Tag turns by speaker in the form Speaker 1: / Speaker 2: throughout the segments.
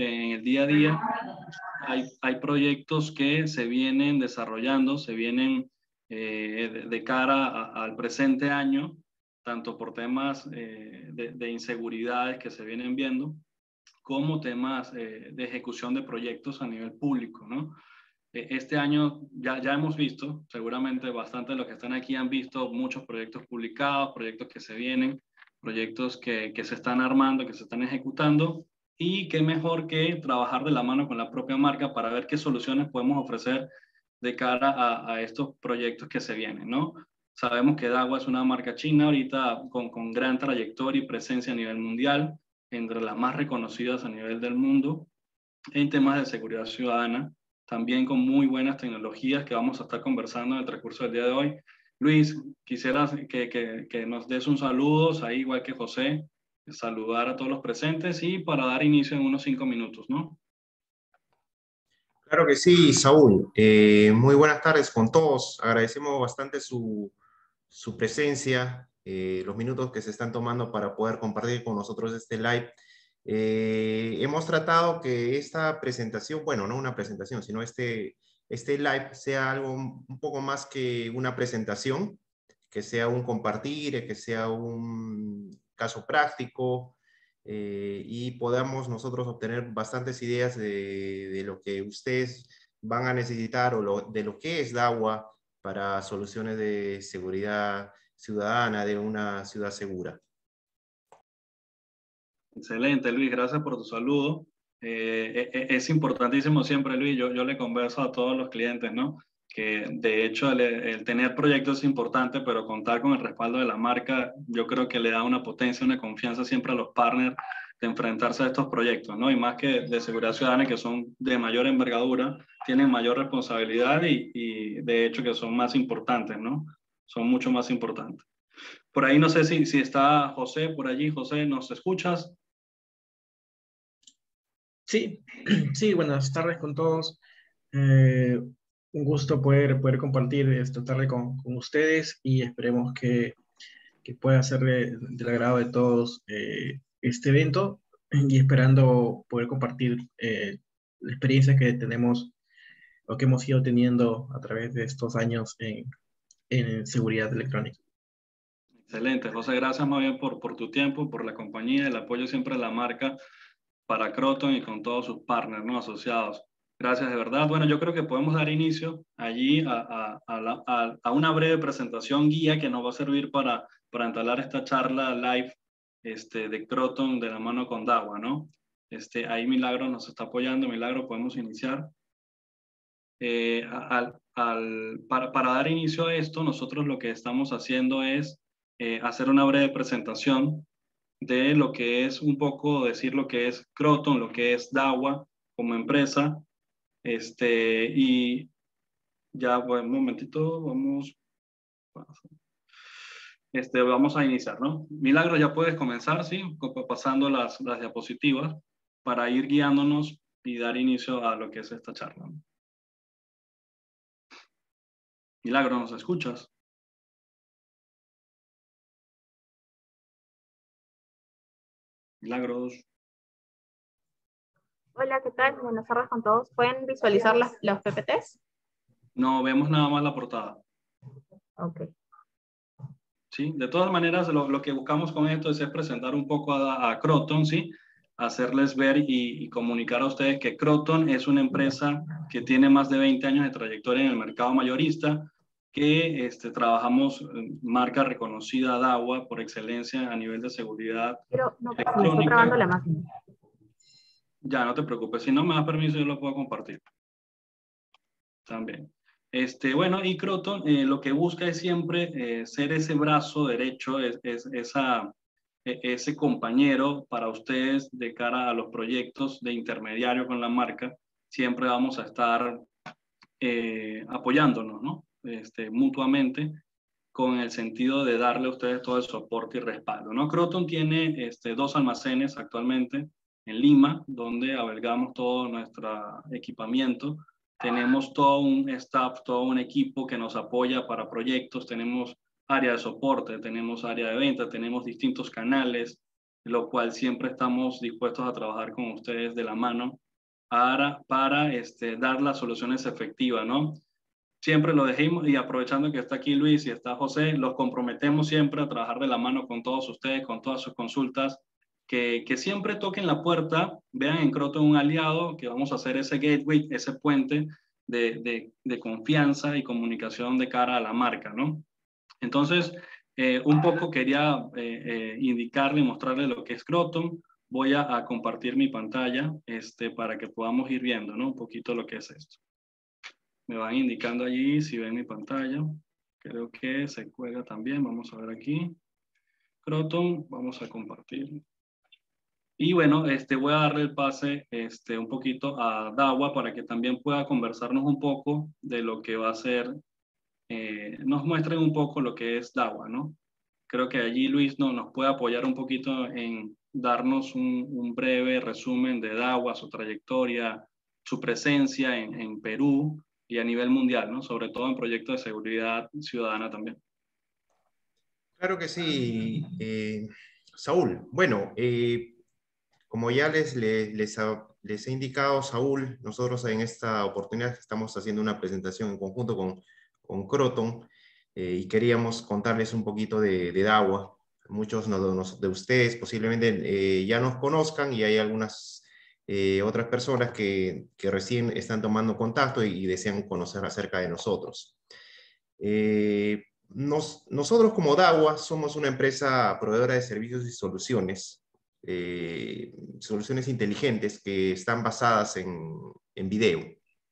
Speaker 1: en el día a día, hay, hay proyectos que se vienen desarrollando, se vienen eh, de, cara al presente año, tanto por temas eh, de, de, inseguridades que se vienen viendo, como temas eh, de ejecución de proyectos a nivel público, ¿no? Este año ya, ya hemos visto, seguramente bastante de los que están aquí han visto muchos proyectos publicados, proyectos que se vienen, proyectos que, que se están armando, que se están ejecutando, y qué mejor que trabajar de la mano con la propia marca para ver qué soluciones podemos ofrecer de cara a, estos proyectos que se vienen, ¿no? Sabemos que Dagua es una marca china ahorita con, con gran trayectoria y presencia a nivel mundial, entre las más reconocidas a nivel del mundo en temas de seguridad ciudadana, también con muy buenas tecnologías que vamos a estar conversando en el transcurso del día de hoy. Luis, quisiera que, que, que nos des un saludo, ahí igual que José, saludar a todos los presentes y para dar inicio en unos cinco minutos, ¿no?
Speaker 2: Claro que sí, Saúl. Eh, muy buenas tardes con todos. Agradecemos bastante su, su presencia, eh, los minutos que se están tomando para poder compartir con nosotros este live. Eh, hemos tratado que esta presentación, bueno, no una presentación, sino este, este live sea algo un poco más que una presentación, que sea un compartir, que sea un caso práctico eh, y podamos nosotros obtener bastantes ideas de, de, lo que ustedes van a necesitar o de lo que es DAWA para soluciones de seguridad ciudadana de una ciudad segura.
Speaker 1: Excelente, Luis, gracias por tu saludo. Eh, e, e, es importantísimo siempre, Luis, yo, yo le converso a todos los clientes, ¿no? Que de hecho el, tener proyectos es importante, pero contar con el respaldo de la marca, yo creo que le da una potencia, una confianza siempre a los partners de enfrentarse a estos proyectos, ¿no? Y más que de seguridad ciudadana, que son de mayor envergadura, tienen mayor responsabilidad y, y de hecho que son más importantes, ¿no? Son mucho más importantes. Por ahí no sé si, si está José por allí. José, ¿nos escuchas?
Speaker 3: Sí, sí, buenas tardes con todos. Eh, un gusto poder, poder compartir esta tarde con, con ustedes y esperemos que, que pueda ser de, del agrado de todos eh, este evento y esperando poder compartir eh, la experiencia que tenemos o que hemos ido teniendo a través de estos años en, en seguridad electrónica.
Speaker 1: Excelente, José, gracias más bien por, por tu tiempo, por la compañía, el apoyo siempre a la marca para Croton y con todos sus partners ¿no? asociados. Gracias, de verdad. Bueno, yo creo que podemos dar inicio allí a, a, a, a, una breve presentación guía que nos va a servir para, para entablar esta charla live este, de Croton de la mano con Dawa, ¿no? Este, ahí Milagro nos está apoyando. Milagro, podemos iniciar. Eh, al, al, para, para, dar inicio a esto, nosotros lo que estamos haciendo es eh, hacer una breve presentación de lo que es un poco decir lo que es Croton, lo que es Dawa como empresa, este, y ya, un momentito, vamos. Este, vamos a iniciar, ¿no? Milagro, ya puedes comenzar, ¿sí? Pasando las, las diapositivas para ir guiándonos y dar inicio a lo que es esta charla. Milagro, ¿nos escuchas? Milagros.
Speaker 4: Hola, ¿qué tal? Buenas tardes con todos. ¿Pueden visualizar las, los PPTs?
Speaker 1: No, vemos nada más la portada.
Speaker 4: Ok.
Speaker 1: Sí, de todas maneras, lo, lo que buscamos con esto es, presentar un poco a, a Croton, ¿sí? Hacerles ver y, y, comunicar a ustedes que Croton es una empresa que tiene más de 20 años de trayectoria en el mercado mayorista, que este, trabajamos marca reconocida DAWA por excelencia a nivel de seguridad
Speaker 4: Pero no, me estoy grabando la máquina.
Speaker 1: Ya, no te preocupes. Si no me da permiso, yo lo puedo compartir. También. Este, bueno, y Croton eh, lo que busca es siempre eh, ser ese brazo derecho, es, es, esa, ese compañero para ustedes de cara a los proyectos de intermediario con la marca. Siempre vamos a estar eh, apoyándonos, ¿no? Este, mutuamente con el sentido de darle a ustedes todo el soporte y respaldo, ¿no? Croton tiene este, dos almacenes actualmente en Lima, donde albergamos todo nuestro equipamiento. Tenemos todo un staff, todo un equipo que nos apoya para proyectos. Tenemos área de soporte, tenemos área de venta, tenemos distintos canales lo cual siempre estamos dispuestos a trabajar con ustedes de la mano para, para este, dar las soluciones efectivas, ¿no? Siempre lo dejemos y aprovechando que está aquí Luis y está José, los comprometemos siempre a trabajar de la mano con todos ustedes, con todas sus consultas, que, que siempre toquen la puerta, vean en Croto un aliado, que vamos a hacer ese gateway, ese puente de, de, confianza y comunicación de cara a la marca, ¿no? Entonces, eh, un poco quería eh, eh, indicarle mostrarle lo que es Croton. Voy a, a, compartir mi pantalla este, para que podamos ir viendo ¿no? un poquito lo que es esto. Me van indicando allí si ven mi pantalla. Creo que se cuelga también. Vamos a ver aquí. Croton, vamos a compartir. Y bueno, este, voy a darle el pase este, un poquito a Dawa para que también pueda conversarnos un poco de lo que va a ser eh, nos muestren un poco lo que es DAWA, ¿no? Creo que allí Luis no, nos puede apoyar un poquito en darnos un, un breve resumen de DAWA, su trayectoria, su presencia en, en, Perú y a nivel mundial, ¿no? Sobre todo en proyectos de seguridad ciudadana también.
Speaker 2: Claro que sí, eh, Saúl. Bueno, eh, como ya les, les, les, les he indicado, Saúl, nosotros en esta oportunidad estamos haciendo una presentación en conjunto con con Croton eh, y queríamos contarles un poquito de, de DAWA. Muchos de ustedes posiblemente eh, ya nos conozcan y hay algunas eh, otras personas que, que, recién están tomando contacto y, y, desean conocer acerca de nosotros. Nos, nosotros como DAWA somos una empresa proveedora de servicios y soluciones, soluciones inteligentes que están basadas en, en video.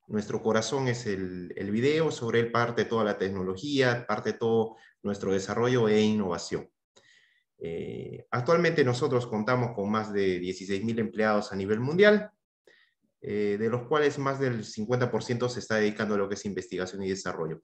Speaker 2: Nuestro corazón es el, el video, sobre él parte toda la tecnología, parte todo nuestro desarrollo e innovación. Eh, actualmente nosotros contamos con más de 16.000 empleados a nivel mundial, eh, de los cuales más del 50% se está dedicando a lo que es investigación y desarrollo.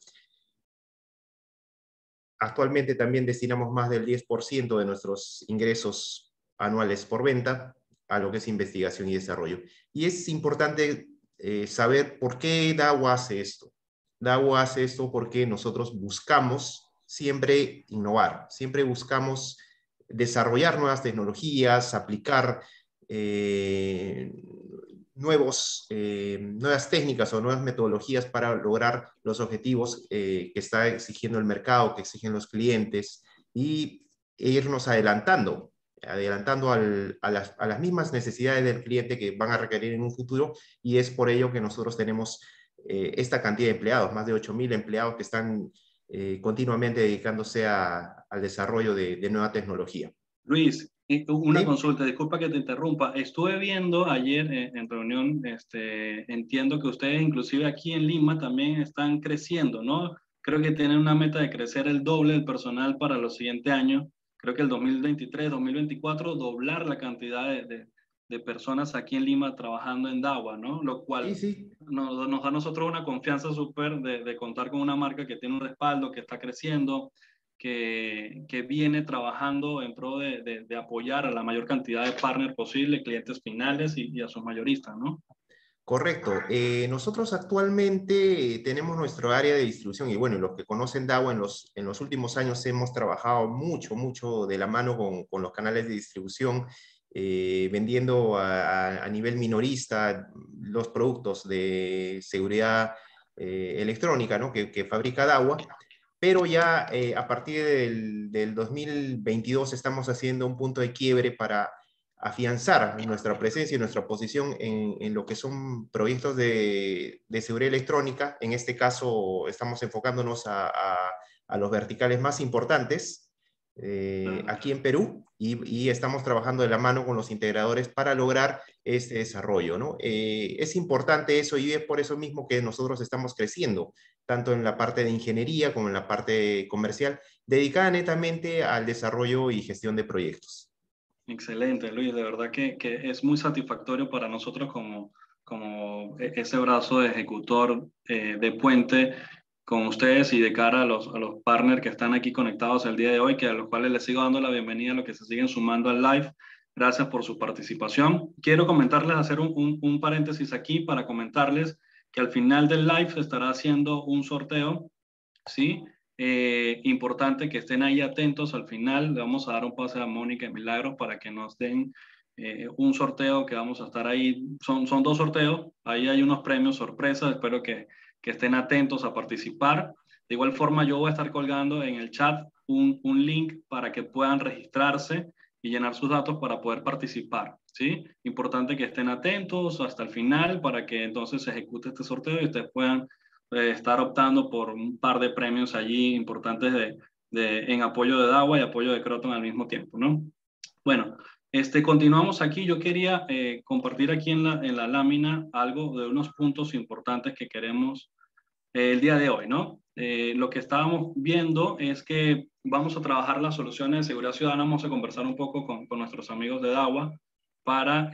Speaker 2: Actualmente también destinamos más del 10% de nuestros ingresos anuales por venta a lo que es investigación y desarrollo. Y es importante eh, saber por qué DAWA hace esto. DAWA hace esto porque nosotros buscamos siempre innovar, siempre buscamos desarrollar nuevas tecnologías, aplicar eh, nuevos, eh, nuevas técnicas o nuevas metodologías para lograr los objetivos que está exigiendo el mercado, que exigen los clientes y e irnos adelantando adelantando al, a, las, a, las, mismas necesidades del cliente que van a requerir en un futuro y es por ello que nosotros tenemos eh, esta cantidad de empleados, más de 8.000 empleados que están eh, continuamente dedicándose a, al desarrollo de, de, nueva tecnología.
Speaker 1: Luis, una ¿Sí? consulta, disculpa que te interrumpa. Estuve viendo ayer en, en reunión, este, entiendo que ustedes inclusive aquí en Lima también están creciendo, ¿no? Creo que tienen una meta de crecer el doble del personal para los siguientes años creo que el 2023, 2024, doblar la cantidad de, de, de, personas aquí en Lima trabajando en DAWA, ¿no? Lo cual sí, sí. Nos, nos, da a nosotros una confianza súper de, de, contar con una marca que tiene un respaldo, que está creciendo, que, que viene trabajando en pro de, de, apoyar a la mayor cantidad de partners posible, clientes finales y, y a sus mayoristas, ¿no?
Speaker 2: Correcto. Eh, nosotros actualmente tenemos nuestro área de distribución y bueno, los que conocen DAWA en los, últimos años hemos trabajado mucho, mucho de la mano con, los canales de distribución, eh, vendiendo a, nivel minorista los productos de seguridad eh, electrónica ¿no? que, fabrica DAWA. Pero ya eh, a partir del 2022 estamos haciendo un punto de quiebre para afianzar nuestra presencia y nuestra posición en, en lo que son proyectos de, de, seguridad electrónica. En este caso, estamos enfocándonos a, a, a los verticales más importantes eh, aquí en Perú y, y, estamos trabajando de la mano con los integradores para lograr este desarrollo. ¿no? Eh, es importante eso y es por eso mismo que nosotros estamos creciendo, tanto en la parte de ingeniería como en la parte comercial, dedicada netamente al desarrollo y gestión de proyectos.
Speaker 1: Excelente, Luis. De verdad que, que, es muy satisfactorio para nosotros como, como e, ese brazo de ejecutor eh, de puente con ustedes y de cara a los, a los partners que están aquí conectados el día de hoy, que a los cuales les sigo dando la bienvenida a los que se siguen sumando al live. Gracias por su participación. Quiero comentarles, hacer un, un, un paréntesis aquí para comentarles que al final del live se estará haciendo un sorteo, ¿sí? Eh, importante que estén ahí atentos al final. Le vamos a dar un pase a Mónica y Milagros para que nos den eh, un sorteo que vamos a estar ahí. Son, son dos sorteos, ahí hay unos premios sorpresa. Espero que, que estén atentos a participar. De igual forma, yo voy a estar colgando en el chat un, un link para que puedan registrarse y llenar sus datos para poder participar. ¿sí? Importante que estén atentos hasta el final para que entonces se ejecute este sorteo y ustedes puedan eh, estar optando por un par de premios allí importantes de, de, en apoyo de DAWA y apoyo de Croton al mismo tiempo. ¿no? Bueno, este, continuamos aquí. Yo quería eh, compartir aquí en la, en la lámina algo de unos puntos importantes que queremos eh, el día de hoy, ¿no? Eh, lo que estábamos viendo es que vamos a trabajar las soluciones de seguridad ciudadana, vamos a conversar un poco con, con nuestros amigos de DAWA para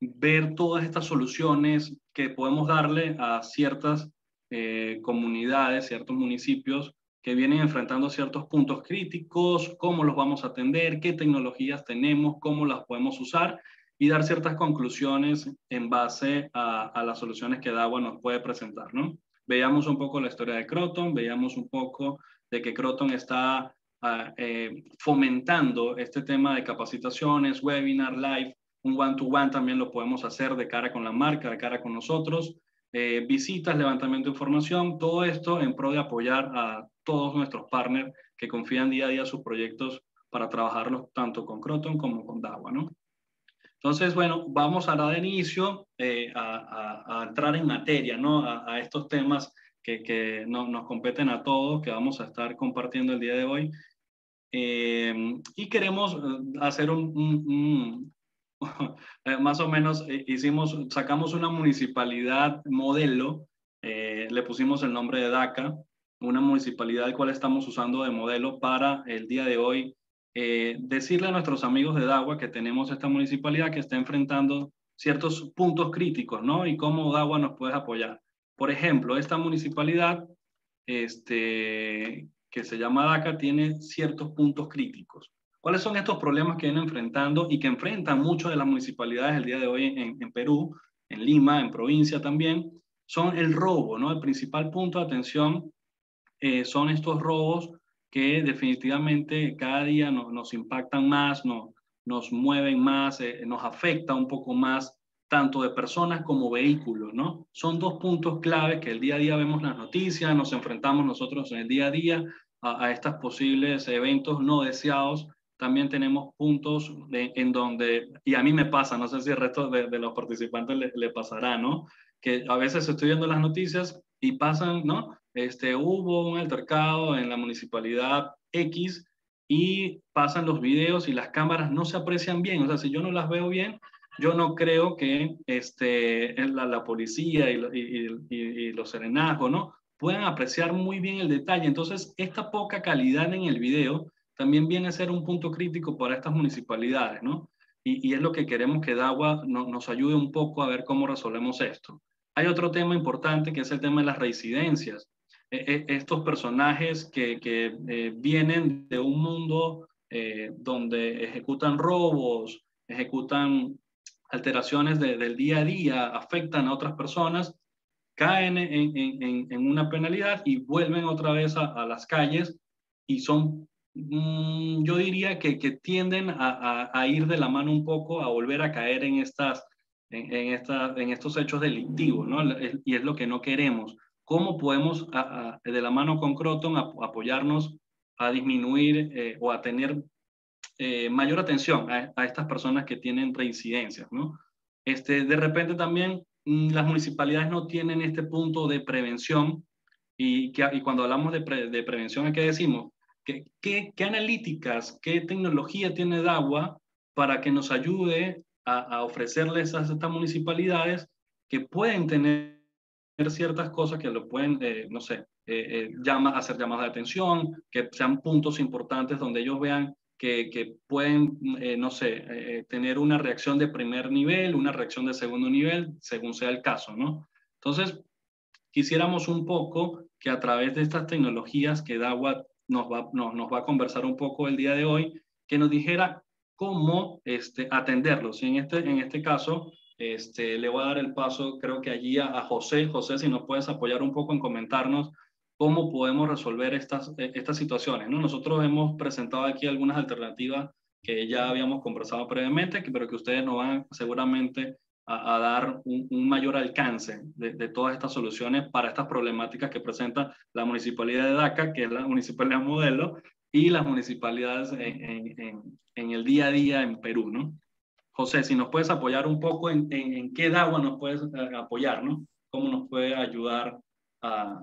Speaker 1: ver todas estas soluciones que podemos darle a ciertas eh, comunidades, ciertos municipios que vienen enfrentando ciertos puntos críticos, cómo los vamos a atender, qué tecnologías tenemos, cómo las podemos usar y dar ciertas conclusiones en base a, las soluciones que DAWA nos puede presentar, ¿no? veíamos un poco la historia de Croton, veíamos un poco de que Croton está uh, eh, fomentando este tema de capacitaciones, webinar, live, un one-to-one también lo podemos hacer de cara con la marca, de cara con nosotros, eh, visitas, levantamiento de información, todo esto en pro de apoyar a todos nuestros partners que confían día a día sus proyectos para trabajarlos tanto con Croton como con DAWA, ¿no? Entonces, bueno, vamos a dar inicio eh, a, entrar en materia, ¿no? A, estos temas que, que no, nos competen a todos, que vamos a estar compartiendo el día de hoy. Eh, y queremos eh, hacer un, más o menos, hicimos, sacamos una municipalidad modelo, le pusimos el nombre de DACA, una municipalidad de cual estamos usando de modelo para el día de hoy eh, decirle a nuestros amigos de Dagua que tenemos esta municipalidad que está enfrentando ciertos puntos críticos, ¿no? Y cómo Dagua nos puede apoyar. Por ejemplo, esta municipalidad, este, que se llama DACA, tiene ciertos puntos críticos. ¿Cuáles son estos problemas que vienen enfrentando y que enfrentan muchas de las municipalidades el día de hoy en, en Perú, en Lima, en provincia también? Son el robo, ¿no? El principal punto de atención eh, son estos robos que definitivamente cada día nos impactan más, nos mueven más, eh, nos afecta un poco más, tanto de personas como vehículos, ¿no? Son dos puntos clave que el día a día vemos las noticias, nos enfrentamos nosotros en el día a día a, a estos posibles eventos no deseados. También tenemos puntos en donde, y a mí me pasa, no sé si el resto de, de los participantes le, le pasará, ¿no? Que a veces estoy viendo las noticias y pasan, ¿no? este, hubo un altercado en la municipalidad X y pasan los videos y las cámaras no se aprecian bien. O sea, si yo no las veo bien, yo no creo que este, la, la policía y, y, y, los serenazgos ¿no? puedan apreciar muy bien el detalle. Entonces, esta poca calidad en el video también viene a ser un punto crítico para estas municipalidades, ¿no? Y, es lo que queremos que DAWA no, nos ayude un poco a ver cómo resolvemos esto. Hay otro tema importante que es el tema de las reincidencias. E, e, estos personajes que, que eh, vienen de un mundo eh, donde ejecutan robos, ejecutan alteraciones de, del día a día, afectan a otras personas, caen en, en, en una penalidad y vuelven otra vez a, a las calles y son, mmm, yo diría que, tienden a, a, a, ir de la mano un poco, a volver a caer en, estas, en, en, en estos hechos delictivos, ¿no? Y es lo que no queremos cómo podemos, de la mano con Croton, apoyarnos a disminuir eh, o a tener eh, mayor atención a, estas personas que tienen reincidencias, ¿no? Este, de repente también mm, las municipalidades no tienen este punto de prevención y, cuando hablamos de, de prevención, ¿qué decimos? ¿Qué, qué, qué analíticas, qué tecnología tiene DAWA para que nos ayude a, a ofrecerles a estas municipalidades que pueden tener ciertas cosas que lo pueden, eh, no sé, eh, eh, llama, hacer llamadas de atención, que sean puntos importantes donde ellos vean que, que pueden, no sé, tener una reacción de primer nivel, una reacción de segundo nivel, según sea el caso, ¿no? Entonces, quisiéramos un poco que a través de estas tecnologías que DAWA nos va, nos, nos va a conversar un poco el día de hoy, que nos dijera cómo este, atenderlos. Y en este, en este caso, este, le voy a dar el paso, creo que allí a, José. José, si nos puedes apoyar un poco en comentarnos cómo podemos resolver estas, eh, estas situaciones. ¿no? Nosotros hemos presentado aquí algunas alternativas que ya habíamos conversado previamente, pero que ustedes nos van seguramente a, dar un, mayor alcance de, todas estas soluciones para estas problemáticas que presenta la municipalidad de DACA, que es la municipalidad modelo, y las municipalidades en, el día a día en Perú, ¿no? José, si nos puedes apoyar un poco en, en, qué DAWA nos puedes eh, apoyar, ¿no? ¿Cómo nos puede ayudar a,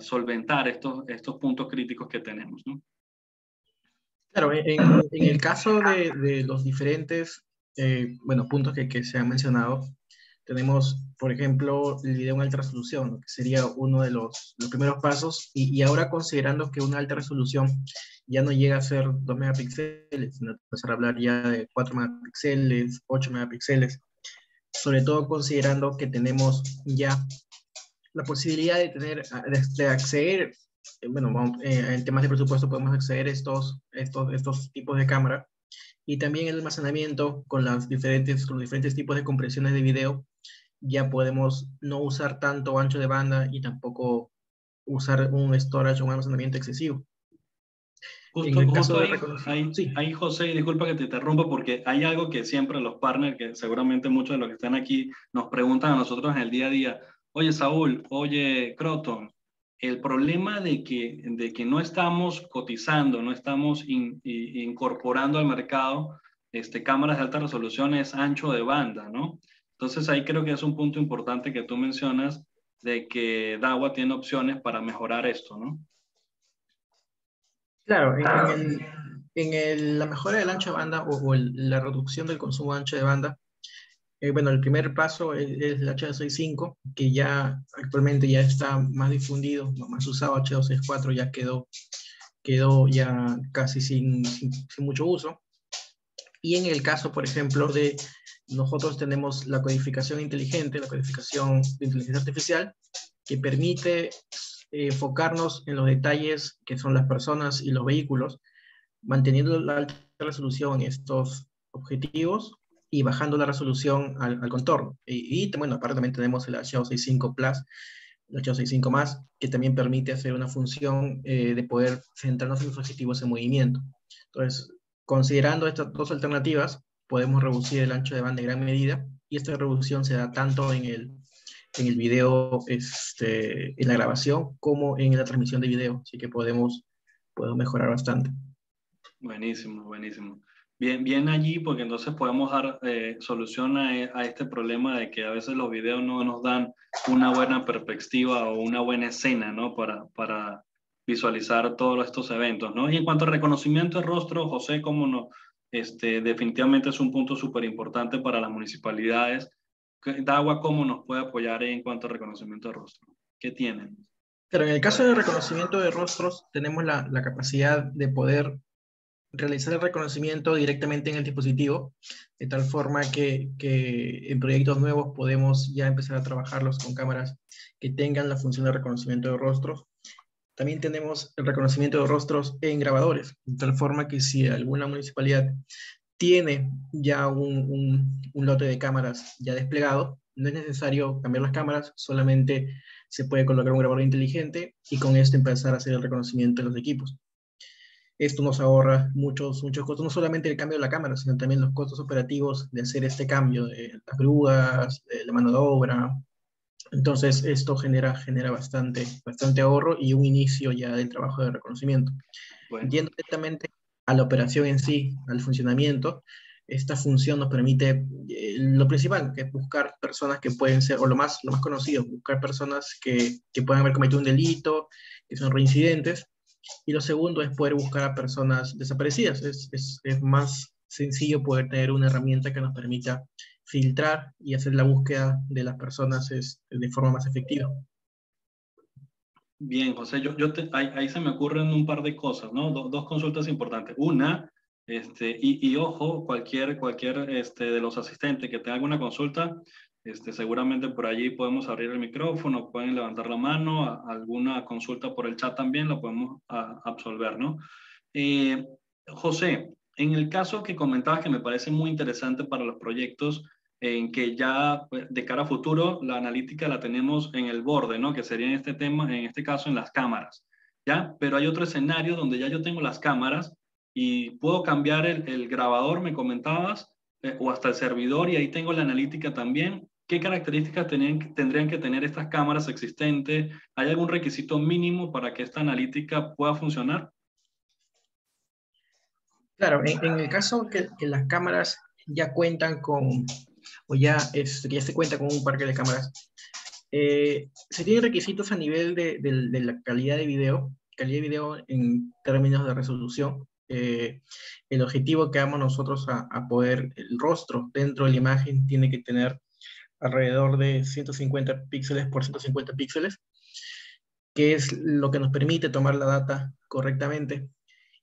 Speaker 1: solventar estos, estos puntos críticos que tenemos, ¿no?
Speaker 3: Claro, en, el caso de, los diferentes, eh, bueno, puntos que, se han mencionado, tenemos, por ejemplo, el video en alta resolución, que sería uno de los, los primeros pasos, y, y, ahora considerando que una alta resolución ya no llega a ser 2 megapíxeles, sino empezar a hablar ya de 4 megapíxeles, 8 megapíxeles, sobre todo considerando que tenemos ya la posibilidad de tener, de acceder, eh, bueno, eh, en temas de presupuesto podemos acceder a estos, estos, estos tipos de cámara y también el almacenamiento con, las diferentes, con los diferentes tipos de compresiones de video, ya podemos no usar tanto ancho de banda y tampoco usar un storage o un almacenamiento excesivo.
Speaker 1: Justo, en el caso ahí, ahí, sí. ahí, José, disculpa que te interrumpa porque hay algo que siempre los partners, que seguramente muchos de los que están aquí nos preguntan a nosotros en el día a día, oye Saúl, oye Croton, el problema de que, de que no estamos cotizando, no estamos incorporando al mercado este, cámaras de alta resolución es ancho de banda, ¿no? Entonces ahí creo que es un punto importante que tú mencionas de que DAWA tiene opciones para mejorar esto, ¿no?
Speaker 3: Claro, en, en, la mejora del ancho de banda o, la reducción del consumo de ancho de banda, eh, bueno, el primer paso es, el H265, que ya actualmente ya está más difundido, más usado, H264 ya quedó, quedó ya casi sin, sin, mucho uso. Y en el caso, por ejemplo, de nosotros tenemos la codificación inteligente, la codificación de inteligencia artificial, que permite eh, enfocarnos en los detalles que son las personas y los vehículos, manteniendo la alta resolución en estos objetivos y bajando la resolución al, al contorno. Y, y, bueno, aparte también tenemos el H265 Plus, el H265 más, que también permite hacer una función eh, de poder centrarnos en los objetivos en movimiento. Entonces, considerando estas dos alternativas, podemos reducir el ancho de banda en gran medida y esta reducción se da tanto en el, en el video, este, en la grabación, como en la transmisión de video. Así que podemos, podemos mejorar bastante.
Speaker 1: Buenísimo, buenísimo bien, allí porque entonces podemos dar eh, solución a, a, este problema de que a veces los videos no nos dan una buena perspectiva o una buena escena, ¿no? Para, para visualizar todos estos eventos, ¿no? Y en cuanto al reconocimiento de rostro, José, cómo no, este, definitivamente es un punto súper importante para las municipalidades. DAGUA, ¿cómo nos puede apoyar en cuanto al reconocimiento de rostro? ¿Qué tienen?
Speaker 3: Pero en el caso de reconocimiento de rostros, tenemos la, la capacidad de poder realizar el reconocimiento directamente en el dispositivo, de tal forma que, en proyectos nuevos podemos ya empezar a trabajarlos con cámaras que tengan la función de reconocimiento de rostros. También tenemos el reconocimiento de rostros en grabadores, de tal forma que si alguna municipalidad tiene ya un, un lote de cámaras ya desplegado, no es necesario cambiar las cámaras, solamente se puede colocar un grabador inteligente y con esto empezar a hacer el reconocimiento de los equipos. Esto nos ahorra muchos, muchos costos, no solamente el cambio de la cámara, sino también los costos operativos de hacer este cambio, de las grúas, de la mano de obra. Entonces, esto genera, genera bastante, bastante ahorro y un inicio ya del trabajo de reconocimiento. Bueno. Yendo directamente a la operación en sí, al funcionamiento, esta función nos permite eh, lo principal, que es buscar personas que pueden ser, o lo más, lo más conocido, buscar personas que, que puedan haber cometido un delito, que son reincidentes, y lo segundo es poder buscar a personas desaparecidas. Es, es, es, más sencillo poder tener una herramienta que nos permita filtrar y hacer la búsqueda de las personas es, de forma más efectiva.
Speaker 1: Bien, José, yo, yo te, ahí, ahí, se me ocurren un par de cosas, ¿no? Do, dos consultas importantes. Una, este, y, y, ojo, cualquier, cualquier este, de los asistentes que tenga alguna consulta, este, seguramente por allí podemos abrir el micrófono, pueden levantar la mano, a, alguna consulta por el chat también la podemos a, absolver, ¿no? Eh, José, en el caso que comentabas que me parece muy interesante para los proyectos, en que ya pues, de cara a futuro la analítica la tenemos en el borde, ¿no? Que sería en este tema, en este caso en las cámaras, ¿ya? Pero hay otro escenario donde ya yo tengo las cámaras y puedo cambiar el, grabador, me comentabas, eh, o hasta el servidor y ahí tengo la analítica también. ¿Qué características tendrían que tener estas cámaras existentes? ¿Hay algún requisito mínimo para que esta analítica pueda funcionar?
Speaker 3: Claro, en, el caso que, que, las cámaras ya cuentan con, o ya, es, ya se cuenta con un parque de cámaras, eh, se tienen requisitos a nivel de, de, la calidad de video, calidad de video en términos de resolución, eh, el objetivo que damos nosotros a, a, poder, el rostro dentro de la imagen tiene que tener alrededor de 150 píxeles por 150 píxeles, que es lo que nos permite tomar la data correctamente.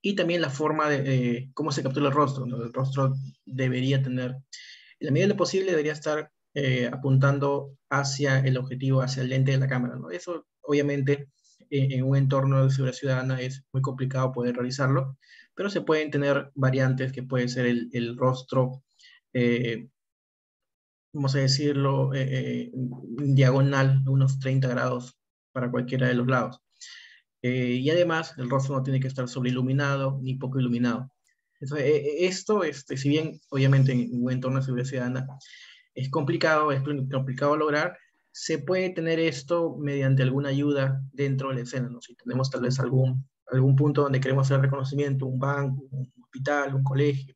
Speaker 3: Y también la forma de eh, cómo se captura el rostro. El rostro debería tener, en la medida de lo posible, debería estar eh, apuntando hacia el objetivo, hacia el lente de la cámara. ¿no? Eso, obviamente, en un entorno de seguridad ciudadana es muy complicado poder realizarlo, pero se pueden tener variantes que puede ser el, rostro eh, vamos a decirlo, eh, eh diagonal, unos 30 grados para cualquiera de los lados. Eh, y además, el rostro no tiene que estar sobreiluminado ni poco iluminado. Entonces, esto, este, si bien obviamente en un entorno de seguridad ciudadana es complicado, es complicado lograr, se puede tener esto mediante alguna ayuda dentro de la escena. ¿no? Si tenemos tal vez algún, algún punto donde queremos hacer reconocimiento, un banco, un hospital, un colegio,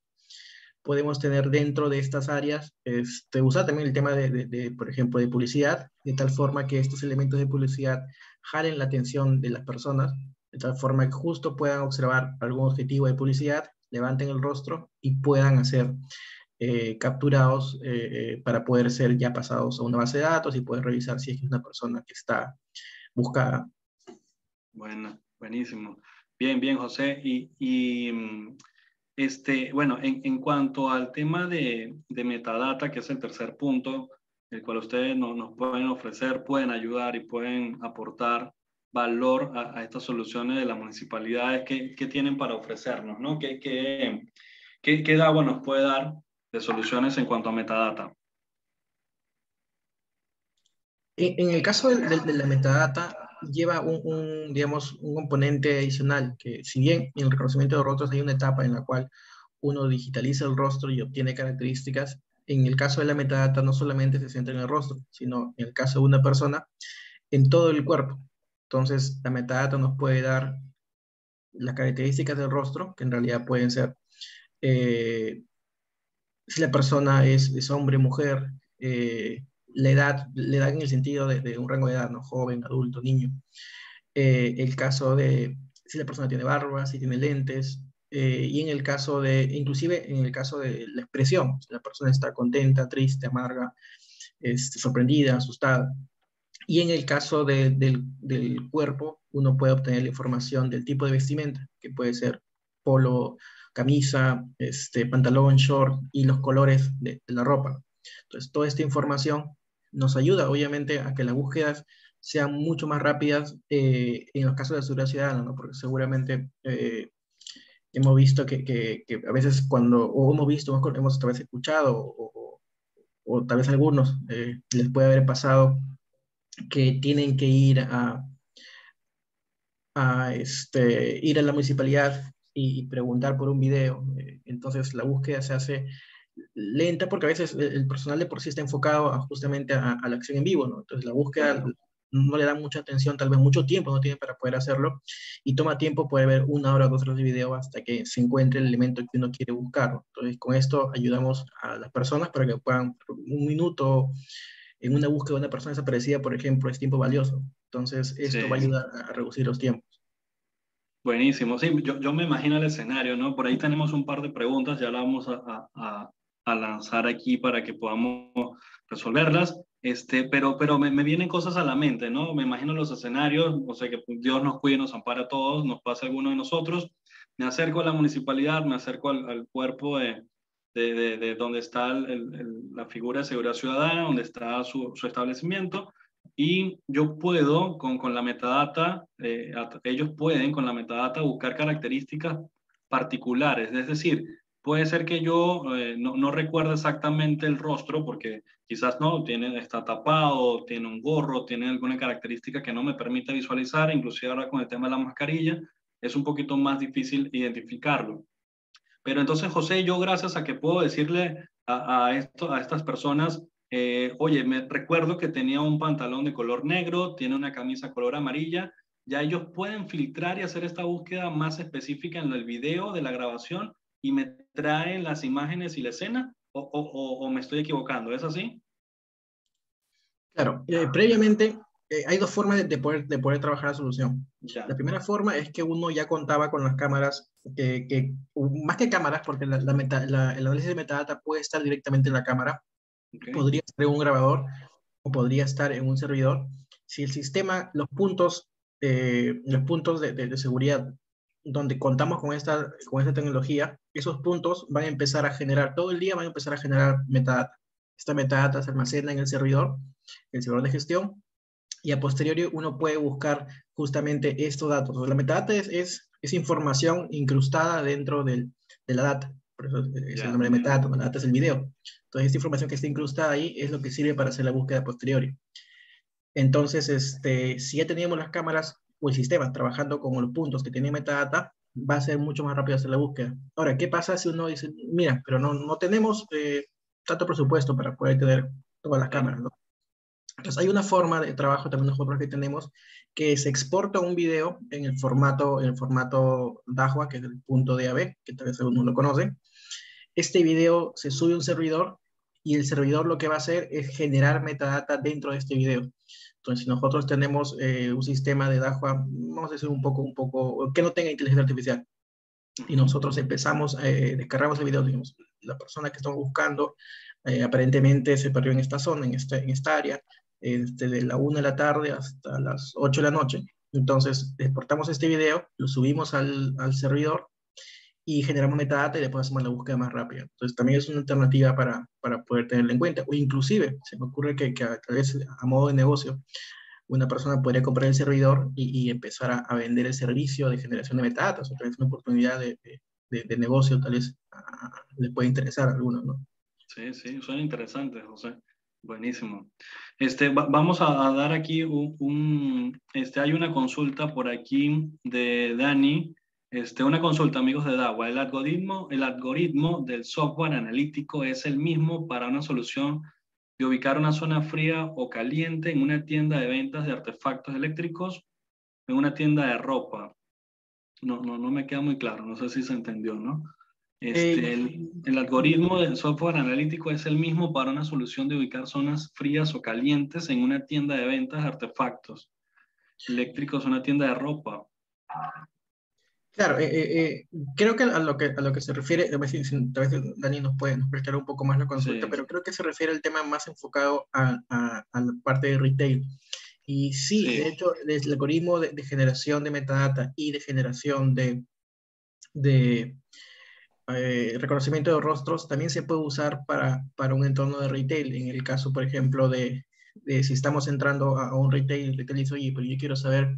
Speaker 3: podemos tener dentro de estas áreas, este, usar también el tema de, de, por ejemplo, de publicidad, de tal forma que estos elementos de publicidad jalen la atención de las personas, de tal forma que justo puedan observar algún objetivo de publicidad, levanten el rostro y puedan hacer eh, capturados eh, eh, para poder ser ya pasados a una base de datos y poder revisar si es que es una persona que está buscada.
Speaker 1: Bueno, buenísimo. Bien, bien, José. Y, y mm, este, bueno, en, cuanto al tema de, de, metadata, que es el tercer punto, el cual ustedes no, nos pueden ofrecer, pueden ayudar y pueden aportar valor a, estas soluciones de las municipalidades que, tienen para ofrecernos, ¿no? ¿Qué, qué, qué, qué nos puede dar de soluciones en cuanto a metadata?
Speaker 3: En, el caso de, de, de la metadata, lleva un, digamos, un componente adicional, que si bien en el reconocimiento de rostros hay una etapa en la cual uno digitaliza el rostro y obtiene características, en el caso de la metadata no solamente se centra en el rostro, sino en el caso de una persona, en todo el cuerpo. Entonces, la metadata nos puede dar las características del rostro, que en realidad pueden ser eh, si la persona es, es hombre, mujer, eh, la edad, la edad en el sentido de, un rango de edad, ¿no? Joven, adulto, niño. Eh, el caso de si la persona tiene barba, si tiene lentes, eh, y en el caso de, inclusive en el caso de la expresión, si la persona está contenta, triste, amarga, este, sorprendida, asustada. Y en el caso del, del, cuerpo, uno puede obtener la información del tipo de vestimenta, que puede ser polo, camisa, este, pantalón, short y los colores de, de la ropa. Entonces, toda esta información nos ayuda obviamente a que las búsquedas sean mucho más rápidas eh, en los casos de seguridad ciudadana, ¿no? porque seguramente eh, hemos visto que, a veces cuando, o hemos visto, hemos tal vez escuchado, o, tal vez algunos eh, les puede haber pasado que tienen que ir a, este, ir a la municipalidad y preguntar por un video. Entonces la búsqueda se hace lenta porque a veces el personal de por sí está enfocado justamente a, la acción en vivo, ¿no? Entonces la búsqueda no le da mucha atención, tal vez mucho tiempo no tiene para poder hacerlo y toma tiempo poder ver una hora o dos horas de video hasta que se encuentre el elemento que uno quiere buscar. Entonces con esto ayudamos a las personas para que puedan un minuto en una búsqueda de una persona desaparecida, por ejemplo, es tiempo valioso. Entonces esto va a ayudar a reducir los tiempos.
Speaker 1: Buenísimo, sí, yo, yo, me imagino el escenario, ¿no? Por ahí tenemos un par de preguntas, ya la vamos a, a, a lanzar aquí para que podamos resolverlas. Este, pero pero me, me, vienen cosas a la mente, ¿no? Me imagino los escenarios, o sea, que Dios nos cuide, nos ampara a todos, nos pasa a alguno de nosotros. Me acerco a la municipalidad, me acerco al, al cuerpo de, de, de, donde está el, la figura de seguridad ciudadana, donde está su, su establecimiento, y yo puedo con, con la metadata, eh, ellos pueden con la metadata buscar características particulares, es decir, Puede ser que yo eh, no, no recuerde exactamente el rostro porque quizás no, tiene, está tapado, tiene un gorro, tiene alguna característica que no me permite visualizar, inclusive ahora con el tema de la mascarilla, es un poquito más difícil identificarlo. Pero entonces, José, yo gracias a que puedo decirle a, a, esto, a estas personas, eh, oye, me recuerdo que tenía un pantalón de color negro, tiene una camisa color amarilla, ya ellos pueden filtrar y hacer esta búsqueda más específica en el video de la grabación y me traen las imágenes y la escena o, o, o me estoy equivocando, ¿es así?
Speaker 3: Claro, eh, previamente eh, hay dos formas de, poder, de poder trabajar la solución. Ya. La primera forma es que uno ya contaba con las cámaras, que, que más que cámaras, porque la, la meta, la, el análisis de metadata puede estar directamente en la cámara, okay. podría estar en un grabador o podría estar en un servidor. Si el sistema, los puntos, eh, los puntos de, de, de seguridad donde contamos con esta, con esta tecnología, esos puntos van a empezar a generar, todo el día van a empezar a generar metadata. Esta metadata se almacena en el servidor, en el servidor de gestión, y a posteriori uno puede buscar justamente estos datos. La metadata es, es, es información incrustada dentro del, de la data, por eso es yeah. el nombre de metadata, la data es el video. Entonces, esta información que está incrustada ahí es lo que sirve para hacer la búsqueda a posteriori. Entonces, este, si ya teníamos las cámaras o el sistema trabajando con los puntos que tiene metadata, va a ser mucho más rápido hacer la búsqueda. Ahora, ¿qué pasa si uno dice, mira, pero no, no tenemos eh, tanto presupuesto para poder tener todas las cámaras, ¿no? Entonces, hay una forma de trabajo también nosotros que tenemos que se exporta un video en el formato, en el formato DAJUA, que es el punto DAB, que tal vez algunos lo conocen. Este video se sube a un servidor y el servidor lo que va a hacer es generar metadata dentro de este video. Entonces, si nosotros tenemos eh, un sistema de DAJUA, vamos a decir un poco, un poco, que no tenga inteligencia artificial, y nosotros empezamos, eh, descargamos el video, digamos, la persona que estamos buscando eh, aparentemente se perdió en esta zona, en, este, en esta área, desde este, la 1 de la tarde hasta las 8 de la noche. Entonces, exportamos este video, lo subimos al, al servidor y generamos metadata y después hacemos la búsqueda más rápida. Entonces también es una alternativa para, para poder tenerla en cuenta. O inclusive, se me ocurre que, que a, tal vez a modo de negocio, una persona podría comprar el servidor y, y empezar a, a, vender el servicio de generación de metadatas. O tal vez una oportunidad de, de, negocio, tal vez a, le puede interesar a alguno, ¿no?
Speaker 1: Sí, sí, suena interesante, José. Buenísimo. Este, va, vamos a, a, dar aquí un, un, este, hay una consulta por aquí de Dani este, una consulta, amigos de DAWA. El algoritmo, el algoritmo del software analítico es el mismo para una solución de ubicar una zona fría o caliente en una tienda de ventas de artefactos eléctricos, en una tienda de ropa. No, no, no me queda muy claro, no sé si se entendió, ¿no? Este, el, el, algoritmo del software analítico es el mismo para una solución de ubicar zonas frías o calientes en una tienda de ventas de artefactos eléctricos, una tienda de ropa.
Speaker 3: Claro, eh, eh, creo que a lo que, a lo que se refiere, a veces, a veces Dani nos puede nos prestar un poco más la consulta, sí. pero creo que se refiere al tema más enfocado a, a, a la parte de retail. Y sí, sí. de hecho, el algoritmo de, de, generación de metadata y de generación de, de eh, reconocimiento de rostros también se puede usar para, para un entorno de retail. En el caso, por ejemplo, de, de si estamos entrando a, a un retail, retail dice, oye, pero yo quiero saber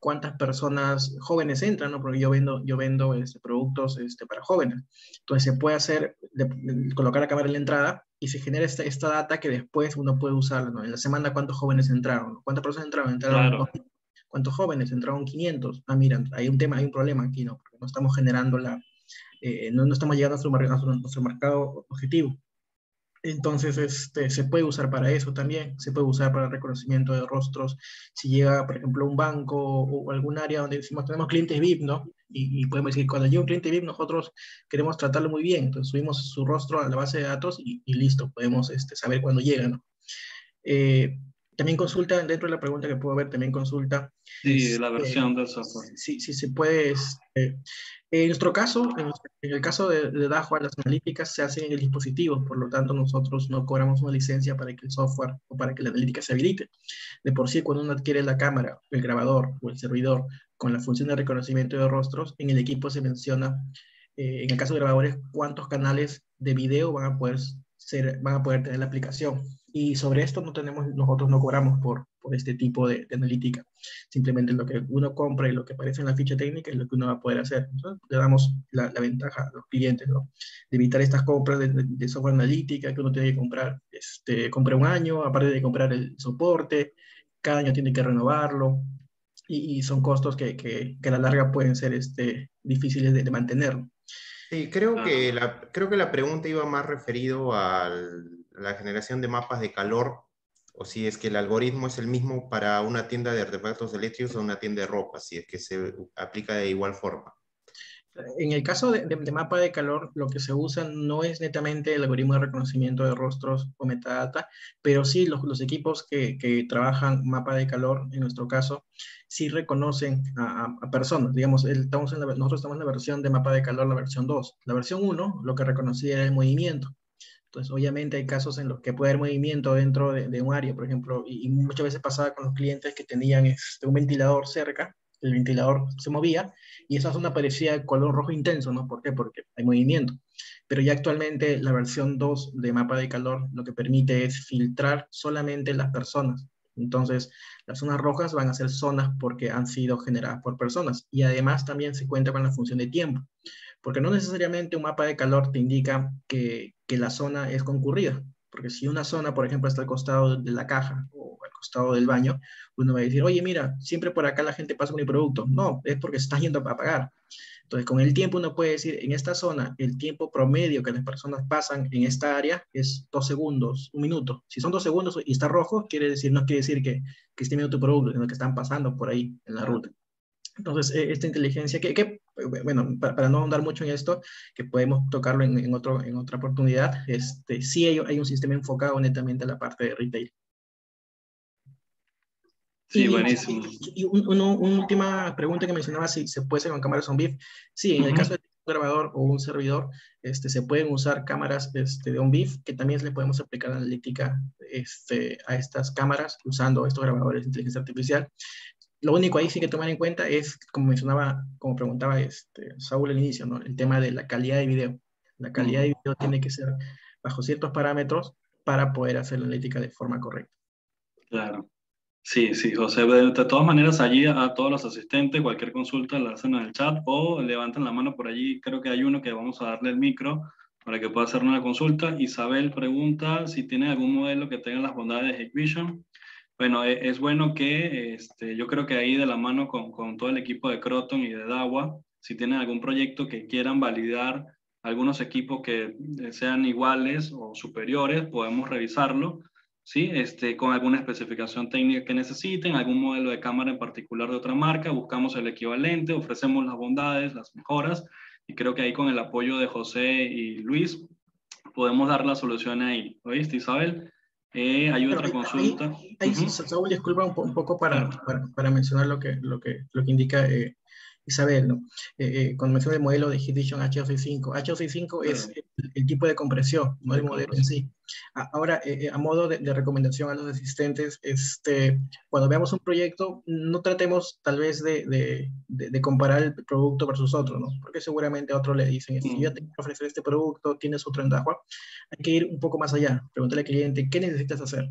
Speaker 3: cuántas personas jóvenes entran, ¿no? Porque yo vendo, yo vendo este, productos este, para jóvenes. Entonces se puede hacer, de, de, colocar la cámara en la entrada y se genera esta, esta data que después uno puede usar, ¿no? En la semana, ¿cuántos jóvenes entraron? ¿Cuántas personas entraron? entraron claro. ¿Cuántos jóvenes? Entraron 500. Ah, mira, hay un tema, hay un problema aquí, ¿no? Porque no estamos generando la, eh, no, no, estamos llegando a nuestro, a nuestro mercado objetivo. Entonces, este, se puede usar para eso también, se puede usar para reconocimiento de rostros. Si llega, por ejemplo, un banco o, algún área donde decimos, tenemos clientes VIP, ¿no? Y, y, podemos decir, cuando llega un cliente VIP, nosotros queremos tratarlo muy bien. Entonces, subimos su rostro a la base de datos y, y listo, podemos este, saber cuándo llega, ¿no? Eh, también consulta, dentro de la pregunta que puedo ver, también consulta.
Speaker 1: Sí, la versión eh, del software.
Speaker 3: Sí, sí, se puede. Eh, en nuestro caso, en, el caso de, de las analíticas se hacen en el dispositivo, por lo tanto nosotros no cobramos una licencia para que el software o para que la analítica se habilite. De por sí, cuando uno adquiere la cámara, el grabador o el servidor con la función de reconocimiento de rostros, en el equipo se menciona, eh, en el caso de grabadores, cuántos canales de video van a poder, ser, van a poder tener la aplicación y sobre esto no tenemos, nosotros no cobramos por, por este tipo de, analítica. Simplemente lo que uno compra y lo que aparece en la ficha técnica es lo que uno va a poder hacer. Entonces, le damos la, ventaja a los clientes, ¿no? De evitar estas compras de, software analítica que uno tiene que comprar, este, compra un año, aparte de comprar el soporte, cada año tiene que renovarlo, y, son costos que, que, que, a la larga pueden ser este, difíciles de, de mantener.
Speaker 2: Sí, creo, que la, creo que la pregunta iba más referido a la generación de mapas de calor, o si es que el algoritmo es el mismo para una tienda de artefactos eléctricos o una tienda de ropa, si es que se aplica de igual forma.
Speaker 3: En el caso de, mapa de calor, lo que se usa no es netamente el algoritmo de reconocimiento de rostros o metadata, pero sí los, equipos que, trabajan mapa de calor, en nuestro caso, sí reconocen a, personas. Digamos, estamos en nosotros estamos en la versión de mapa de calor, la versión 2. La versión 1 lo que reconocía era el movimiento. Entonces, obviamente hay casos en los que puede haber movimiento dentro de, un área, por ejemplo, y, muchas veces pasaba con los clientes que tenían este, un ventilador cerca el ventilador se movía y esa zona parecía color rojo intenso, ¿no? ¿Por qué? Porque hay movimiento. Pero ya actualmente la versión 2 de mapa de calor lo que permite es filtrar solamente las personas. Entonces, las zonas rojas van a ser zonas porque han sido generadas por personas. Y además también se cuenta con la función de tiempo. Porque no necesariamente un mapa de calor te indica que, que la zona es concurrida. Porque si una zona, por ejemplo, está al costado de la caja costado del baño, uno va a decir, oye, mira, siempre por acá la gente pasa con mi producto. No, es porque se está yendo a pagar. Entonces, con el tiempo uno puede decir, en esta zona, el tiempo promedio que las personas pasan en esta área es dos segundos, un minuto. Si son dos segundos y está rojo, quiere decir, no quiere decir que, que esté viendo tu producto, sino que están pasando por ahí en la ruta. Entonces, e, esta inteligencia, que, que bueno, para, no ahondar mucho en esto, que podemos tocarlo en, en, otro, en otra oportunidad, este, sí hay, hay, un sistema enfocado netamente a la parte de retail.
Speaker 1: Sí, buenísimo.
Speaker 3: Y, una última pregunta que mencionaba, si se puede hacer con cámaras on beef. Sí, en el caso de un grabador o un servidor, este, se pueden usar cámaras este, de on beef, que también le podemos aplicar analítica este, a estas cámaras usando estos grabadores de inteligencia artificial. Lo único ahí sí que tomar en cuenta es, como mencionaba, como preguntaba este, Saúl al inicio, ¿no? el tema de la calidad de video. La calidad de video tiene que ser bajo ciertos parámetros para poder hacer la analítica de forma correcta.
Speaker 1: Claro. Sí, sí, José. De, todas maneras, allí a todos los asistentes, cualquier consulta la hacen en el chat o levantan la mano por allí. Creo que hay uno que vamos a darle el micro para que pueda hacer una consulta. Isabel pregunta si tiene algún modelo que tenga las bondades de Hikvision. Bueno, e, es, bueno que este, yo creo que ahí de la mano con, con todo el equipo de Croton y de DAWA, si tienen algún proyecto que quieran validar algunos equipos que sean iguales o superiores, podemos revisarlo ¿sí? Este, con alguna especificación técnica que necesiten, algún modelo de cámara en particular de otra marca, buscamos el equivalente, ofrecemos las bondades, las mejoras, y creo que ahí con el apoyo de José y Luis podemos dar la solución ahí. ¿Oíste, Isabel? Eh, hay otra consulta.
Speaker 3: Ahí, Saúl, disculpa un, poco para, para, mencionar lo que, lo que, lo que indica eh, Isabel, ¿no? Eh, cuando menciona el modelo de Vision H65, H65 es el, tipo de compresión, no el modelo en sí. Ahora, eh, eh, a modo de, recomendación a los asistentes, este, cuando veamos un proyecto, no tratemos tal vez de, de, comparar el producto versus otro, ¿no? Porque seguramente a otro le dicen, si yo te quiero ofrecer este producto, tienes otro en Dahua, hay que ir un poco más allá, preguntarle al cliente, ¿qué necesitas hacer?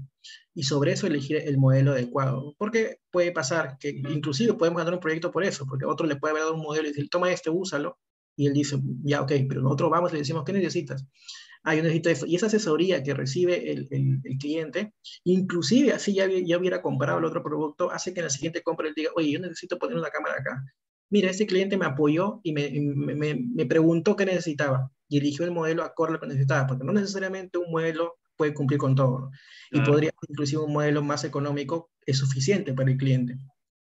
Speaker 3: Y sobre eso elegir el modelo adecuado, porque puede pasar que inclusive podemos ganar un proyecto por eso, porque otro le puede haber dado un modelo y decir, toma este, úsalo, y él dice, ya, ok, pero nosotros vamos y le decimos, ¿qué necesitas? Ah, yo necesito eso. Y esa asesoría que recibe el, el, cliente, inclusive así ya, ya hubiera comprado el otro producto, hace que en la siguiente compra él diga, oye, yo necesito poner una cámara acá. Mira, este cliente me apoyó y me, me, me preguntó qué necesitaba y eligió el modelo acorde a lo que necesitaba, porque no necesariamente un modelo puede cumplir con todo. Y podría, inclusive un modelo más económico es suficiente para el cliente.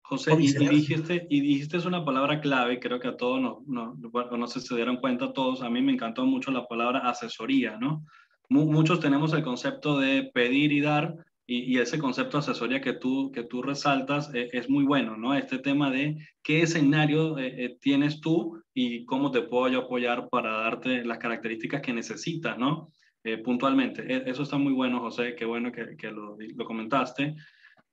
Speaker 1: José, y, dijiste, y dijiste es una palabra clave, creo que a todos, no, no, no sé si se dieron cuenta todos, a mí me encantó mucho la palabra asesoría, ¿no? muchos tenemos el concepto de pedir y dar, y, y, ese concepto de asesoría que tú, que tú resaltas eh, es muy bueno, ¿no? Este tema de qué escenario eh, eh, tienes tú y cómo te puedo yo apoyar para darte las características que necesitas, ¿no? puntualmente. E, eso está muy bueno, José, qué bueno que, que lo, lo comentaste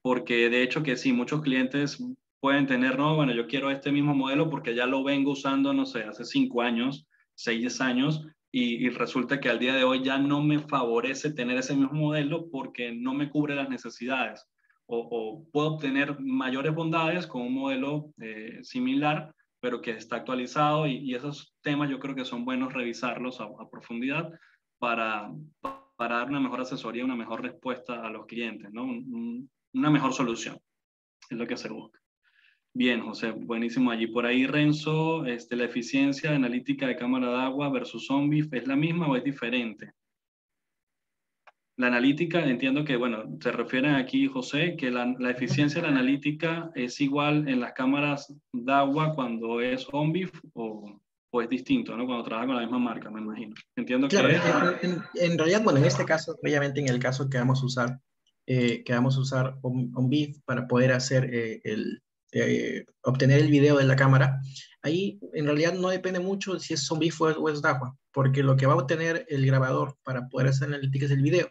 Speaker 1: porque de hecho que sí, muchos clientes pueden tener, no, bueno, yo quiero este mismo modelo porque ya lo vengo usando, no sé, hace cinco años, seis años, y, resulta que al día de hoy ya no me favorece tener ese mismo modelo porque no me cubre las necesidades. o, puedo obtener mayores bondades con un modelo eh, similar, pero que está actualizado y, esos temas yo creo que son buenos revisarlos a, profundidad para, para dar una mejor asesoría, una mejor respuesta a los clientes, ¿no? Una mejor solución. Es lo que se busca. Bien, José, buenísimo. Allí por ahí, Renzo, este, la eficiencia analítica de cámara de agua versus zombie, ¿es la misma o es diferente? La analítica, entiendo que, bueno, se refieren aquí, José, que la, eficiencia de la analítica es igual en las cámaras de agua cuando es zombie o, o es distinto, ¿no? Cuando trabaja con la misma marca, me imagino. Entiendo
Speaker 3: que... En, en, realidad, bueno, en este caso, obviamente en el caso que vamos a usar, eh, que vamos a usar un, un para poder hacer eh, el, eh, obtener el video de la cámara, ahí en realidad no depende mucho si es zombie o es DAWA, porque lo que va a obtener el grabador para poder hacer analítica es el video.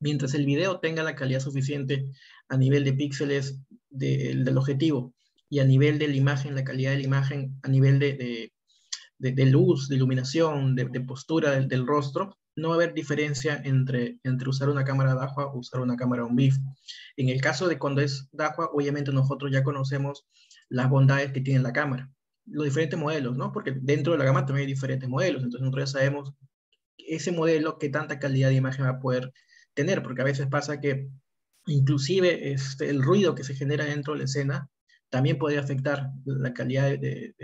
Speaker 3: Mientras el video tenga la calidad suficiente a nivel de píxeles del objetivo y a nivel de la imagen, la calidad de la imagen, a nivel de, de, luz, de iluminación, de, postura del, del, rostro, no va a haber diferencia entre, entre usar una cámara DAHUA o usar una cámara OnBIF. En el caso de cuando es DAHUA, obviamente nosotros ya conocemos las bondades que tiene la cámara, los diferentes modelos, ¿no? Porque dentro de la gama también hay diferentes modelos, entonces nosotros ya sabemos ese modelo qué tanta calidad de imagen va a poder tener, porque a veces pasa que inclusive este, el ruido que se genera dentro de la escena también puede afectar la calidad de,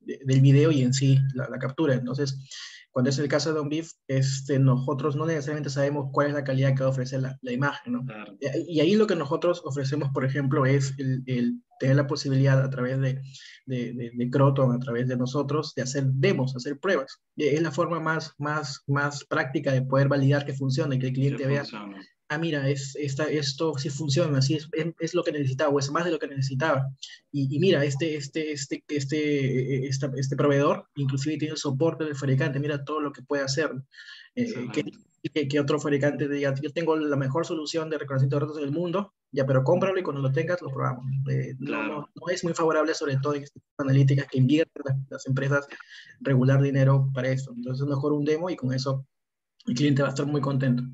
Speaker 3: del video y en sí la, la captura. Entonces, cuando es el caso de Don Beef, este, nosotros no necesariamente sabemos cuál es la calidad que va a ofrecer la, la imagen, ¿no? Y, ahí lo que nosotros ofrecemos, por ejemplo, es el, el tener la posibilidad a través de, de, de, Croton, a través de nosotros, de hacer demos, hacer pruebas. es la forma más, más, más práctica de poder validar que funcione, que el cliente vea ah, mira, es, esta, esto sí funciona, sí es, es, lo que necesitaba o es más de lo que necesitaba. Y, y mira, este, este, este, este, este, este proveedor inclusive tiene el soporte del fabricante, mira todo lo que puede hacer. Eh, que, que, otro fabricante diga, yo tengo la mejor solución de reconocimiento de datos en el mundo, ya, pero cómpralo y cuando lo tengas lo probamos. Eh, no, no, es muy favorable, sobre todo en estas analíticas que invierten las, las, empresas regular dinero para esto. Entonces es mejor un demo y con eso el cliente va a estar muy contento.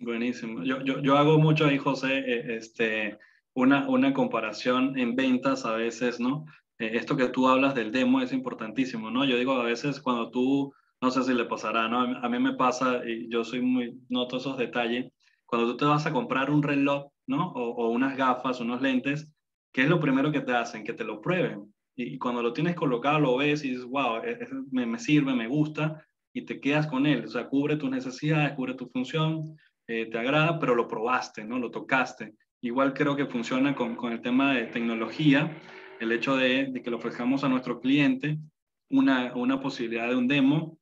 Speaker 1: Buenísimo. Yo, yo, yo hago mucho ahí, José, eh, este, una, una comparación en ventas a veces, ¿no? Eh, esto que tú hablas del demo es importantísimo, ¿no? Yo digo a veces cuando tú, no sé si le pasará, ¿no? A mí me pasa, y yo soy muy, noto esos detalles, cuando tú te vas a comprar un reloj, ¿no? O, unas gafas, unos lentes, ¿qué es lo primero que te hacen? Que te lo prueben. Y, cuando lo tienes colocado, lo ves y dices, wow, e, e, me, me sirve, me gusta, y te quedas con él. O sea, cubre tus necesidades, cubre tu función, eh, te agrada, pero lo probaste, ¿no? Lo tocaste. Igual creo que funciona con, con el tema de tecnología, el hecho de, que le ofrezcamos a nuestro cliente una, una posibilidad de un demo,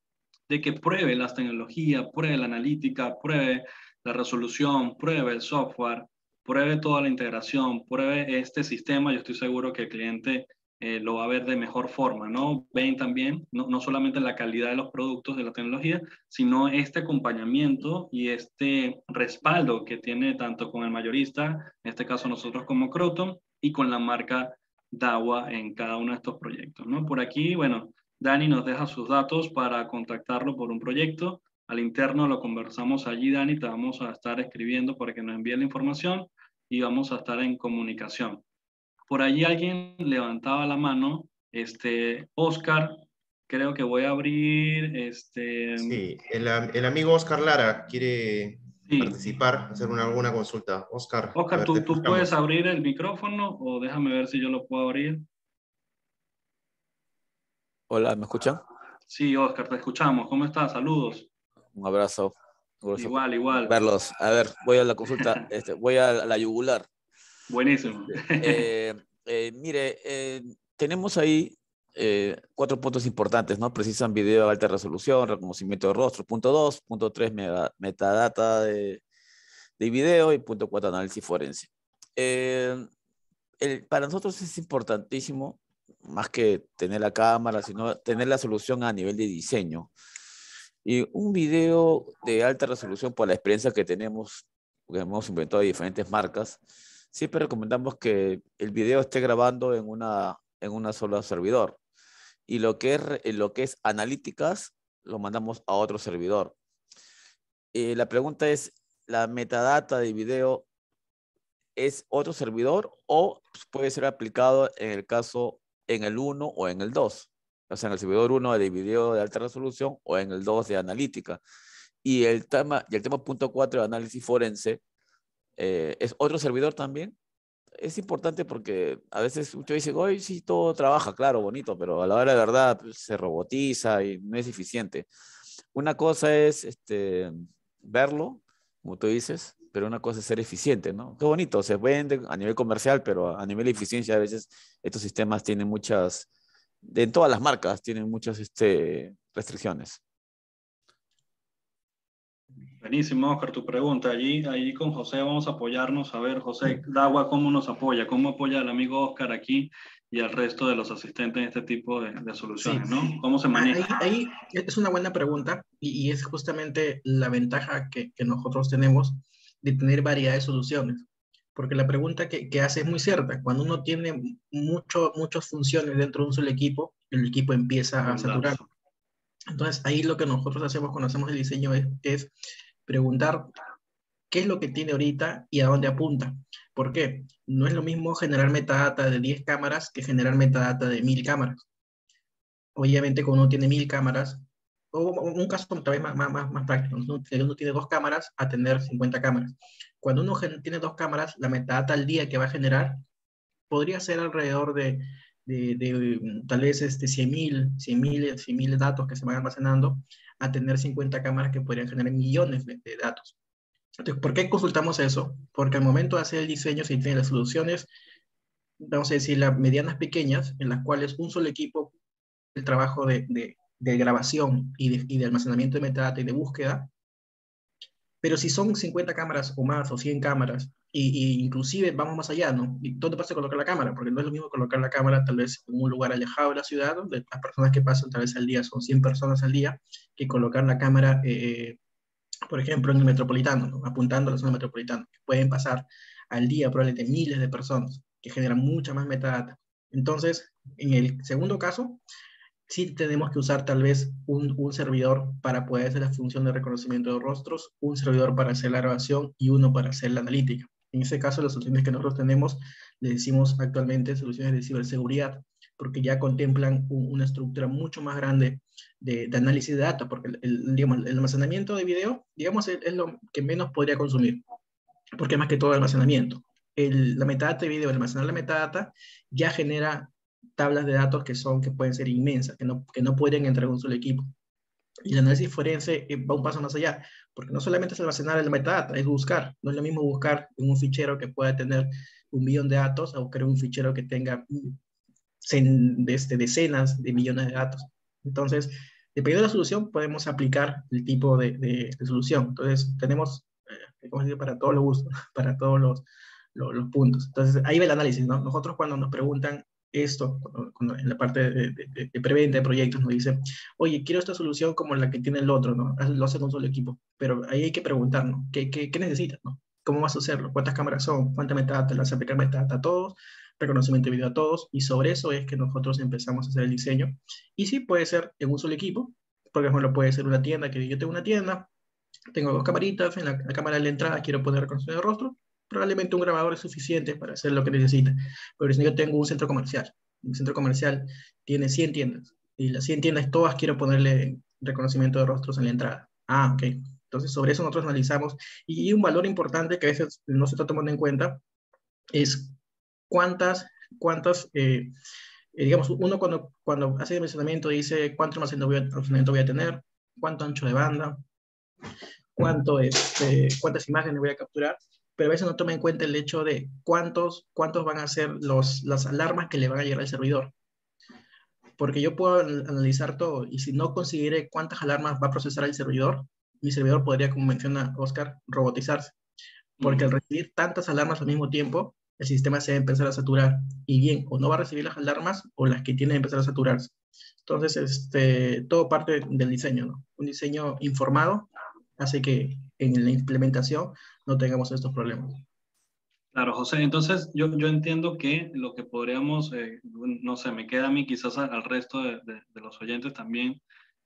Speaker 1: de que pruebe las tecnologías, pruebe la analítica, pruebe la resolución, pruebe el software, pruebe toda la integración, pruebe este sistema. Yo estoy seguro que el cliente eh, lo va a ver de mejor forma, ¿no? Ven también, no, no, solamente la calidad de los productos de la tecnología, sino este acompañamiento y este respaldo que tiene tanto con el mayorista, en este caso nosotros como Croton, y con la marca DAWA en cada uno de estos proyectos, ¿no? Por aquí, bueno, Dani nos deja sus datos para contactarlo por un proyecto. Al interno lo conversamos allí, Dani, te vamos a estar escribiendo para que nos envíe la información y vamos a estar en comunicación. Por allí alguien levantaba la mano, este, Oscar, creo que voy a abrir, este...
Speaker 2: Sí, el, amigo Oscar Lara quiere participar, hacer una, alguna consulta. Oscar.
Speaker 1: Oscar, ¿tú, ¿tú puedes abrir el micrófono o déjame ver si yo lo puedo abrir?
Speaker 5: Hola, ¿me escuchan?
Speaker 1: Sí, Oscar, te escuchamos. ¿Cómo estás? Saludos.
Speaker 5: Un abrazo.
Speaker 1: Igual, igual.
Speaker 5: Verlos. A ver, voy a la consulta, este, voy a la yugular.
Speaker 1: Buenísimo.
Speaker 5: Eh, eh, mire, eh, tenemos ahí cuatro puntos importantes, ¿no? Precisan video de alta resolución, reconocimiento de rostro, punto dos, punto tres, metadata de, de, video y punto cuatro, análisis forense. El, para nosotros es importantísimo, más que tener la cámara, sino tener la solución a nivel de diseño. Y un video de alta resolución, por la experiencia que tenemos, que hemos inventado diferentes marcas, siempre recomendamos que el video esté grabando en una, en una sola servidor. Y lo que, es, lo que es analíticas, lo mandamos a otro servidor. Eh, la pregunta es, ¿la metadata de video es otro servidor o puede ser aplicado en el caso en el 1 o en el 2. O sea, en el servidor 1 de video de alta resolución o en el 2 de analítica. Y el tema, y el tema punto 4 de análisis forense eh, es otro servidor también. Es importante porque a veces usted dice, hoy sí, todo trabaja, claro, bonito, pero a la hora de verdad pues, se robotiza y no es eficiente. Una cosa es este, verlo, como tú dices, pero una cosa es ser eficiente, ¿no? Qué bonito, se vende a nivel comercial, pero a nivel eficiencia a veces estos sistemas tienen muchas, en todas las marcas tienen muchas este, restricciones.
Speaker 1: Buenísimo, Oscar, tu pregunta. Allí, allí con José vamos a apoyarnos. A ver, José Dagua, ¿cómo nos apoya? ¿Cómo apoya al amigo Oscar aquí y al resto de los asistentes en este tipo de, soluciones, ¿no? ¿Cómo se maneja?
Speaker 3: Ahí, es una buena pregunta y, es justamente la ventaja que, que, nosotros tenemos de tener variedad de soluciones. Porque la pregunta que, que hace es muy cierta. Cuando uno tiene mucho, muchas funciones dentro de un solo equipo, el equipo empieza a saturar. Entonces, ahí lo que nosotros hacemos cuando hacemos el diseño es, es preguntar qué es lo que tiene ahorita y a dónde apunta. ¿Por qué? No es lo mismo generar metadata de 10 cámaras que generar metadata de 1000 cámaras. Obviamente, cuando uno tiene 1000 cámaras, o un caso tal más, más, más, práctico, uno tiene dos cámaras a tener 50 cámaras. Cuando uno tiene dos cámaras, la metadata al día que va a generar podría ser alrededor de, de, de tal vez este 100.000 100, 100, datos que se van almacenando a tener 50 cámaras que podrían generar millones de, datos. Entonces, ¿por qué consultamos eso? Porque al momento de hacer el diseño se tienen las soluciones, vamos a decir, las medianas pequeñas, en las cuales un solo equipo, el trabajo de, de, de grabación y de, y de almacenamiento de metadata y de búsqueda, pero si son 50 cámaras o más o 100 cámaras y, inclusive vamos más allá, ¿no? ¿Y dónde pasa a colocar la cámara? Porque no es lo mismo colocar la cámara tal vez en un lugar alejado de la ciudad, donde las personas que pasan tal vez al día son 100 personas al día, que colocar la cámara, eh, por ejemplo, en el metropolitano, ¿no? apuntando a la zona metropolitana, que pueden pasar al día probablemente miles de personas, que generan mucha más metadata. Entonces, en el segundo caso, sí tenemos que usar tal vez un, un, servidor para poder hacer la función de reconocimiento de rostros, un servidor para hacer la grabación y uno para hacer la analítica. En ese caso, las soluciones que nosotros tenemos, le decimos actualmente soluciones de ciberseguridad, porque ya contemplan una estructura mucho más grande de, análisis de datos, porque el, digamos, el almacenamiento de video, digamos, es, lo que menos podría consumir, porque más que todo almacenamiento. El, la metadata de video, el almacenar la metadata, ya genera tablas de datos que son, que pueden ser inmensas, que no, que no pueden entrar en un solo equipo. Y el análisis forense eh, va un paso más allá, porque no solamente es almacenar el metadata, es buscar. No es lo mismo buscar en un fichero que pueda tener un millón de datos a buscar un fichero que tenga este, decenas de millones de datos. Entonces, dependiendo de la solución, podemos aplicar el tipo de, de, solución. Entonces, tenemos, eh, decir, para todos los para todos los, los, los, puntos. Entonces, ahí va el análisis, ¿no? Nosotros cuando nos preguntan esto, cuando, en la parte de, de, preventa de proyectos nos dice, oye, quiero esta solución como la que tiene el otro, ¿no? Lo hace un solo equipo, pero ahí hay que preguntarnos, ¿qué, qué, qué necesitas, no? ¿Cómo vas a hacerlo? ¿Cuántas cámaras son? ¿Cuánta metadata? ¿Las aplicar metadata a todos? ¿Reconocimiento de video a todos? Y sobre eso es que nosotros empezamos a hacer el diseño. Y sí, puede ser en un solo equipo, por ejemplo, puede ser una tienda, que yo tengo una tienda, tengo dos camaritas, en la, cámara de la entrada quiero poner reconocimiento de rostro, probablemente un grabador es suficiente para hacer lo que necesita. Pero si yo tengo un centro comercial, un centro comercial tiene 100 tiendas, y las 100 tiendas todas quiero ponerle reconocimiento de rostros en la entrada. Ah, ok. Entonces, sobre eso nosotros analizamos. Y un valor importante que a veces no se está tomando en cuenta es cuántas, cuántas, eh, eh, digamos, uno cuando, cuando hace el almacenamiento dice cuánto almacenamiento voy a, tener, cuánto ancho de banda, cuánto, este, cuántas imágenes voy a capturar pero a veces no toma en cuenta el hecho de cuántos, cuántos van a ser los, las alarmas que le van a llegar al servidor. Porque yo puedo analizar todo y si no considere cuántas alarmas va a procesar el servidor, mi servidor podría, como menciona Oscar, robotizarse. Porque al recibir tantas alarmas al mismo tiempo, el sistema se va a empezar a saturar. Y bien, o no va a recibir las alarmas o las que tienen que empezar a saturarse. Entonces, este, todo parte del diseño, ¿no? Un diseño informado hace que en la implementación no tengamos estos problemas.
Speaker 1: Claro, José, entonces yo, yo entiendo que lo que podríamos, eh, no sé, me queda a mí, quizás al resto de, de, los oyentes también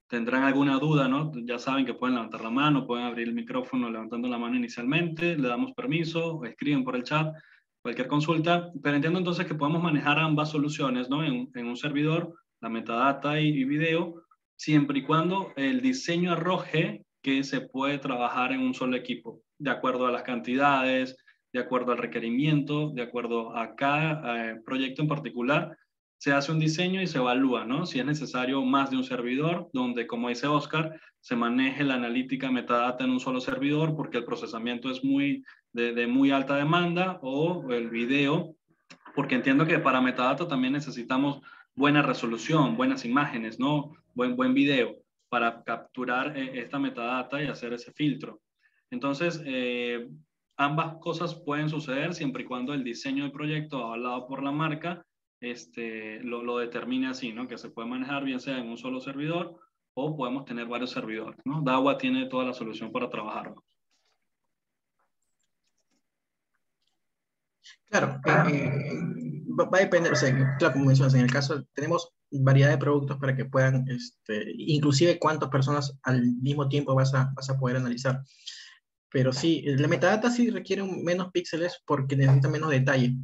Speaker 1: tendrán alguna duda, ¿no? Ya saben que pueden levantar la mano, pueden abrir el micrófono levantando la mano inicialmente, le damos permiso, escriben por el chat, cualquier consulta, pero entiendo entonces que podemos manejar ambas soluciones, ¿no? En, un servidor, la metadata y, y, video, siempre y cuando el diseño arroje que se puede trabajar en un solo equipo, de acuerdo a las cantidades, de acuerdo al requerimiento, de acuerdo a cada eh, proyecto en particular, se hace un diseño y se evalúa, ¿no? Si es necesario más de un servidor, donde, como dice Oscar, se maneje la analítica metadata en un solo servidor porque el procesamiento es muy de, muy alta demanda o el video, porque entiendo que para metadata también necesitamos buena resolución, buenas imágenes, ¿no? Buen, buen video para capturar eh, esta metadata y hacer ese filtro. Entonces, eh, ambas cosas pueden suceder siempre y cuando el diseño del proyecto avalado por la marca este, lo, lo, determine así, ¿no? Que se puede manejar bien sea en un solo servidor o podemos tener varios servidores, ¿no? DAWA tiene toda la solución para trabajarlo.
Speaker 3: Claro, eh, va a depender, o sea, claro, como mencionas, en el caso tenemos variedad de productos para que puedan, este, inclusive cuántas personas al mismo tiempo vas a, vas a poder analizar. Pero sí, la metadata sí requiere menos píxeles porque necesita menos detalle.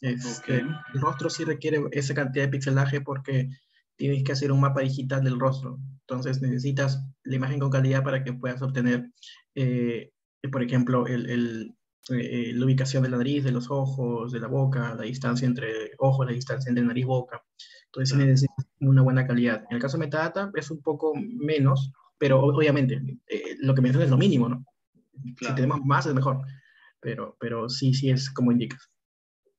Speaker 3: Este, El rostro sí requiere esa cantidad de pixelaje porque tienes que hacer un mapa digital del rostro. Entonces necesitas la imagen con calidad para que puedas obtener, eh, por ejemplo, el, el, eh, la ubicación de la nariz, de los ojos, de la boca, la distancia entre ojos, la distancia entre nariz y boca. Entonces sí necesitas una buena calidad. En el caso de metadata es un poco menos, pero obviamente eh, lo que mencionas es lo mínimo, ¿no? Si tenemos más es mejor, pero, pero sí, sí es como indicas.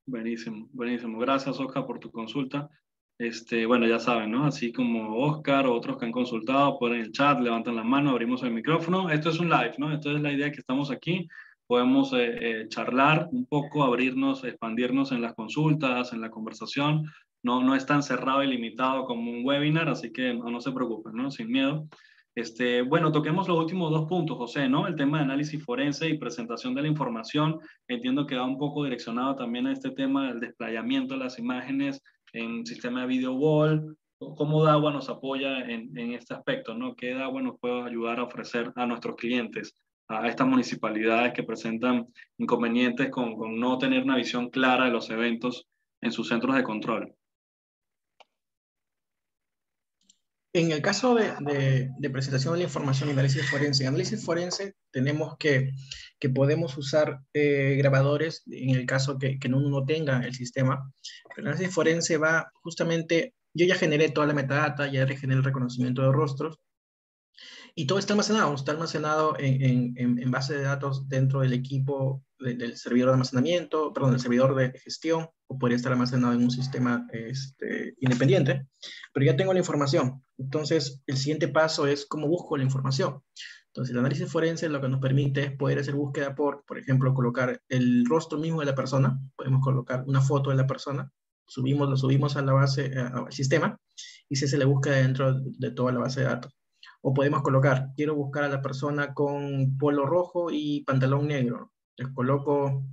Speaker 1: Buenísimo, buenísimo. Gracias, Oscar, por tu consulta. Este, bueno, ya saben, ¿no? Así como Oscar o otros que han consultado, ponen el chat, levantan la mano, abrimos el micrófono. Esto es un live, ¿no? Esto es la idea que estamos aquí. Podemos eh, eh, charlar un poco, abrirnos, expandirnos en las consultas, en la conversación. No, no es tan cerrado y limitado como un webinar, así que no, se preocupen, ¿no? Sin miedo. Este, bueno, toquemos los últimos dos puntos, José, ¿no? El tema de análisis forense y presentación de la información. Entiendo que va un poco direccionado también a este tema del desplayamiento de las imágenes en sistema de video wall. ¿Cómo DAWA nos apoya en, este aspecto, ¿no? ¿Qué DAWA nos puede ayudar a ofrecer a nuestros clientes, a estas municipalidades que presentan inconvenientes con, con no tener una visión clara de los eventos en sus centros de control?
Speaker 3: En el caso de, presentación de la información y análisis forense, en análisis forense tenemos que, que podemos usar eh, grabadores en el caso que, que uno no tenga el sistema. el análisis forense va justamente, yo ya generé toda la metadata, ya generé el reconocimiento de rostros, y todo está almacenado, está almacenado en, en, en base de datos dentro del equipo del servidor de almacenamiento, perdón, del servidor de gestión, o podría estar almacenado en un sistema este, independiente, pero ya tengo la información. Entonces, el siguiente paso es cómo busco la información. Entonces, el análisis forense lo que nos permite es poder hacer búsqueda por, por ejemplo, colocar el rostro mismo de la persona, podemos colocar una foto de la persona, subimos, lo subimos a la base, al sistema, y se hace la búsqueda dentro de toda la base de datos. O podemos colocar, quiero buscar a la persona con polo rojo y pantalón negro. Les coloco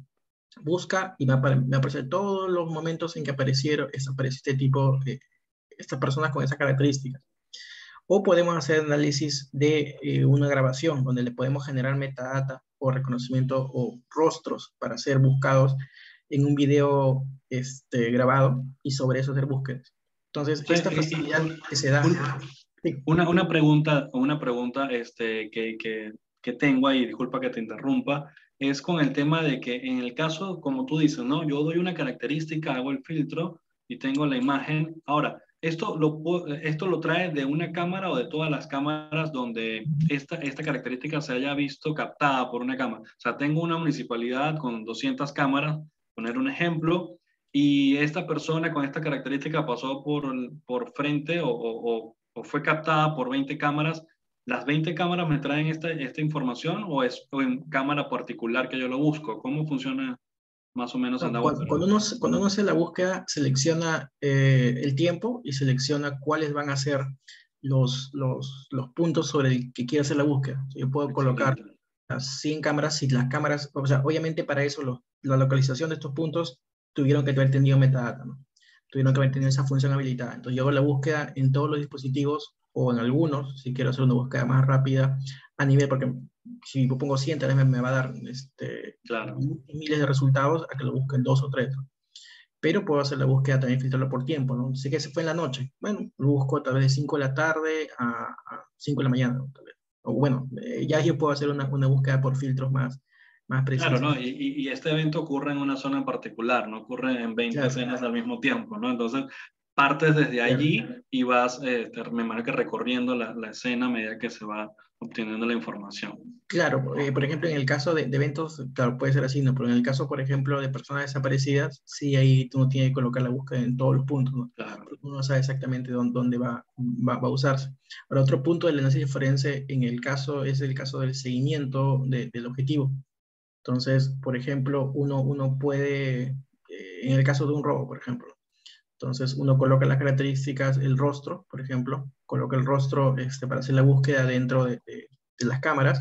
Speaker 3: busca y me, aparecen todos los momentos en que aparecieron, apareció este tipo, de estas personas con esas características. O podemos hacer análisis de eh, una grabación donde le podemos generar metadata o reconocimiento o rostros para ser buscados en un video este, grabado y sobre eso hacer búsquedas. Entonces, esta facilidad que se da...
Speaker 1: Una, una pregunta, una pregunta este, que, que, que, tengo ahí, disculpa que te interrumpa, es con el tema de que en el caso, como tú dices, ¿no? Yo doy una característica, hago el filtro y tengo la imagen. Ahora, esto lo, esto lo trae de una cámara o de todas las cámaras donde esta, esta característica se haya visto captada por una cámara. O sea, tengo una municipalidad con 200 cámaras, poner un ejemplo, y esta persona con esta característica pasó por, por frente o, fue captada por 20 cámaras, ¿las 20 cámaras me traen esta, esta información o es en cámara particular que yo lo busco? ¿Cómo funciona más o menos?
Speaker 3: cuando, cuando, uno, cuando uno hace la búsqueda, selecciona eh, el tiempo y selecciona cuáles van a ser los, los, los puntos sobre el que quiere hacer la búsqueda. Yo puedo colocar las 100 cámaras y las cámaras, o sea, obviamente para eso la localización de estos puntos tuvieron que haber tenido metadata, ¿no? tuvieron que haber tenido esa función habilitada. Entonces yo hago la búsqueda en todos los dispositivos o en algunos, si quiero hacer una búsqueda más rápida a nivel, porque si yo pongo 100, tal vez me, va a dar este,
Speaker 1: claro.
Speaker 3: miles de resultados a que lo busquen dos o tres. Pero puedo hacer la búsqueda también filtrarlo por tiempo, ¿no? Sé que se fue en la noche. Bueno, lo busco tal vez de 5 de la tarde a, a 5 de la mañana, tal vez. O bueno, eh, ya yo puedo hacer una, una búsqueda por filtros más, más
Speaker 1: Claro, ¿no? Y, y, este evento ocurre en una zona en particular, no ocurre en 20 escenas al mismo tiempo, ¿no? Entonces, partes desde allí y vas, eh, me imagino que recorriendo la, la, escena a medida que se va obteniendo la información.
Speaker 3: Claro, eh, por ejemplo, en el caso de, de, eventos, claro, puede ser así, ¿no? Pero en el caso, por ejemplo, de personas desaparecidas, sí, ahí tú no tienes que colocar la búsqueda en todos los puntos, ¿no?
Speaker 1: Claro.
Speaker 3: Uno sabe exactamente dónde, dónde va, va, va, a usarse. Ahora, otro punto del análisis forense, en el caso, es el caso del seguimiento de, del objetivo. Entonces, por ejemplo, uno, uno puede, eh, en el caso de un robo, por ejemplo, entonces uno coloca las características, el rostro, por ejemplo, coloca el rostro este, para hacer la búsqueda dentro de, de, de, las cámaras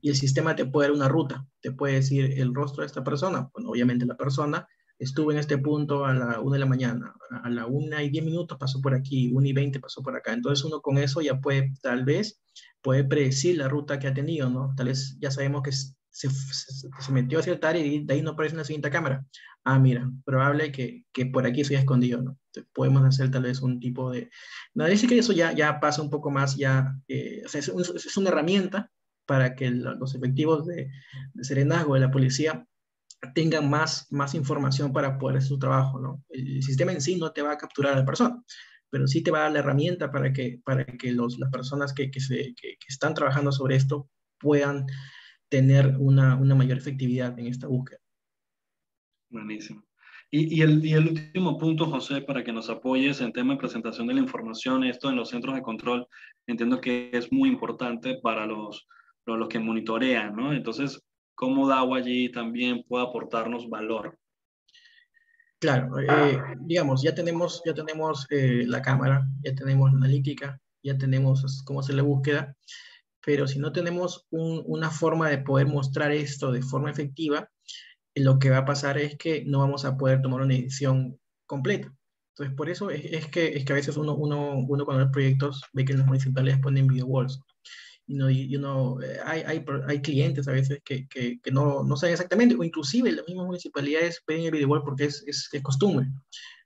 Speaker 3: y el sistema te puede dar una ruta, te puede decir el rostro de esta persona, bueno, obviamente la persona estuvo en este punto a la 1 de la mañana, a la 1 y 10 minutos pasó por aquí, 1 y 20 pasó por acá, entonces uno con eso ya puede, tal vez, puede predecir la ruta que ha tenido, ¿no? Tal vez ya sabemos que se, se, se, metió a cierta área y de ahí no aparece una siguiente cámara. Ah, mira, probable que, que por aquí se haya escondido, ¿no? Entonces, podemos hacer tal vez un tipo de... No, dice que eso ya, ya pasa un poco más, ya, eh, o sea, es, un, es, una herramienta para que los efectivos de, de serenazgo de la policía tengan más, más información para poder hacer su trabajo, ¿no? El sistema en sí no te va a capturar a la persona, pero sí te va a dar la herramienta para que, para que los, las personas que, que, se, que, que están trabajando sobre esto puedan tener una, una mayor efectividad en esta búsqueda.
Speaker 1: Buenísimo. Y, y, el, y, el, último punto, José, para que nos apoyes en tema de presentación de la información, esto en los centros de control, entiendo que es muy importante para los, los, los que monitorean, ¿no? Entonces, ¿cómo DAO allí también puede aportarnos valor?
Speaker 3: Claro, eh, digamos, ya tenemos, ya tenemos eh, la cámara, ya tenemos la analítica, ya tenemos cómo hacer la búsqueda, pero si no tenemos un, una forma de poder mostrar esto de forma efectiva, lo que va a pasar es que no vamos a poder tomar una decisión completa. Entonces, por eso es, es, que, es que a veces uno, uno, uno cuando ve proyectos ve que los municipales ponen video walls. Y, no, y uno, eh, hay, hay, hay, clientes a veces que, que, que, no, no saben exactamente, o inclusive las mismas municipalidades piden el video wall porque es, es, es costumbre,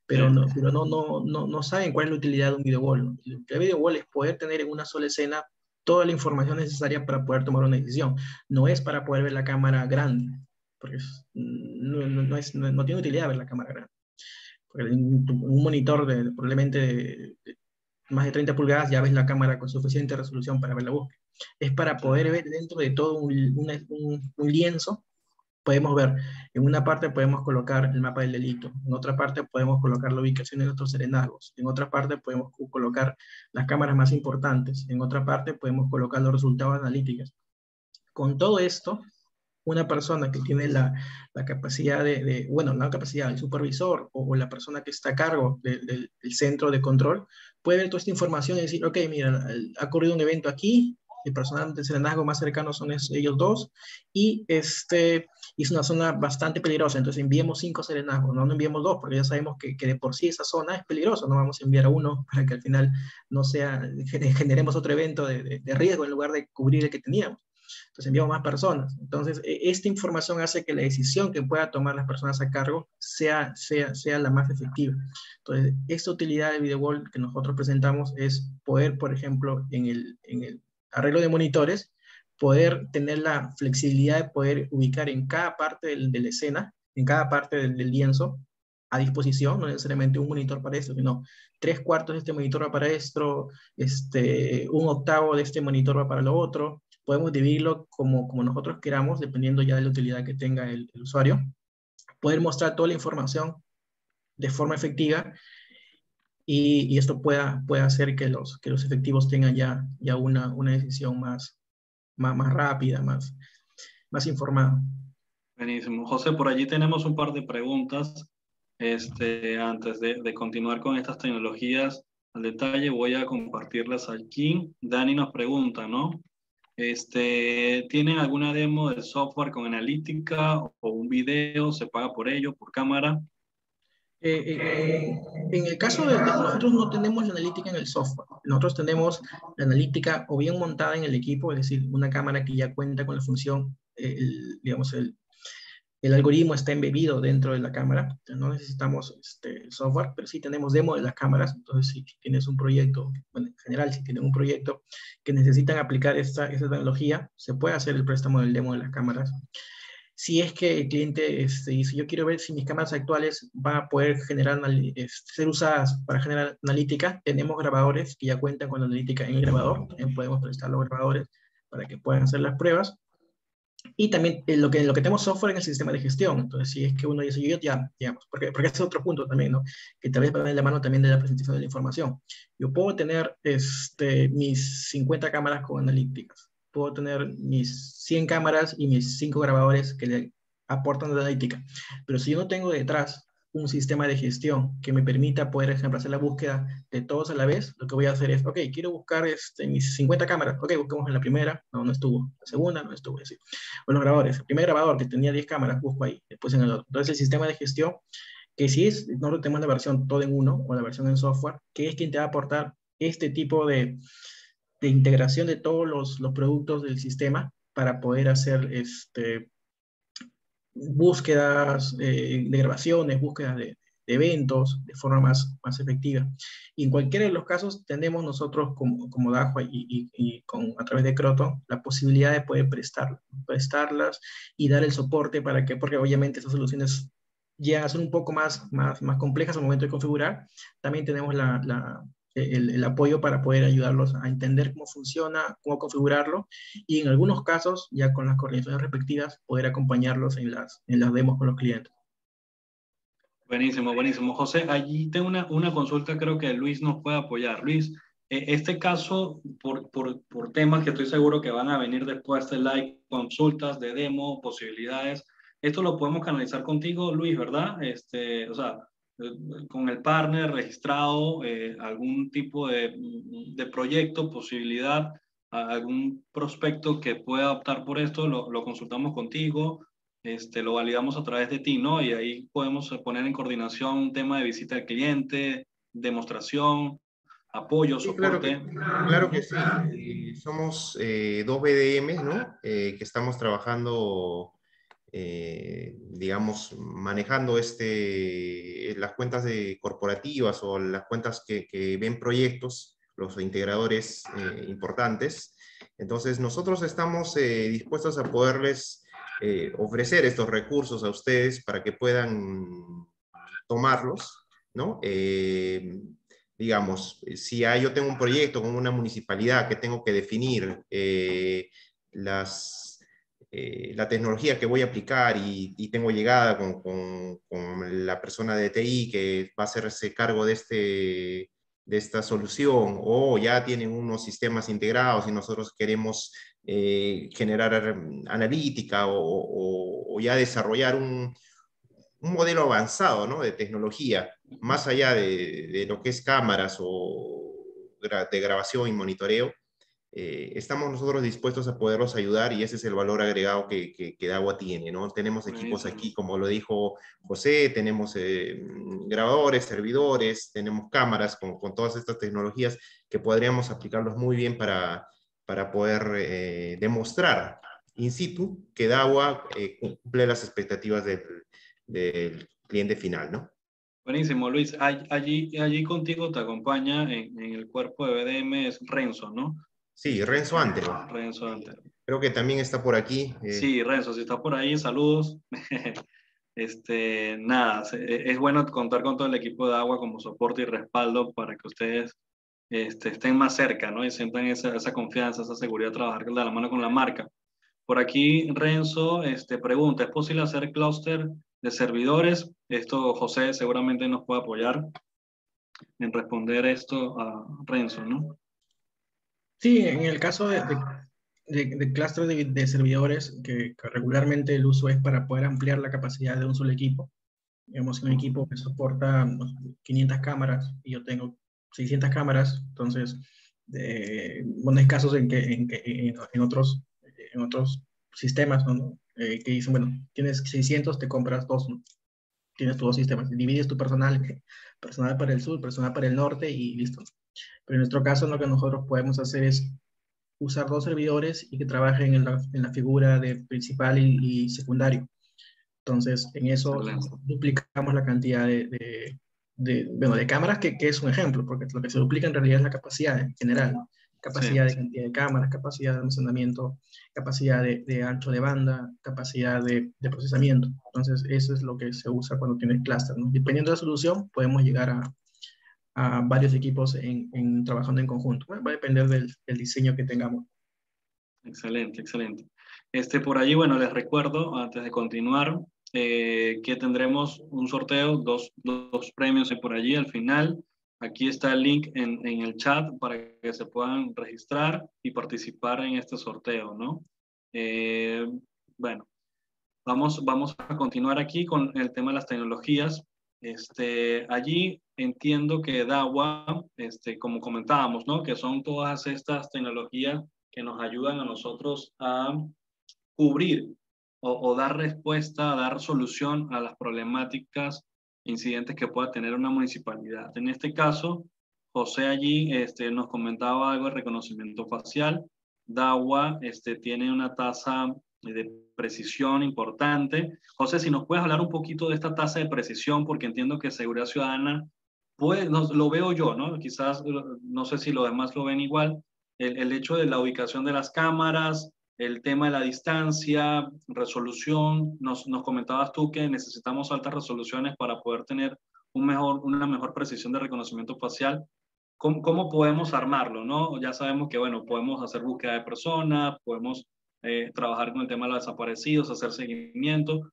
Speaker 3: pero, no, pero no, no, no, no saben cuál es la utilidad de un video wall. El video wall es poder tener en una sola escena toda la información necesaria para poder tomar una decisión. No es para poder ver la cámara grande, porque es, no, no, no, es, no, tiene utilidad ver la cámara grande. Porque un, un monitor de, probablemente de, de, más de 30 pulgadas ya ves la cámara con suficiente resolución para ver la búsqueda. Es para poder ver dentro de todo un, un, un lienzo, podemos ver, en una parte podemos colocar el mapa del delito, en otra parte podemos colocar la ubicación de nuestros serenazgos, en otra parte podemos colocar las cámaras más importantes, en otra parte podemos colocar los resultados analíticos. Con todo esto, una persona que tiene la, la capacidad de, bueno, la capacidad, el supervisor o, la persona que está a cargo de, de, del centro de control, puede ver toda esta información y decir, ok, mira, ha ocurrido un evento aquí, el personal de serenazgo más cercano son ellos dos, y este, es una zona bastante peligrosa, entonces enviemos cinco serenazgos, no, no enviemos dos, porque ya sabemos que, que, de por sí esa zona es peligrosa, no vamos a enviar a uno para que al final no sea, generemos otro evento de, de, de riesgo en lugar de cubrir el que teníamos. Entonces enviamos más personas. Entonces, esta información hace que la decisión que pueda tomar las personas a cargo sea, sea, sea la más efectiva. Entonces, esta utilidad de VideoWall que nosotros presentamos es poder, por ejemplo, en el, en el arreglo de monitores, poder tener la flexibilidad de poder ubicar en cada parte del, de la escena, en cada parte del, lienzo, a disposición, no necesariamente un monitor para esto, sino tres cuartos de este monitor va para esto, este, un octavo de este monitor va para lo otro, podemos dividirlo como, como nosotros queramos, dependiendo ya de la utilidad que tenga el usuario, poder mostrar toda la información de forma efectiva y, y, esto pueda, pueda hacer que los, que los efectivos tengan ya, ya una, una decisión más, más, más rápida, más, más informada.
Speaker 1: Buenísimo. José, por allí tenemos un par de preguntas. Este, antes de, de continuar con estas tecnologías al detalle, voy a compartirlas aquí. Dani nos pregunta, ¿no? Este, ¿Tienen alguna demo de software con analítica o un video? ¿Se paga por ello, por cámara?
Speaker 3: Eh, eh, en el caso de, nosotros no tenemos la analítica en el software, nosotros tenemos la analítica o bien montada en el equipo, es decir, una cámara que ya cuenta con la función, el, digamos, el, el algoritmo está embebido dentro de la cámara, no necesitamos este, software, pero sí tenemos demo de las cámaras, entonces si tienes un proyecto, bueno, en general si tienes un proyecto que necesitan aplicar esta, esta tecnología, se puede hacer el préstamo del demo de las cámaras si es que el cliente este, dice, yo quiero ver si mis cámaras actuales van a poder generar, este, ser usadas para generar analítica, tenemos grabadores que ya cuentan con la analítica en el grabador, también podemos prestar los grabadores para que puedan hacer las pruebas. Y también eh, lo, que, lo que tenemos software en el sistema de gestión. Entonces, si es que uno dice, yo ya, digamos, porque, porque ese es otro punto también, ¿no? Que tal vez va en la mano también de la presentación de la información. Yo puedo tener este, mis 50 cámaras con analíticas puedo tener mis 100 cámaras y mis 5 grabadores que le aportan la analítica. Pero si yo no tengo detrás un sistema de gestión que me permita poder, ejemplo, hacer la búsqueda de todos a la vez, lo que voy a hacer es, ok, quiero buscar este, mis 50 cámaras, ok, buscamos en la primera, no, no estuvo, la segunda, no estuvo, así. O los grabadores, el primer grabador que tenía 10 cámaras, busco ahí, después en el otro. Entonces el sistema de gestión, que si es, no tenemos la versión todo en uno, o la versión en software, que es quien te va a aportar este tipo de, de integración de todos los, los productos del sistema para poder hacer este, búsquedas eh, de grabaciones, búsquedas de, eventos de forma más, más efectiva. Y en cualquiera de los casos tenemos nosotros como, como DAJUA y, y, con, a través de Croto la posibilidad de poder prestarlas, prestarlas y dar el soporte para que, porque obviamente estas soluciones llegan a ser un poco más, más, más complejas al momento de configurar. También tenemos la el, apoyo para poder ayudarlos a entender cómo funciona, cómo configurarlo y en algunos casos, ya con las coordinaciones respectivas, poder acompañarlos en las, en las demos con los clientes.
Speaker 1: Buenísimo, buenísimo. José, allí tengo una, una consulta, creo que Luis nos puede apoyar. Luis, e, este caso, por, por, por, temas que estoy seguro que van a venir después de like, consultas de demo, posibilidades, esto lo podemos canalizar contigo, Luis, ¿verdad? Este, o sea, con el partner registrado, eh, algún tipo de, de, proyecto, posibilidad, algún prospecto que pueda optar por esto, lo, lo, consultamos contigo, este, lo validamos a través de ti, ¿no? Y ahí podemos poner en coordinación un tema de visita al cliente, demostración, apoyo, soporte.
Speaker 2: Claro que, sí. Eh, somos eh, dos BDM, ¿no? que estamos trabajando eh, digamos, manejando este, las cuentas de corporativas o las cuentas que, ven proyectos, los integradores eh, importantes. Entonces, nosotros estamos eh, dispuestos a poderles ofrecer estos recursos a ustedes para que puedan tomarlos, ¿no? digamos, si yo tengo un proyecto con una municipalidad que tengo que definir las eh, la tecnología que voy a aplicar y, tengo llegada con, con, la persona de TI que va a hacerse cargo de, este, de esta solución o ya tienen unos sistemas integrados y nosotros queremos eh, generar analítica o, ya desarrollar un, un modelo avanzado de tecnología, más allá de, de, lo que es cámaras o de grabación y monitoreo, eh, estamos nosotros dispuestos a poderlos ayudar y ese es el valor agregado que, que, Dagua tiene, ¿no? Tenemos equipos aquí, como lo dijo José, tenemos eh, grabadores, servidores, tenemos cámaras con, con, todas estas tecnologías que podríamos aplicarlos muy bien para, para poder eh, demostrar in situ que Dagua cumple las expectativas del, del, cliente final, ¿no?
Speaker 1: Buenísimo, Luis. Allí, allí contigo te acompaña en, en el cuerpo de BDM es Renzo, ¿no?
Speaker 2: Sí, Renzo Antero.
Speaker 1: Renzo Antero.
Speaker 2: Creo que también está por aquí.
Speaker 1: Eh. Sí, Renzo, si está por ahí, saludos. este, nada, e, es bueno contar con todo el equipo de agua como soporte y respaldo para que ustedes este, estén más cerca, ¿no? Y sientan esa, esa, confianza, esa seguridad de trabajar de la mano con la marca. Por aquí, Renzo este, pregunta, ¿es posible hacer clúster de servidores? Esto José seguramente nos puede apoyar en responder esto a Renzo, ¿no?
Speaker 3: Sí, en el caso de, de, de, cluster de, servidores, que, regularmente el uso es para poder ampliar la capacidad de un solo equipo. Digamos, un equipo que soporta 500 cámaras y yo tengo 600 cámaras, entonces, eh, bueno, hay casos en que, en, que, en, otros, en otros sistemas, ¿no? Eh, que dicen, bueno, tienes 600, te compras dos, ¿no? tienes tus dos sistemas, divides tu personal, personal para el sur, personal para el norte y listo. Pero en nuestro caso lo que nosotros podemos hacer es usar dos servidores y que trabajen en la, en la figura de principal y, secundario. Entonces, en eso duplicamos la cantidad de, de, bueno, de cámaras, que, que, es un ejemplo, porque lo que se duplica en realidad es la capacidad en general. Capacidad de cantidad de cámaras, capacidad de almacenamiento, capacidad de, de ancho de banda, capacidad de, de, procesamiento. Entonces, eso es lo que se usa cuando tienes clúster. Dependiendo de la solución, podemos llegar a, a varios equipos en, en, trabajando en conjunto. va a depender del, del, diseño que tengamos.
Speaker 1: Excelente, excelente. Este, por allí, bueno, les recuerdo, antes de continuar, eh, que tendremos un sorteo, dos, dos premios por allí al final. Aquí está el link en, en, el chat para que se puedan registrar y participar en este sorteo, ¿no? Eh, bueno, vamos, vamos a continuar aquí con el tema de las tecnologías. Este, allí entiendo que DAWA, este, como comentábamos, ¿no? Que son todas estas tecnologías que nos ayudan a nosotros a cubrir o, dar respuesta, dar solución a las problemáticas, incidentes que pueda tener una municipalidad. En este caso, José allí este, nos comentaba algo de reconocimiento facial. DAWA este, tiene una tasa de precisión importante. José, si nos puedes hablar un poquito de esta tasa de precisión, porque entiendo que seguridad ciudadana, pues lo veo yo, ¿no? Quizás, no sé si los demás lo ven igual, el, el hecho de la ubicación de las cámaras, el tema de la distancia, resolución, nos, nos comentabas tú que necesitamos altas resoluciones para poder tener una mejor precisión de reconocimiento facial. ¿Cómo, ¿Cómo, podemos armarlo? ¿no? Ya sabemos que, bueno, podemos hacer búsqueda de personas, podemos eh, trabajar con el tema de los desaparecidos, hacer seguimiento.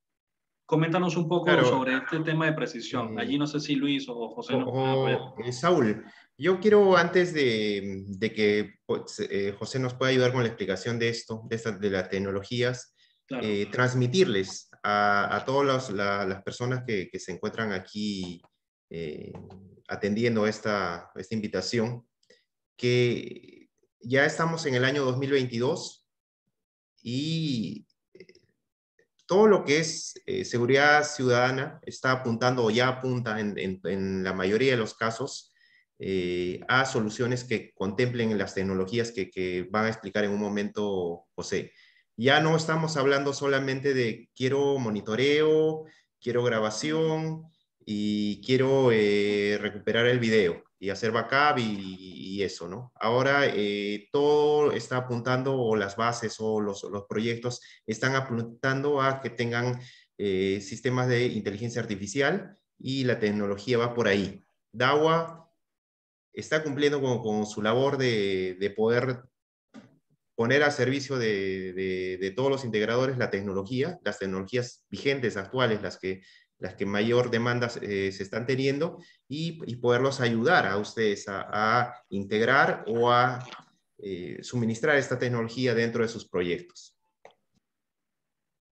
Speaker 1: Coméntanos un poco sobre este tema de precisión. Allí no sé si Luis o José.
Speaker 2: O, Saúl, yo quiero, antes de, que pues, eh, José nos pueda ayudar con la explicación de esto, de, de las tecnologías, eh, transmitirles a, todas las personas que, se encuentran aquí eh, atendiendo esta, esta invitación, que ya estamos en el año 2022 y todo lo que es seguridad ciudadana está apuntando o ya apunta en, la mayoría de los casos eh, a soluciones que contemplen las tecnologías que, van a explicar en un momento José. Ya no estamos hablando solamente de quiero monitoreo, quiero grabación y quiero eh, recuperar el video y hacer backup y, eso, ¿no? Ahora eh, todo está apuntando, o las bases o los, los proyectos están apuntando a que tengan sistemas de inteligencia artificial y la tecnología va por ahí. DAWA está cumpliendo con, su labor de, poder poner a servicio de, todos los integradores la tecnología, las tecnologías vigentes, actuales, las que, las que mayor demanda eh, se están teniendo, y, poderlos ayudar a ustedes a, integrar o a eh, suministrar esta tecnología dentro de sus proyectos.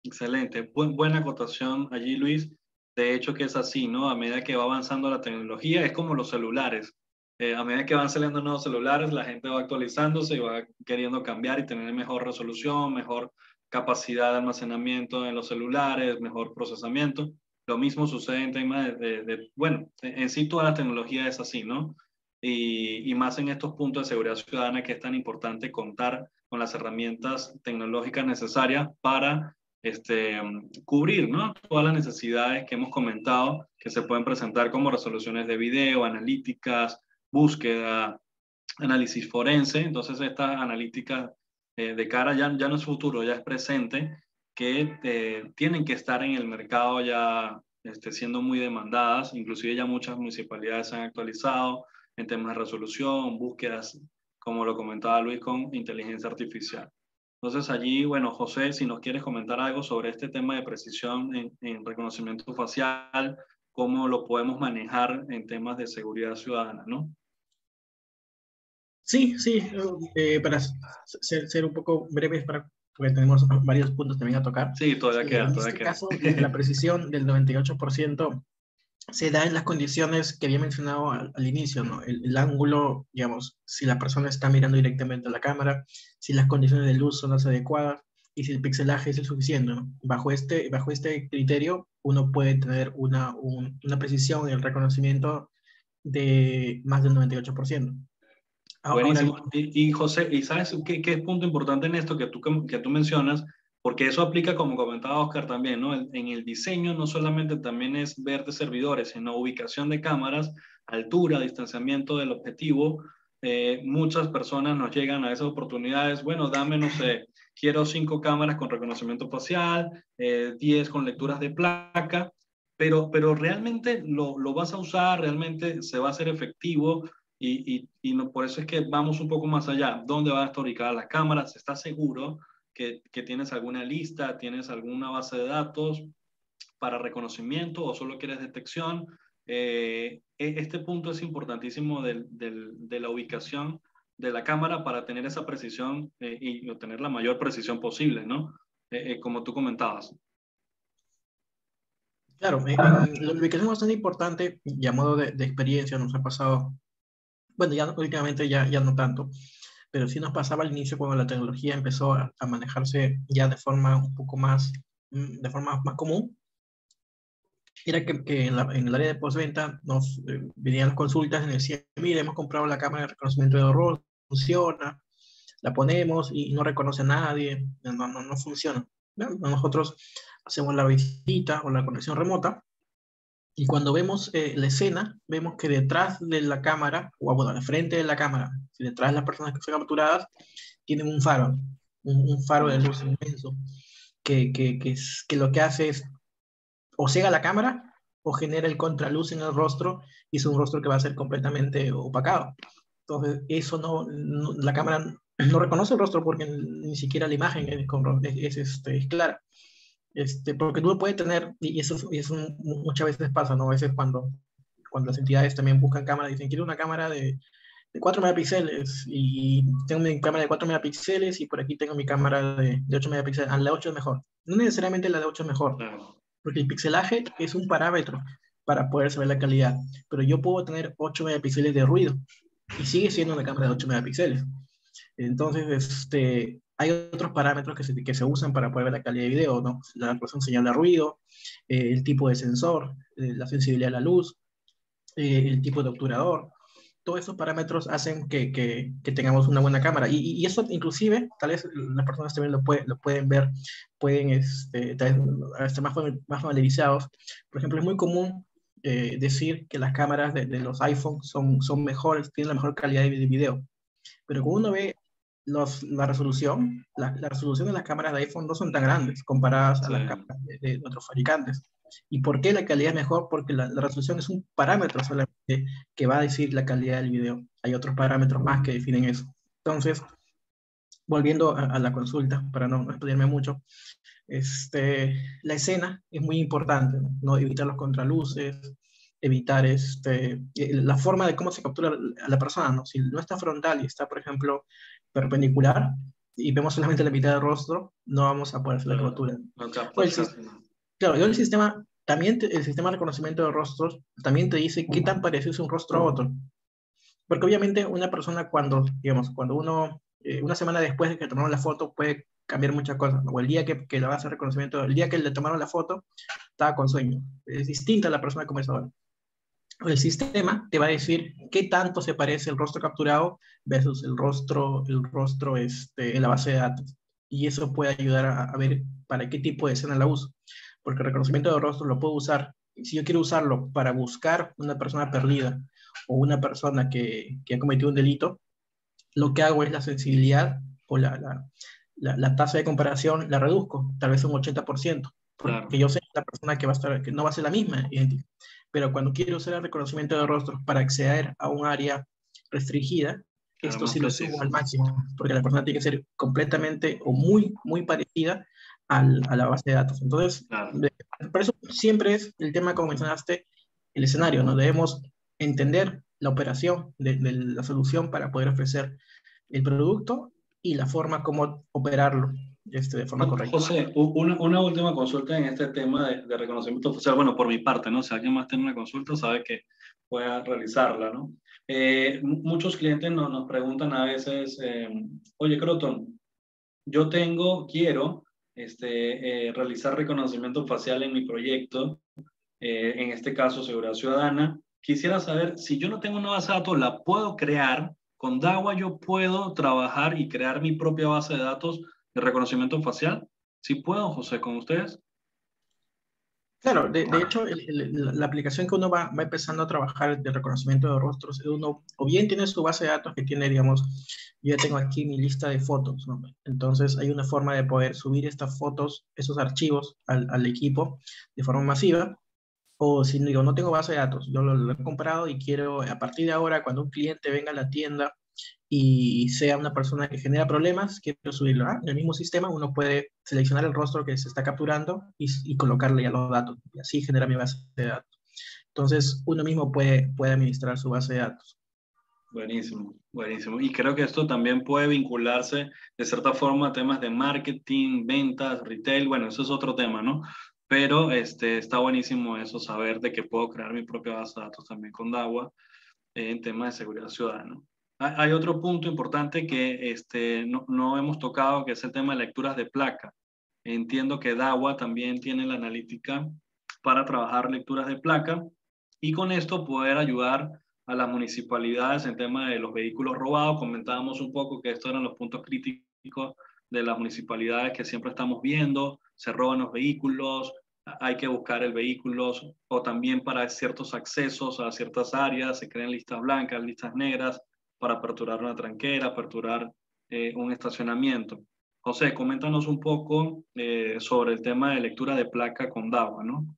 Speaker 1: Excelente, buena acotación allí, Luis. De hecho que es así, ¿no? A medida que va avanzando la tecnología, es como los celulares eh, a medida que van saliendo nuevos celulares, la gente va actualizándose y va queriendo cambiar y tener mejor resolución, mejor capacidad de almacenamiento en los celulares, mejor procesamiento. Lo mismo sucede en temas de, bueno, en sí toda la tecnología es así, ¿no? Y, y, más en estos puntos de seguridad ciudadana que es tan importante contar con las herramientas tecnológicas necesarias para este, cubrir ¿no? todas las necesidades que hemos comentado que se pueden presentar como resoluciones de video, analíticas, búsqueda, análisis forense. Entonces, estas analíticas eh, de cara ya, ya no es futuro, ya es presente, que eh, tienen que estar en el mercado ya este, siendo muy demandadas. Inclusive ya muchas municipalidades se han actualizado en temas de resolución, búsquedas, como lo comentaba Luis, con inteligencia artificial. Entonces allí, bueno, José, si nos quieres comentar algo sobre este tema de precisión en, en reconocimiento facial, cómo lo podemos manejar en temas de seguridad ciudadana, ¿no?
Speaker 3: Sí, sí, eh, para ser, ser, un poco breves, para, porque tenemos varios puntos también a tocar.
Speaker 1: Sí, todavía queda,
Speaker 3: en
Speaker 1: todavía
Speaker 3: este
Speaker 1: queda.
Speaker 3: caso, la precisión del 98% se da en las condiciones que había mencionado al, inicio, ¿no? El, el, ángulo, digamos, si la persona está mirando directamente a la cámara, si las condiciones de luz son las adecuadas, y si el pixelaje es el suficiente. Bajo, este, bajo este criterio, uno puede tener una, una precisión en el reconocimiento de más del 98%.
Speaker 1: Buenísimo. y, José, ¿y sabes qué, qué, punto importante en esto que tú, que tú mencionas? Porque eso aplica, como comentaba Oscar también, ¿no? En el diseño no solamente también es ver de servidores, sino ubicación de cámaras, altura, distanciamiento del objetivo. Eh, muchas personas nos llegan a esas oportunidades, bueno, dame, no sé, quiero cinco cámaras con reconocimiento facial, eh, diez con lecturas de placa, pero, pero realmente lo, lo, vas a usar, realmente se va a hacer efectivo y, y, y no, por eso es que vamos un poco más allá. ¿Dónde va a estar ubicada la cámara? ¿Se está seguro que, que tienes alguna lista, tienes alguna base de datos para reconocimiento o solo quieres detección? Eh, e, este punto es importantísimo del, del, de la ubicación de la cámara para tener esa precisión eh, y obtener la mayor precisión posible, ¿no? Eh, como tú comentabas.
Speaker 3: Claro, la ubicación es bastante importante y a modo de, de, experiencia nos ha pasado, bueno, ya últimamente ya, ya no tanto, pero sí nos pasaba al inicio cuando la tecnología empezó a, a manejarse ya de forma un poco más, mm, de forma más común, era que, que en, en, el área de postventa nos eh, venían las consultas y decían, mire, hemos comprado la cámara de reconocimiento de horror, funciona, la ponemos y no reconoce a nadie, no, no, no funciona. Nosotros hacemos la visita o la conexión remota y cuando vemos eh, la escena, vemos que detrás de la cámara, o bueno, al frente de la cámara, detrás de las personas que son capturadas, tienen un faro, un, faro de luz inmenso, que, que, que, es, lo que hace es o cega la cámara o genera el contraluz en el rostro y es un rostro que va a ser completamente opacado. Entonces, eso no, la cámara no reconoce el rostro porque ni siquiera la imagen es, es, este, es clara. Este, porque tú puedes tener, y eso, y eso muchas veces pasa, ¿no? A veces cuando, cuando las entidades también buscan cámaras, dicen, quiero una cámara de, de 4 megapíxeles y tengo mi cámara de 4 megapíxeles y por aquí tengo mi cámara de, de 8 megapíxeles. Ah, la 8 es mejor. No necesariamente la de 8 es mejor. Porque el pixelaje es un parámetro para poder saber la calidad, pero yo puedo tener 8 megapíxeles de ruido y sigue siendo una cámara de 8 megapíxeles. Entonces, este, hay otros parámetros que se, que se usan para poder ver la calidad de video, ¿no? La resolución señal de ruido, eh, el tipo de sensor, eh, la sensibilidad a la luz, eh, el tipo de obturador, todos esos parámetros hacen que, que, que tengamos una buena cámara. Y, y, eso inclusive, tal vez las personas también lo, puede, lo pueden ver, pueden este, estar más, más familiarizados. Por ejemplo, es muy común eh, decir que las cámaras de, de, los iPhone son, son mejores, tienen la mejor calidad de video. Pero cuando uno ve los, la resolución, la, la, resolución de las cámaras de iPhone no son tan grandes comparadas a las cámaras de, de otros fabricantes. ¿Y por qué la calidad es mejor? Porque la, la, resolución es un parámetro solamente que va a decir la calidad del video. Hay otros parámetros más que definen eso. Entonces, volviendo a, a la consulta, para no estudiarme mucho, este, la escena es muy importante, ¿no? Evitar los contraluces, evitar este, la forma de cómo se captura a la persona, ¿no? Si no está frontal y está, por ejemplo, perpendicular, y vemos solamente la mitad del rostro, no vamos a poder hacer la captura. No, pues, Claro, yo el sistema, también te, el sistema de reconocimiento de rostros también te dice qué tan parecido es un rostro a otro. Porque obviamente una persona cuando, digamos, cuando uno, eh, una semana después de que tomaron la foto puede cambiar muchas cosas. O el día que, que le va a hacer reconocimiento, el día que le tomaron la foto, estaba con sueño. Es distinta la persona como es ahora. El sistema te va a decir qué tanto se parece el rostro capturado versus el rostro, el rostro este, en la base de datos. Y eso puede ayudar a, a ver para qué tipo de escena la uso porque el reconocimiento de rostro lo puedo usar. Si yo quiero usarlo para buscar una persona perdida o una persona que, que ha cometido un delito, lo que hago es la sensibilidad o la, la, la, la tasa de comparación la reduzco, tal vez un 80%, porque claro. yo sé que la persona que va a estar, que no va a ser la misma, pero cuando quiero usar el reconocimiento de rostros para acceder a un área restringida, esto sí lo subo al máximo, porque la persona tiene que ser completamente o muy, muy parecida al, a la base de datos. Entonces, claro. por eso siempre es el tema, como mencionaste, el escenario, ¿no? Debemos entender la operación de, de, la solución para poder ofrecer el producto y la forma como operarlo este, de forma correcta.
Speaker 1: José, una, una, última consulta en este tema de, de, reconocimiento facial. Bueno, por mi parte, ¿no? Si alguien más tiene una consulta, sabe que pueda realizarla, ¿no? Eh, muchos clientes nos, nos, preguntan a veces, eh, oye, Croton, yo tengo, quiero este, realizar reconocimiento facial en mi proyecto, en este caso Seguridad Ciudadana. Quisiera saber, si yo no tengo una base de datos, ¿la puedo crear? Con DAWA yo puedo trabajar y crear mi propia base de datos de reconocimiento facial. ¿Sí puedo, José, con ustedes?
Speaker 3: Claro, de, hecho, la aplicación que uno va, va, empezando a trabajar de reconocimiento de rostros, uno o bien tiene su base de datos que tiene, digamos, yo ya tengo aquí mi lista de fotos, ¿no? Entonces hay una forma de poder subir estas fotos, esos archivos al, al equipo de forma masiva. O si digo, no tengo base de datos, yo lo, lo he comprado y quiero, a partir de ahora, cuando un cliente venga a la tienda y sea una persona que genera problemas, quiero subirlo. En el mismo sistema uno puede seleccionar el rostro que se está capturando y, colocarle ya los datos. Y así genera mi base de datos. Entonces, uno mismo puede, puede administrar su base de datos.
Speaker 1: Buenísimo, buenísimo. Y creo que esto también puede vincularse de cierta forma a temas de marketing, ventas, retail. Bueno, eso es otro tema, ¿no? Pero este, está buenísimo eso, saber de que puedo crear mi propia base de datos también con DAWA en temas de seguridad ciudadana. Hay otro punto importante que este, no, no, hemos tocado, que es el tema de lecturas de placa. Entiendo que DAWA también tiene la analítica para trabajar lecturas de placa y con esto poder ayudar a las municipalidades en tema de los vehículos robados. Comentábamos un poco que estos eran los puntos críticos de las municipalidades que siempre estamos viendo. Se roban los vehículos, hay que buscar el vehículo o también para ciertos accesos a ciertas áreas se crean listas blancas, listas negras para aperturar una tranquera, aperturar eh, un estacionamiento. José, coméntanos un poco eh, sobre el tema de lectura de placa con DAWA, ¿no?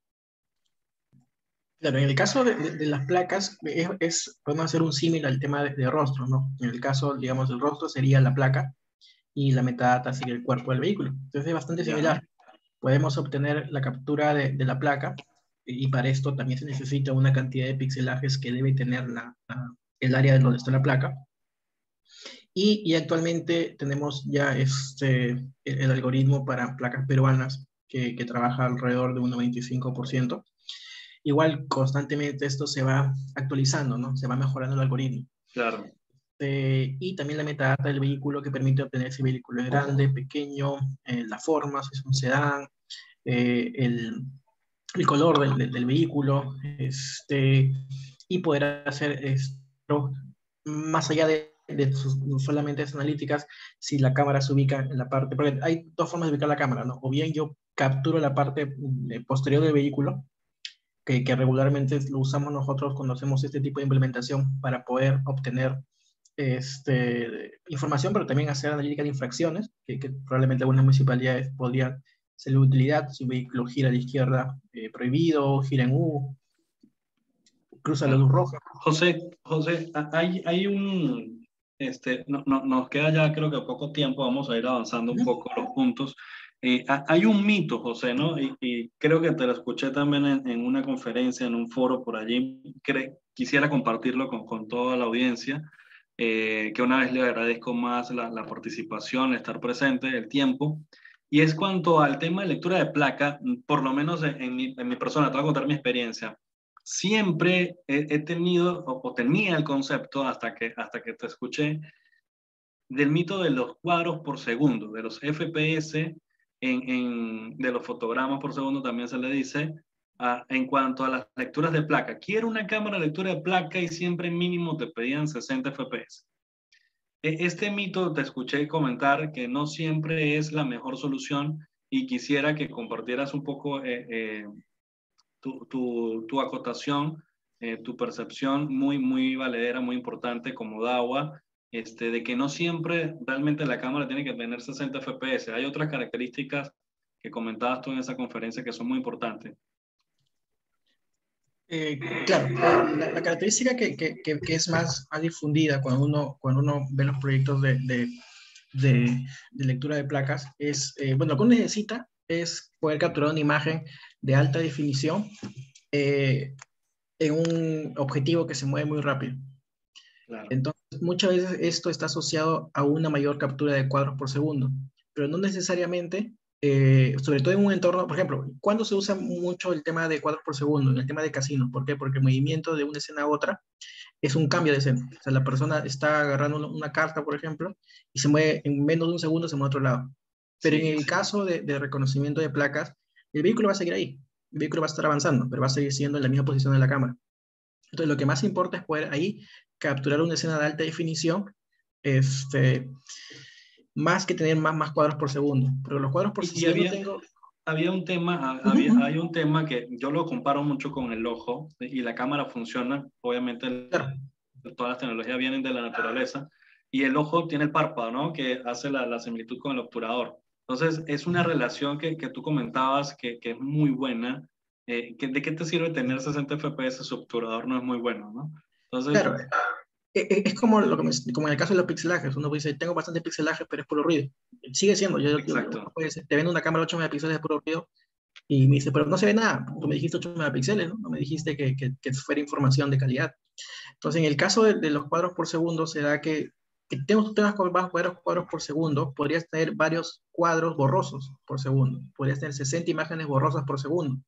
Speaker 3: Claro, en el caso de, las placas, es, podemos hacer un símil al tema de, rostro, ¿no? En el caso, digamos, del rostro sería la placa y la metadata sería el cuerpo del vehículo. Entonces es bastante similar. Podemos obtener la captura de, la placa y para esto también se necesita una cantidad de pixelajes que debe tener la, el área de donde está la placa. Y, y actualmente tenemos ya este, el, algoritmo para placas peruanas que, que trabaja alrededor de un 95%. Igual constantemente esto se va actualizando, ¿no? Se va mejorando el algoritmo.
Speaker 1: Claro.
Speaker 3: Eh, y también la metadata del vehículo que permite obtener si el vehículo es grande, pequeño, eh, la forma, si es un sedán, eh, el, el, color del, del, vehículo, este, y poder hacer este, más allá de, solamente esas analíticas, si la cámara se ubica en la parte, porque hay dos formas de ubicar la cámara, ¿no? O bien yo capturo la parte mm, posterior del vehículo, que, que, regularmente lo usamos nosotros cuando hacemos este tipo de implementación para poder obtener este, información, pero también hacer analítica de infracciones, que, probablemente algunas municipalidades podrían ser de utilidad, si un vehículo gira a la izquierda eh, prohibido, gira en U, cruza la luz roja.
Speaker 1: José, José, hay, hay un, este, no, no, nos queda ya creo que poco tiempo, vamos a ir avanzando un poco los puntos. Eh, hay un mito, José, ¿no? Y, creo que te lo escuché también en, una conferencia, en un foro por allí. quisiera compartirlo con, con, toda la audiencia, eh, que una vez le agradezco más la, la, participación, estar presente, el tiempo. Y es cuanto al tema de lectura de placa, por lo menos en, en mi, en mi persona, te voy a contar mi experiencia siempre he, tenido o, tenía el concepto hasta que, hasta que te escuché del mito de los cuadros por segundo, de los FPS, en, de los fotogramas por segundo también se le dice, en cuanto a las lecturas de placa. Quiero una cámara de lectura de placa y siempre mínimo te pedían 60 FPS. E, este mito te escuché comentar que no siempre es la mejor solución y quisiera que compartieras un poco eh, eh, tu, tu, tu acotación, eh, tu percepción muy, muy valedera, muy importante como DAWA, este, de que no siempre realmente la cámara tiene que tener 60 FPS. Hay otras características que comentabas tú en esa conferencia que son muy importantes.
Speaker 3: Eh, claro, la, característica que, que, que, es más, más, difundida cuando uno, cuando uno ve los proyectos de, de, de, lectura de placas es, eh, bueno, lo que uno necesita es poder capturar una imagen de alta definición eh, en un objetivo que se mueve muy rápido. Entonces, muchas veces esto está asociado a una mayor captura de cuadros por segundo, pero no necesariamente, eh, sobre todo en un entorno, por ejemplo, cuando se usa mucho el tema de cuadros por segundo, en el tema de casinos, ¿por qué? Porque el movimiento de una escena a otra es un cambio de escena. O sea, la persona está agarrando una carta, por ejemplo, y se mueve en menos de un segundo, se mueve a otro lado. Pero en el caso de, de, reconocimiento de placas, el vehículo va a seguir ahí. El vehículo va a estar avanzando, pero va a seguir siendo en la misma posición de la cámara. Entonces, lo que más importa es poder ahí capturar una escena de alta definición, este, más que tener más, más cuadros por segundo. Pero los cuadros por segundo
Speaker 1: había,
Speaker 3: tengo...
Speaker 1: había un tema, había, hay un tema que yo lo comparo mucho con el ojo y la cámara funciona, obviamente claro. todas las tecnologías vienen de la naturaleza y el ojo tiene el párpado, ¿no? Que hace la, la similitud con el obturador. Entonces, es una relación que, que tú comentabas que, que, es muy buena. Eh, que, ¿De qué te sirve tener 60 FPS si obturador no es muy bueno, no?
Speaker 3: Entonces, claro. E, e, es como, lo que me, como en el caso de los pixelajes, uno dice, tengo bastante pixelaje, pero es puro ruido. Sigue siendo, yo, yo pues, te vendo una cámara de 8 megapíxeles de puro ruido y me dice, pero no se ve nada, tú me dijiste 8 megapíxeles, ¿no? No me dijiste que, que, que fuera información de calidad. Entonces, en el caso de, de los cuadros por segundo, será que que tenemos temas con varios cuadros por segundo, podrías tener varios cuadros borrosos por segundo. Podrías tener 60 imágenes borrosas por segundo.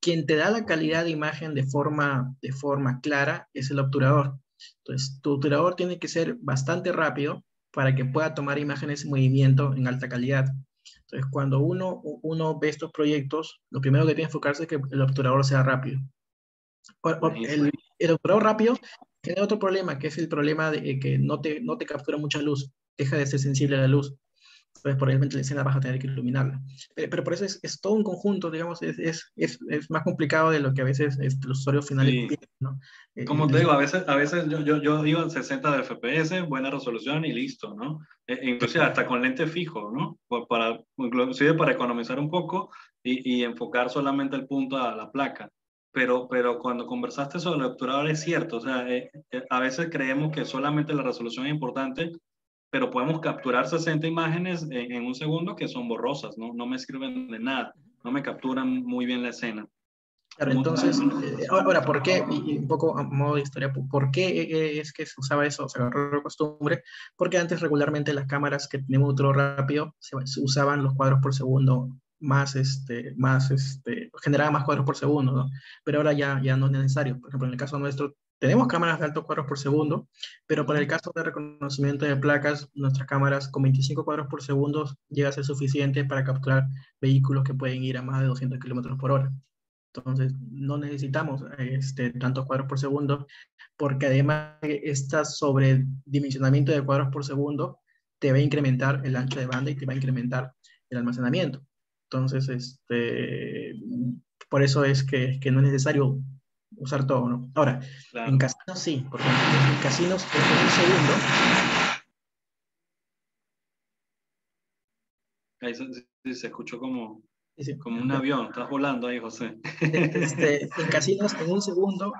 Speaker 3: Quien te da la calidad de imagen de forma, de forma clara es el obturador. Entonces, tu obturador tiene que ser bastante rápido para que pueda tomar imágenes en movimiento en alta calidad. Entonces, cuando uno, uno ve estos proyectos, lo primero que tiene que enfocarse es que el obturador sea rápido. El, el obturador rápido tiene otro problema, que es el problema de que no te, no te captura mucha luz, deja de ser sensible a la luz. Entonces, ejemplo, la escena vas a tener que iluminarla. Pero, pero por eso es, es, todo un conjunto, digamos, es, es, es, más complicado de lo que a veces este, los usuarios finales sí.
Speaker 1: piden, ¿no? Eh, Como te digo, a veces, a veces yo, yo, yo a 60 de FPS, buena resolución y listo, ¿no? E, inclusive hasta con lente fijo, ¿no? Para, inclusive para economizar un poco y, y enfocar solamente el punto a la placa pero, pero cuando conversaste sobre el obturador es cierto, o sea, eh, eh, a veces creemos que solamente la resolución es importante, pero podemos capturar 60 imágenes en, en, un segundo que son borrosas, ¿no? no me sirven de nada, no me capturan muy bien la escena.
Speaker 3: Claro, entonces, eh, ahora, ¿por qué, y un poco a modo de historia, por qué es que se usaba eso, se agarró la costumbre? Porque antes regularmente las cámaras que tenían otro rápido se usaban los cuadros por segundo más, este, más, este, generaba más cuadros por segundo, ¿no? Pero ahora ya, ya no es necesario. Por ejemplo, en el caso nuestro, tenemos cámaras de altos cuadros por segundo, pero para el caso de reconocimiento de placas, nuestras cámaras con 25 cuadros por segundo llega a ser suficiente para capturar vehículos que pueden ir a más de 200 kilómetros por hora. Entonces, no necesitamos este, tantos cuadros por segundo, porque además este sobredimensionamiento de cuadros por segundo te va a incrementar el ancho de banda y te va a incrementar el almacenamiento. Entonces, este, por eso es que, que no es necesario usar todo, ¿no? Ahora, claro. en casinos sí, porque en casinos es un segundo.
Speaker 1: Ahí se, se escuchó como, sí, como un avión, estás volando ahí, José.
Speaker 3: Este, en casinos, en un segundo,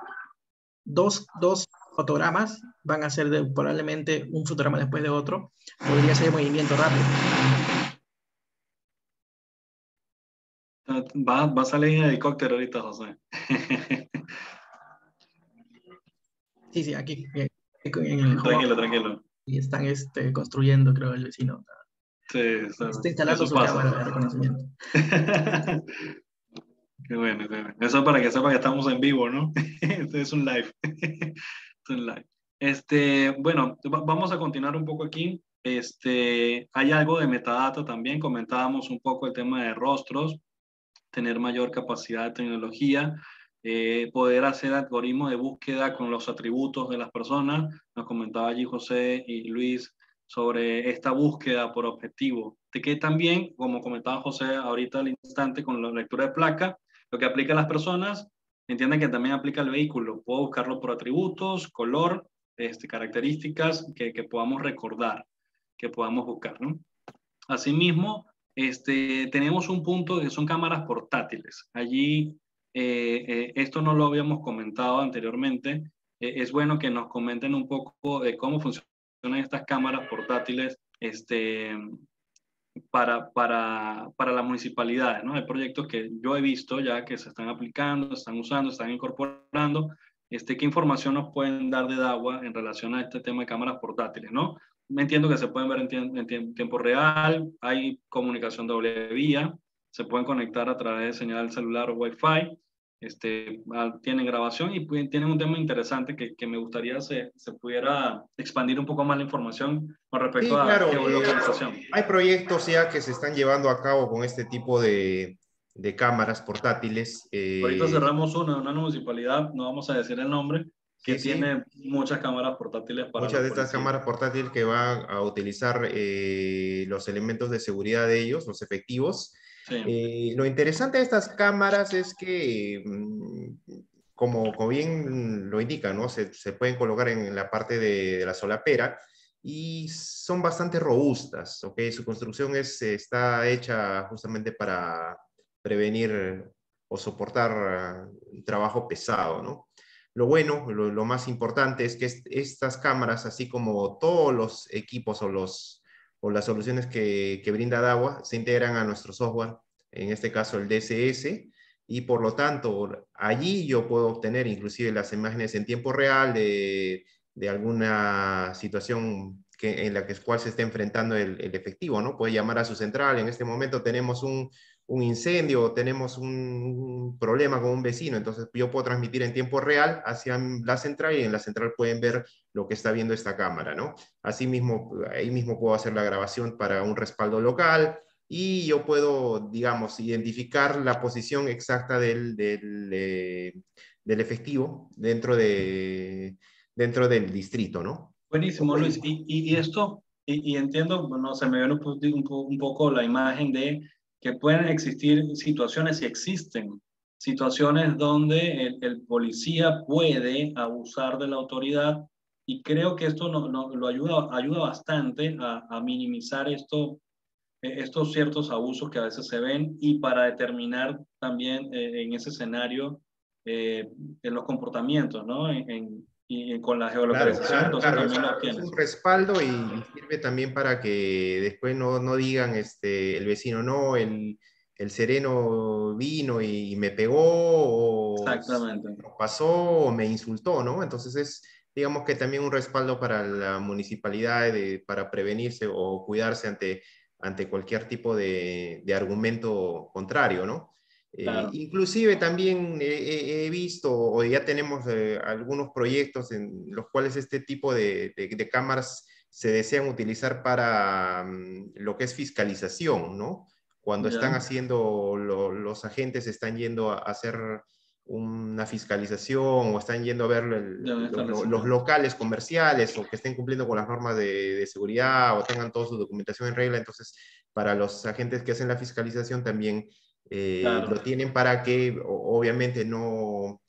Speaker 3: dos, dos fotogramas van a ser de, probablemente un fotograma después de otro, podría ser movimiento rápido.
Speaker 1: Va, va a salir en helicóptero ahorita, José.
Speaker 3: Sí, sí, aquí. En el
Speaker 1: tranquilo, tranquilo.
Speaker 3: Y están este, construyendo, creo, el vecino.
Speaker 1: Sí, está,
Speaker 3: está instalando su pasa. cámara de reconocimiento.
Speaker 1: qué bueno, qué bueno. Eso para que sepa que estamos en vivo, ¿no? Este es un live. es un live. Este, bueno, vamos a continuar un poco aquí. Este, hay algo de metadata también. Comentábamos un poco el tema de rostros tener mayor capacidad de tecnología, eh, poder hacer algoritmos de búsqueda con los atributos de las personas. Nos comentaba allí José y Luis sobre esta búsqueda por objetivo, de que también, como comentaba José ahorita al instante con la lectura de placa, lo que aplica a las personas, entienden que también aplica al vehículo. Puedo buscarlo por atributos, color, este, características que, que podamos recordar, que podamos buscar. ¿no? Asimismo, este, tenemos un punto que son cámaras portátiles. Allí, eh, eh, esto no lo habíamos comentado anteriormente. Eh, es bueno que nos comenten un poco de cómo funcionan estas cámaras portátiles este, para, para, para las municipalidades. ¿no? Hay proyectos que yo he visto ya que se están aplicando, están usando, están incorporando. Este, ¿Qué información nos pueden dar de DAWA en relación a este tema de cámaras portátiles? ¿no? Me entiendo que se pueden ver en, en, tiempo real, hay comunicación doble vía, se pueden conectar a través de señal celular o Wi-Fi, este, tienen grabación y tienen un tema interesante que, que me gustaría se, se, pudiera expandir un poco más la información con respecto a la geolocalización.
Speaker 2: Eh, hay proyectos ya que se están llevando a cabo con este tipo de, de cámaras portátiles.
Speaker 1: Eh, Ahorita cerramos una, una municipalidad, no vamos a decir el nombre, que tiene muchas cámaras portátiles
Speaker 2: para muchas de estas cámaras portátiles que van a utilizar eh, los elementos de seguridad de ellos, los efectivos, eh, lo interesante de estas cámaras es que, mm, como, como bien lo indica, ¿no? se, se pueden colocar en la parte de, la solapera y son bastante robustas. ¿okay? Su construcción es, está hecha justamente para prevenir o soportar un trabajo pesado. ¿no? Lo bueno, lo, más importante es que estas cámaras, así como todos los equipos o los o las soluciones que, que brinda DAWA se integran a nuestro software, en este caso el DSS, y por lo tanto allí yo puedo obtener inclusive las imágenes en tiempo real de, de alguna situación que, en la que, cual se está enfrentando el, el, efectivo, ¿no? Puede llamar a su central, en este momento tenemos un, un incendio, tenemos un problema con un vecino, entonces yo puedo transmitir en tiempo real hacia la central y en la central pueden ver lo que está viendo esta cámara, ¿no? Asimismo, ahí mismo puedo hacer la grabación para un respaldo local y yo puedo, digamos, identificar la posición exacta del, del, eh, del efectivo dentro, de, dentro del distrito, ¿no?
Speaker 1: Buenísimo, Luis. Y, y, esto, y, y, entiendo, bueno, se me viene un, un poco la imagen de que pueden existir situaciones y existen situaciones donde el, policía puede abusar de la autoridad y creo que esto no, no, lo ayuda, ayuda bastante a, minimizar esto, eh, estos ciertos abusos que a veces se ven y para determinar también eh, en ese escenario eh, en los comportamientos, ¿no? En, y con la geolocalización,
Speaker 2: claro, claro, es un respaldo y sirve también para que después no, no digan este, el vecino, no, el, el sereno vino y, me pegó, o
Speaker 1: Exactamente.
Speaker 2: pasó, o me insultó, ¿no? Entonces es, digamos que también un respaldo para la municipalidad de, para prevenirse o cuidarse ante, ante cualquier tipo de, de argumento contrario, ¿no? Eh, inclusive también he, visto, o ya tenemos eh, algunos proyectos en los cuales este tipo de, de, cámaras se desean utilizar para mm, lo que es fiscalización, ¿no? Cuando están haciendo, los agentes están yendo a, hacer una fiscalización o están yendo a ver los locales comerciales o que estén cumpliendo con las normas de, de, seguridad o tengan toda su documentación en regla. Entonces, para los agentes que hacen la fiscalización también eh, lo tienen para que, obviamente, no,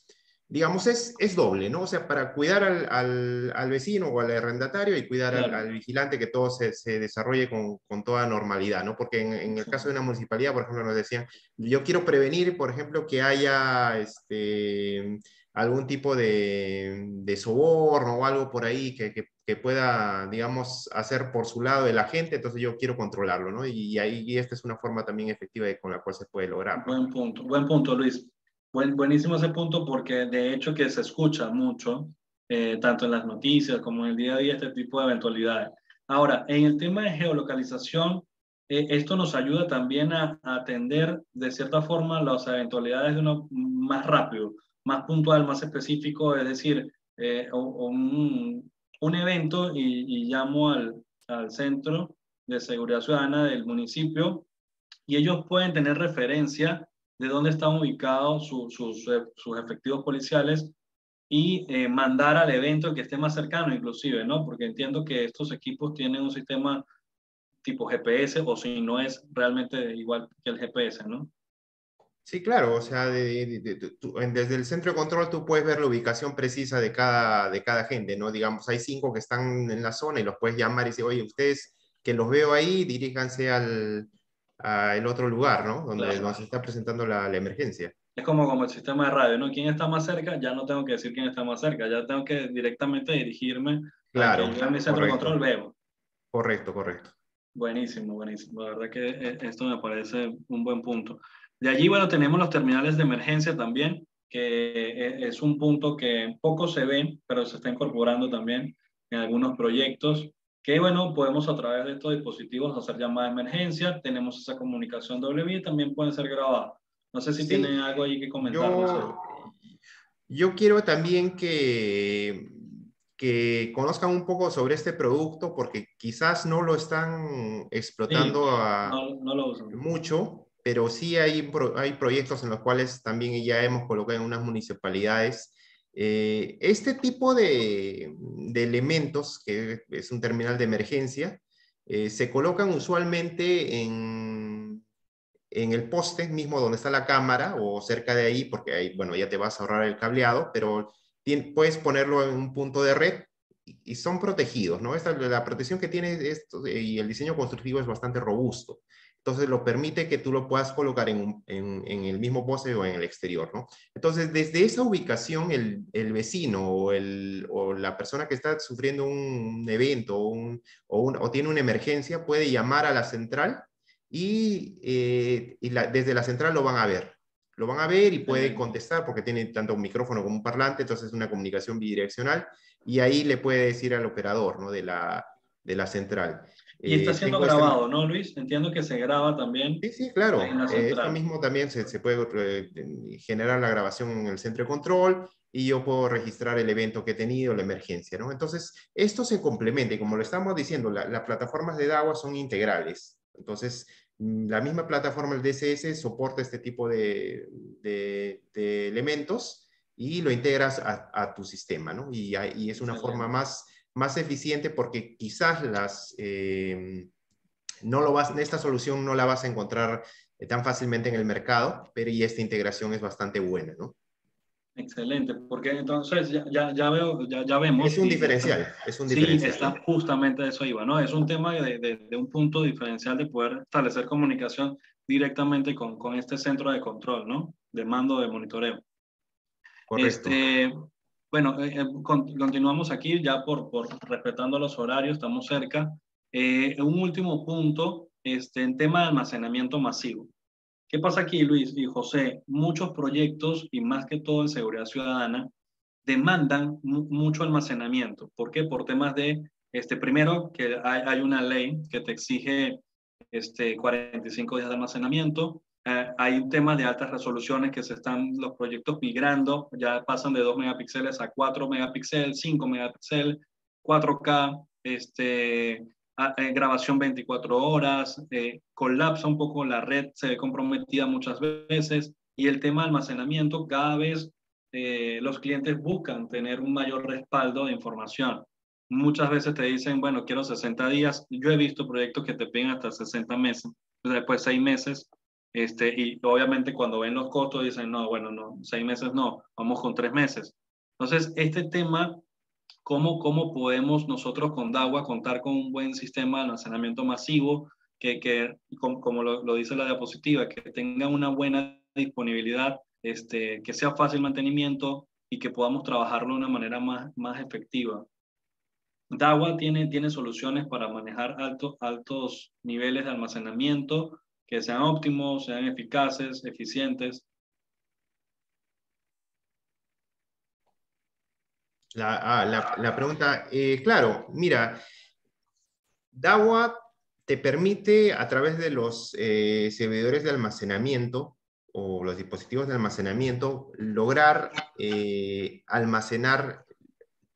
Speaker 2: digamos, es, es doble, ¿no? O sea, para cuidar al, al, al vecino o al arrendatario y cuidar al, al, vigilante que todo se, se desarrolle con, con, toda normalidad, ¿no? Porque en, en, el caso de una municipalidad, por ejemplo, nos decían, yo quiero prevenir, por ejemplo, que haya este, algún tipo de, de soborno o algo por ahí que, que, que, pueda, digamos, hacer por su lado el agente, entonces yo quiero controlarlo, ¿no? Y, y ahí y esta es una forma también efectiva de, con la cual se puede lograr.
Speaker 1: Buen punto, buen punto, Luis. Buen, buenísimo ese punto porque de hecho que se escucha mucho, eh, tanto en las noticias como en el día a día, este tipo de eventualidades. Ahora, en el tema de geolocalización, eh, esto nos ayuda también a, a, atender de cierta forma las eventualidades de uno más rápido más puntual, más específico, es decir, eh, un, evento y, llamo al, Centro de Seguridad Ciudadana del municipio y ellos pueden tener referencia de dónde están ubicados sus, sus efectivos policiales y eh, mandar al evento que esté más cercano inclusive, ¿no? Porque entiendo que estos equipos tienen un sistema tipo GPS o si no es realmente igual que el GPS, ¿no?
Speaker 2: Sí, claro, o sea, de, de, de, tú, desde el centro de control tú puedes ver la ubicación precisa de cada, de cada gente, ¿no? Digamos, hay cinco que están en la zona y los puedes llamar y decir, oye, ustedes que los veo ahí, diríjanse al, al otro lugar, ¿no? Donde, claro. se está presentando la, la, emergencia.
Speaker 1: Es como, como el sistema de radio, ¿no? ¿Quién está más cerca? Ya no tengo que decir quién está más cerca, ya tengo que directamente dirigirme
Speaker 2: claro,
Speaker 1: a mi centro de control, veo.
Speaker 2: Correcto, correcto.
Speaker 1: Buenísimo, buenísimo. La verdad que eh, esto me parece un buen punto. De allí, bueno, tenemos los terminales de emergencia también, que es un punto que poco se ve, pero se está incorporando también en algunos proyectos, que bueno, podemos a través de estos dispositivos hacer llamadas de emergencia, tenemos esa comunicación doble vía y también pueden ser grabadas. No sé si tiene algo ahí que comentar.
Speaker 2: Yo, yo quiero también que, que conozcan un poco sobre este producto porque quizás no lo están explotando a, mucho, pero sí hay, hay proyectos en los cuales también ya hemos colocado en unas municipalidades eh, este tipo de, elementos, que es un terminal de emergencia, eh, se colocan usualmente en, en el poste mismo donde está la cámara o cerca de ahí, porque ahí, bueno, ya te vas a ahorrar el cableado, pero puedes ponerlo en un punto de red y, son protegidos, ¿no? Esta, la protección que tiene esto y el diseño constructivo es bastante robusto. Entonces lo permite que tú lo puedas colocar en, el mismo poste o en el exterior, ¿no? Entonces desde esa ubicación el, vecino o, o, la persona que está sufriendo un evento o, o, tiene una emergencia puede llamar a la central y, eh, desde la central lo van a ver. Lo van a ver y puede contestar porque tiene tanto un micrófono como un parlante, entonces es una comunicación bidireccional y ahí le puede decir al operador ¿no? de, la, de la central.
Speaker 1: Y está eh, siendo grabado, ¿no, Luis? Entiendo que se graba también.
Speaker 2: Sí, sí, claro. Eh, esto mismo también se, se puede eh, generar la grabación en el centro de control y yo puedo registrar el evento que he tenido, la emergencia, ¿no? Entonces, esto se complementa y como lo estamos diciendo, las plataformas de DAWA son integrales. Entonces, mm, la misma plataforma, el DSS, soporta este tipo de, de, elementos y lo integras a, a tu sistema, ¿no? Y, y es una forma más más eficiente porque quizás las, eh, no lo vas, esta solución no la vas a encontrar eh, tan fácilmente en el mercado, pero y esta integración es bastante buena, ¿no?
Speaker 1: Excelente, porque entonces ya, ya, veo, ya, ya, vemos.
Speaker 2: Es un diferencial, es un diferencial.
Speaker 1: Sí, está justamente eso iba, ¿no? Es un tema de, de, un punto diferencial de poder establecer comunicación directamente con, con, este centro de control, ¿no? De mando de monitoreo. Correcto. Este, bueno, eh, eh, continuamos aquí ya por, por, respetando los horarios, estamos cerca. Eh, un último punto, este, en tema de almacenamiento masivo. ¿Qué pasa aquí, Luis y José? Muchos proyectos, y más que todo en seguridad ciudadana, demandan mucho almacenamiento. ¿Por qué? Por temas de, este, primero, que hay, hay una ley que te exige este, 45 días de almacenamiento. Eh, hay temas de altas resoluciones que se están los proyectos migrando, ya pasan de 2 megapíxeles a 4 megapíxeles, 5 megapíxeles, 4K, este, eh, grabación 24 horas, eh, colapsa un poco la red, se ve comprometida muchas veces y el tema de almacenamiento, cada vez los clientes buscan tener un mayor respaldo de información. Muchas veces te dicen, bueno, quiero 60 días. Yo he visto proyectos que te piden hasta 60 meses, después 6 meses este, y obviamente cuando ven los costos dicen, no, bueno, no, seis meses no, vamos con tres meses. Entonces, este tema, ¿cómo, cómo podemos nosotros con DAWA contar con un buen sistema de almacenamiento masivo que, que como, lo, lo, dice la diapositiva, que tenga una buena disponibilidad, este, que sea fácil mantenimiento y que podamos trabajarlo de una manera más, más efectiva? DAWA tiene, tiene soluciones para manejar altos, altos niveles de almacenamiento que sean óptimos, sean eficaces, eficientes.
Speaker 2: La, ah, la, pregunta, eh, claro, mira, DAWA te permite a través de los eh, servidores de almacenamiento o los dispositivos de almacenamiento lograr eh, almacenar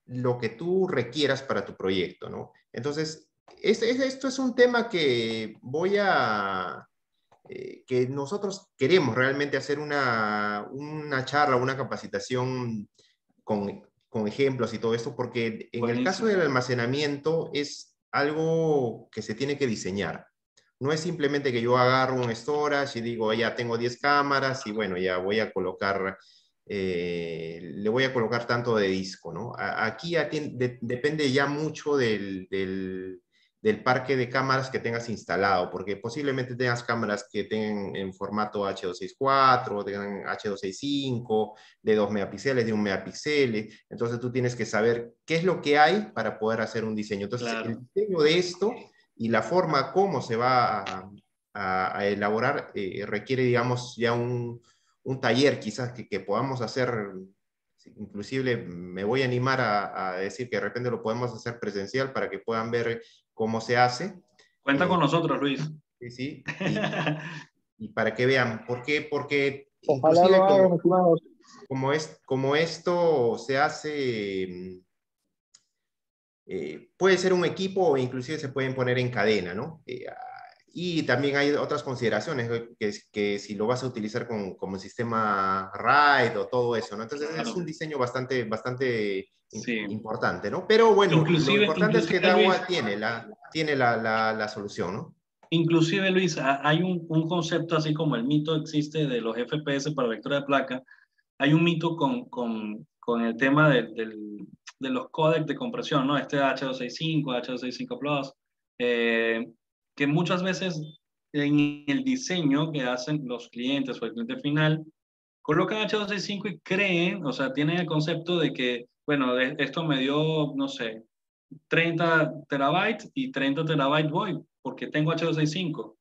Speaker 2: lo que tú requieras para tu proyecto, ¿no? Entonces, esto es un tema que voy a, eh, que nosotros queremos realmente hacer una, una charla, una capacitación con, con, ejemplos y todo esto, porque en el caso del almacenamiento es algo que se tiene que diseñar. No es simplemente que yo agarro un storage y digo, ya tengo 10 cámaras y bueno, ya voy a colocar, eh, le voy a colocar tanto de disco, ¿no? Aquí depende ya mucho del, del del parque de cámaras que tengas instalado, porque posiblemente tengas cámaras que tengan en formato H264, tengan H265, de 2 megapíxeles, de 1 megapíxel. Entonces tú tienes que saber qué es lo que hay para poder hacer un diseño. Entonces el diseño de esto y la forma como se va a, elaborar eh, requiere, digamos, ya un, un taller quizás que, que podamos hacer inclusive me voy a animar a, a, decir que de repente lo podemos hacer presencial para que puedan ver cómo se hace.
Speaker 1: Cuenta con eh, nosotros, Luis.
Speaker 2: Sí, sí. y para que vean, ¿por qué? Porque
Speaker 6: Ojalá lo hagan,
Speaker 2: como, como, es, como esto se hace, eh, puede ser un equipo o inclusive se pueden poner en cadena, ¿no? Eh, y también hay otras consideraciones, que, que si lo vas a utilizar con, como sistema RAID o todo eso, ¿no? Entonces es un diseño bastante, bastante importante, ¿no? Pero bueno, lo importante es que DAWA tiene, la, tiene la, la, la, solución, ¿no?
Speaker 1: Inclusive, Luis, hay un, un, concepto así como el mito existe de los FPS para lectura de placa, hay un mito con, con, con el tema de, de los códecs de compresión, ¿no? Este H265, H265 Plus, eh, que muchas veces en el diseño que hacen los clientes o el cliente final, colocan H265 y creen, o sea, tienen el concepto de que, bueno, esto me dio, no sé, 30 terabytes y 30 terabytes voy, porque tengo H265.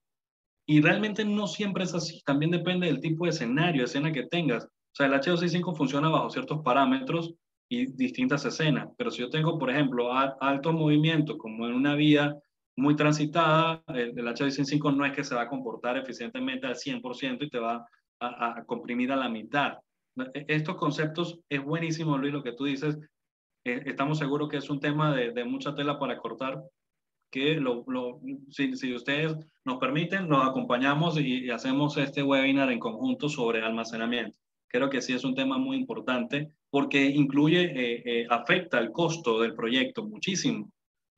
Speaker 1: Y realmente no siempre es así, también depende del tipo de escenario, escena que tengas. O sea, el H265 funciona bajo ciertos parámetros y distintas escenas, pero si yo tengo, por ejemplo, alto movimiento, como en una vía muy transitada, el, el H265 no es que se va a comportar eficientemente al 100% y te va a, comprimir a la mitad. E, estos conceptos es buenísimo, Luis, lo que tú dices. Eh, estamos seguros que es un tema de, de mucha tela para cortar, que lo, lo, si, si, ustedes nos permiten, nos acompañamos y, y, hacemos este webinar en conjunto sobre almacenamiento. Creo que sí es un tema muy importante porque incluye, eh, eh, afecta el costo del proyecto muchísimo.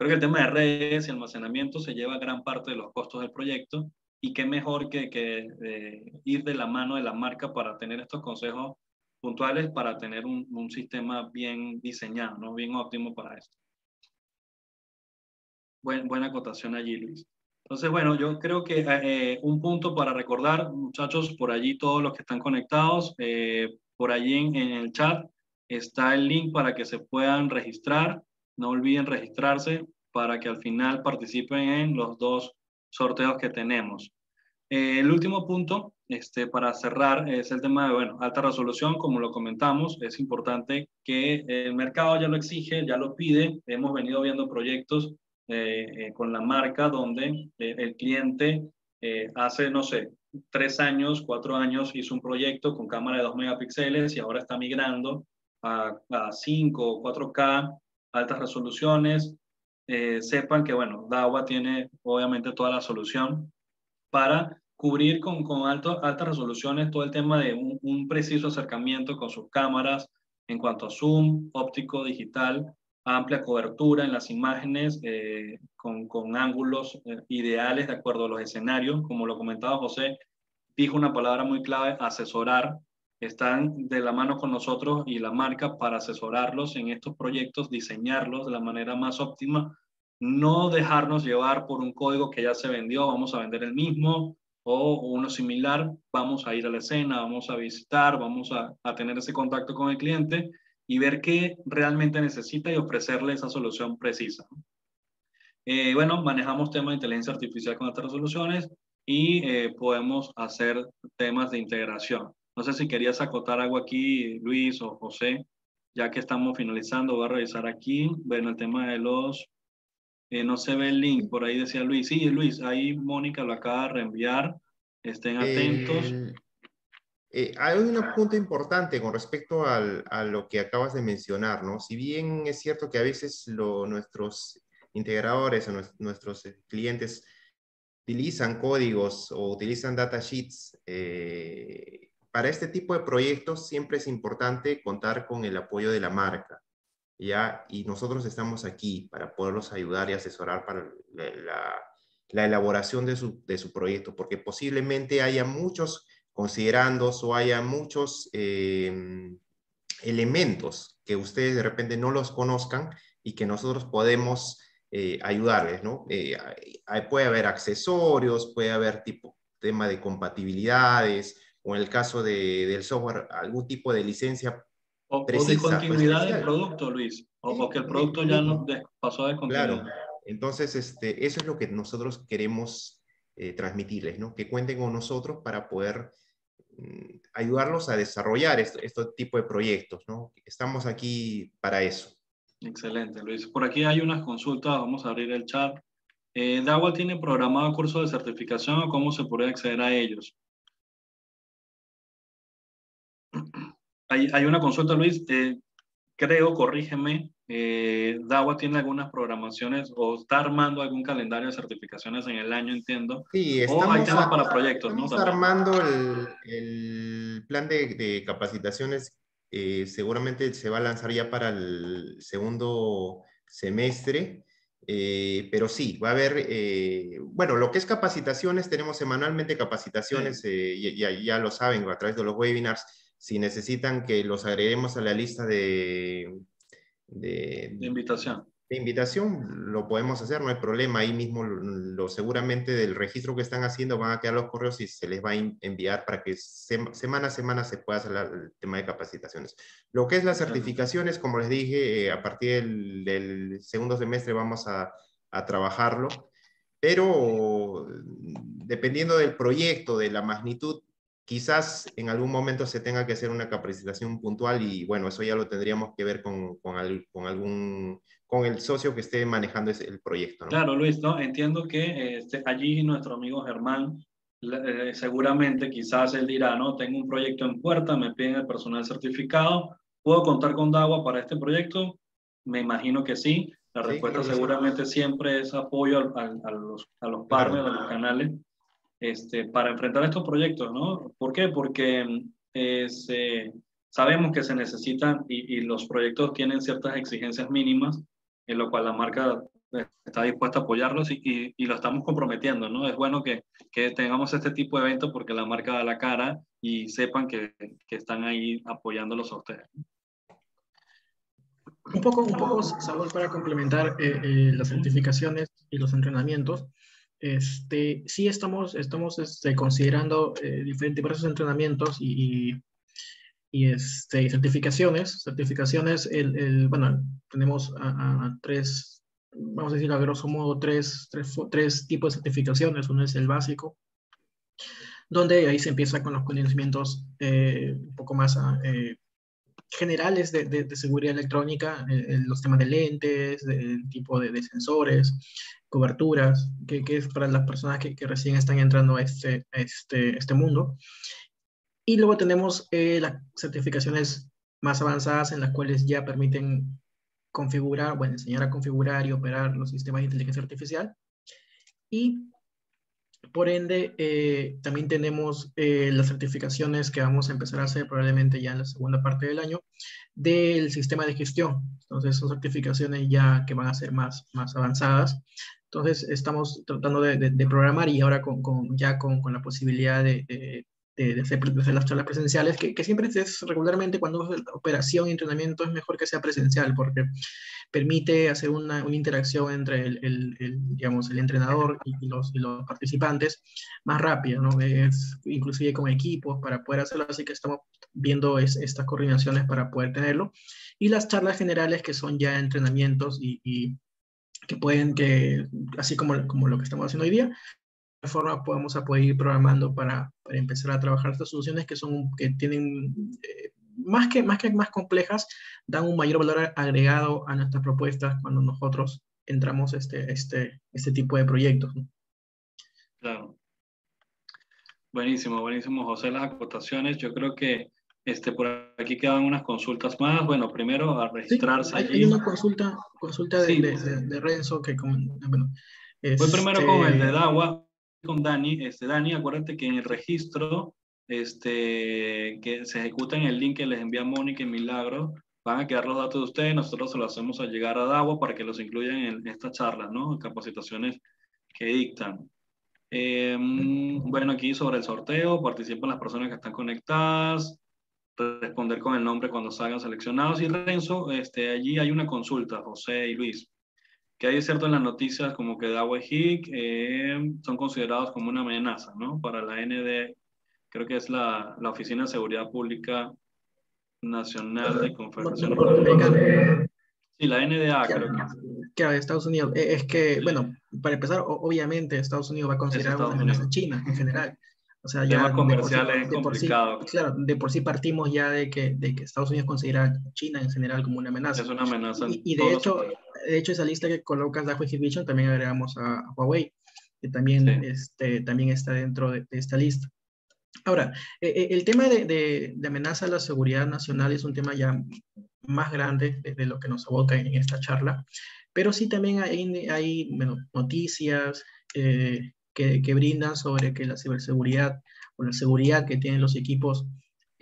Speaker 1: Creo que el tema de redes y almacenamiento se lleva gran parte de los costos del proyecto y qué mejor que, que eh, ir de la mano de la marca para tener estos consejos puntuales para tener un, un, sistema bien diseñado, ¿no? bien óptimo para esto. Buen, buena acotación allí, Luis. Entonces, bueno, yo creo que eh, un punto para recordar, muchachos, por allí todos los que están conectados, eh, por allí en, el chat está el link para que se puedan registrar. No olviden registrarse para que al final participen en los dos sorteos que tenemos. Eh, el último punto, este, para cerrar, es el tema de, bueno, alta resolución, como lo comentamos, es importante que el mercado ya lo exige, ya lo pide. Hemos venido viendo proyectos eh, eh, con la marca donde el cliente hace, no sé, tres años, cuatro años hizo un proyecto con cámara de 2 megapíxeles y ahora está migrando a, a 5 o 4K, altas resoluciones, eh, sepan que, bueno, DAWA tiene obviamente toda la solución para cubrir con, con alto, altas resoluciones todo el tema de un, un, preciso acercamiento con sus cámaras en cuanto a zoom, óptico, digital, amplia cobertura en las imágenes eh, con, con, ángulos eh, ideales de acuerdo a los escenarios. Como lo comentaba José, dijo una palabra muy clave, asesorar. Están de la mano con nosotros y la marca para asesorarlos en estos proyectos, diseñarlos de la manera más óptima no dejarnos llevar por un código que ya se vendió, vamos a vender el mismo o uno similar, vamos a ir a la escena, vamos a visitar, vamos a, tener ese contacto con el cliente y ver qué realmente necesita y ofrecerle esa solución precisa. Eh, bueno, manejamos temas de inteligencia artificial con estas resoluciones y eh, podemos hacer temas de integración. No sé si querías acotar algo aquí, Luis o José, ya que estamos finalizando, voy a revisar aquí, bueno, el tema de los eh, no se ve el link, por ahí decía Luis. Sí, Luis, ahí Mónica lo acaba de reenviar. Estén atentos.
Speaker 2: Eh, eh, hay un punto importante con respecto al, a lo que acabas de mencionar, ¿no? Si bien es cierto que a veces nuestros integradores o nuestros clientes utilizan códigos o utilizan datasheets, eh, para este tipo de proyectos siempre es importante contar con el apoyo de la marca. ¿ya? Y nosotros estamos aquí para poderlos ayudar y asesorar para la, la elaboración de su, de su, proyecto, porque posiblemente haya muchos considerandos o haya muchos eh, elementos que ustedes de repente no los conozcan y que nosotros podemos eh, ayudarles, ¿no? Eh, puede haber accesorios, puede haber tipo, tema de compatibilidades, o en el caso de, del software, algún tipo de licencia
Speaker 1: o, precisa, o de continuidad pues, del producto, Luis. O, o, que el producto ya no pasó de continuidad.
Speaker 2: Claro. Entonces, este, eso es lo que nosotros queremos eh, transmitirles, ¿no? Que cuenten con nosotros para poder mm, ayudarlos a desarrollar este, este, tipo de proyectos, ¿no? Estamos aquí para eso.
Speaker 1: Excelente, Luis. Por aquí hay unas consultas, vamos a abrir el chat. Eh, ¿DAWA tiene programado curso de certificación o cómo se puede acceder a ellos? Hay, hay una consulta, Luis. Eh, creo, corrígeme, eh, DAWA tiene algunas programaciones o está armando algún calendario de certificaciones en el año, entiendo.
Speaker 2: Sí,
Speaker 1: estamos, o hay temas para proyectos,
Speaker 2: estamos armando el, el, plan de, de capacitaciones. Eh, seguramente se va a lanzar ya para el segundo semestre. Eh, pero sí, va a haber, eh, bueno, lo que es capacitaciones, tenemos semanalmente capacitaciones, eh, ya, ya, lo saben a través de los webinars, si necesitan que los agreguemos a la lista de,
Speaker 1: de, de invitación
Speaker 2: invitación lo podemos hacer, no hay problema. Ahí mismo, lo, seguramente del registro que están haciendo van a quedar los correos y se les va a enviar para que semana a semana se pueda hacer el tema de capacitaciones. Lo que es las certificaciones, como les dije, eh, a partir del, segundo semestre vamos a, a trabajarlo, pero dependiendo del proyecto, de la magnitud, quizás en algún momento se tenga que hacer una capacitación puntual y bueno, eso ya lo tendríamos que ver con, con, con algún con el socio que esté manejando el proyecto.
Speaker 1: Claro, Luis, ¿no? entiendo que este, allí nuestro amigo Germán eh, seguramente quizás él dirá, ¿no? Tengo un proyecto en puerta, me piden el personal certificado, ¿puedo contar con DAWA para este proyecto? Me imagino que sí. La respuesta seguramente siempre es apoyo a, los, a los partners, a los canales, este, para enfrentar estos proyectos, ¿no? ¿Por qué? Porque eh, sabemos que se necesitan y, y, los proyectos tienen ciertas exigencias mínimas en lo cual la marca está dispuesta a apoyarlos y, y, lo estamos comprometiendo, ¿no? Es bueno que, que, tengamos este tipo de eventos porque la marca da la cara y sepan que, que están ahí apoyándolos a ustedes.
Speaker 3: Un poco, un poco, Saúl, para complementar eh, eh, las certificaciones y los entrenamientos, este, sí estamos, estamos este, considerando eh, diferentes de entrenamientos y, y este, certificaciones. Certificaciones, el, el bueno, tenemos a, tres, vamos a decir a grosso modo, tres, tres, tres, tipos de certificaciones. Uno es el básico, donde ahí se empieza con los conocimientos eh, un poco más eh, generales de, de, seguridad electrónica, eh, los temas de lentes, del tipo de, de, sensores, coberturas, que, que, es para las personas que, que recién están entrando a este, este, este mundo. Y luego tenemos eh, las certificaciones más avanzadas en las cuales ya permiten configurar, bueno, enseñar a configurar y operar los sistemas de inteligencia artificial. Y por ende, eh, también tenemos eh, las certificaciones que vamos a empezar a hacer probablemente ya en la segunda parte del año del sistema de gestión. Entonces, son certificaciones ya que van a ser más, más avanzadas. Entonces, estamos tratando de, de, programar y ahora con, con ya con, con, la posibilidad de, de, hacer, las charlas presenciales, que, que, siempre es regularmente cuando es operación y entrenamiento es mejor que sea presencial porque permite hacer una, una interacción entre el, el, digamos, el entrenador y, los, y los participantes más rápida, ¿no? Es, inclusive con equipos para poder hacerlo, así que estamos viendo es, estas coordinaciones para poder tenerlo. Y las charlas generales que son ya entrenamientos y, y que pueden, que así como, como lo que estamos haciendo hoy día, forma podemos poder ir programando para, para, empezar a trabajar estas soluciones que son que tienen eh, más que más que más complejas dan un mayor valor agregado a nuestras propuestas cuando nosotros entramos este este este tipo de proyectos
Speaker 1: claro buenísimo buenísimo José las acotaciones yo creo que este, por aquí quedan unas consultas más. Bueno, primero a registrarse.
Speaker 3: hay, hay, una consulta, consulta de, sí. de, de, Renzo que con, bueno,
Speaker 1: Voy primero con el de este Dawa con Dani. Este, Dani, acuérdate que en el registro este, que se ejecuta en el link que les envía Mónica y Milagro, van a quedar los datos de ustedes, nosotros se los hacemos a llegar a DAWA para que los incluyan en estas charlas, ¿no? Capacitaciones que dictan. Eh, bueno, aquí sobre el sorteo, participan las personas que están conectadas, responder con el nombre cuando salgan seleccionados. Y Renzo, este, allí hay una consulta, José y Luis que hay cierto en las noticias como que DAWA y eh, son considerados como una amenaza, ¿no? Para la ND, creo que es la, la Oficina de Seguridad Pública Nacional de Confederación. Sí, la NDA, creo que.
Speaker 3: Claro, Estados Unidos. Eh, es que, bueno, para empezar, obviamente Estados Unidos va a considerar una amenaza a China en general. O sea, ya
Speaker 1: comercial es complicado.
Speaker 3: Sí, claro, de por sí partimos ya de que, de que Estados Unidos considera a China en general como una amenaza.
Speaker 1: Es una amenaza.
Speaker 3: Y, y de hecho, de hecho, esa lista que colocas de Vision también agregamos a, Huawei, que también, sí. este, también está dentro de, de, esta lista. Ahora, e, e, el tema de, de, amenaza a la seguridad nacional es un tema ya más grande de, lo que nos aboca en, esta charla, pero sí también hay, hay noticias eh, que, que, brindan sobre que la ciberseguridad o la seguridad que tienen los equipos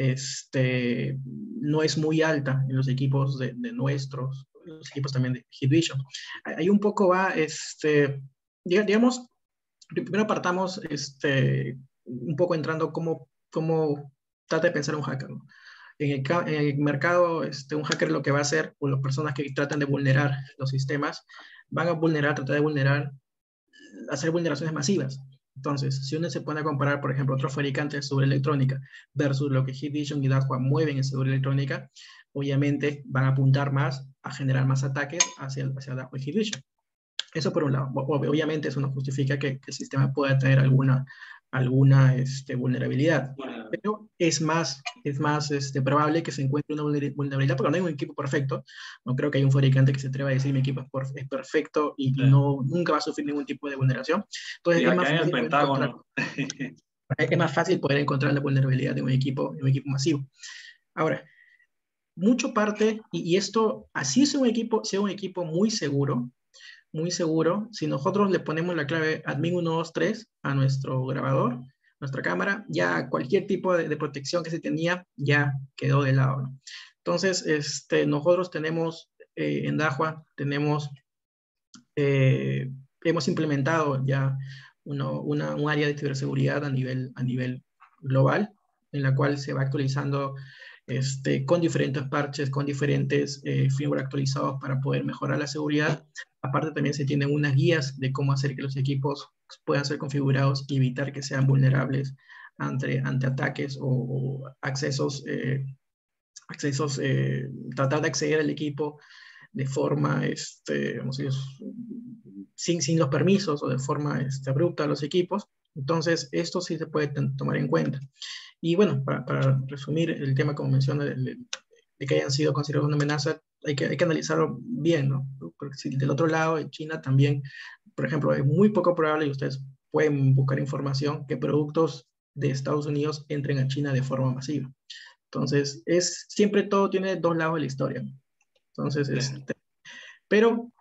Speaker 3: este, no es muy alta en los equipos de, nuestros, los equipos también de HitVision. Ahí un poco va, este, digamos, primero partamos este, un poco entrando cómo, cómo trata de pensar un hacker. En, el, mercado, este, un hacker lo que va a hacer, o las personas que tratan de vulnerar los sistemas, van a vulnerar, tratar de vulnerar, hacer vulneraciones masivas. Entonces, si uno se pone a comparar, por ejemplo, otros fabricantes de seguridad electrónica versus lo que Hikvision y Dahua mueven en seguridad electrónica, obviamente van a apuntar más a generar más ataques hacia, hacia y Hikvision. Eso por un lado. Obviamente eso no justifica que, que el sistema pueda tener alguna, alguna este, vulnerabilidad. Pero es más, es más este, probable que se encuentre una vulnerabilidad porque no hay un equipo perfecto. No creo que haya un fabricante que se atreva a decir mi equipo es perfecto y no, nunca va a sufrir ningún tipo de vulneración. Entonces, es más, fácil es más fácil poder encontrar la vulnerabilidad de un equipo, de un equipo masivo. Ahora, mucho parte, y, y esto, así sea un equipo, sea un equipo muy seguro, muy seguro. Si nosotros le ponemos la clave admin 123 a nuestro grabador, nuestra cámara, ya cualquier tipo de, protección que se tenía ya quedó de lado. Entonces, este, nosotros tenemos eh, en Dahua, tenemos, eh, hemos implementado ya uno, una, un área de ciberseguridad a nivel, a nivel global, en la cual se va actualizando este, con diferentes parches, con diferentes eh, firmware actualizados para poder mejorar la seguridad. Aparte también se tienen unas guías de cómo hacer que los equipos puedan ser configurados y evitar que sean vulnerables ante, ante ataques o, accesos, eh, accesos eh, tratar de acceder al equipo de forma, este, vamos a decir, sin, sin los permisos o de forma este, abrupta a los equipos. Entonces, esto sí se puede tomar en cuenta. Y bueno, para, resumir el tema, como menciona, de, que hayan sido considerados una amenaza, hay que, hay que analizarlo bien, ¿no? Porque si del otro lado, en China también, por ejemplo, es muy poco probable, y ustedes pueden buscar información, que productos de Estados Unidos entren a China de forma masiva. Entonces, es, siempre todo tiene dos lados de la historia. Entonces, este, pero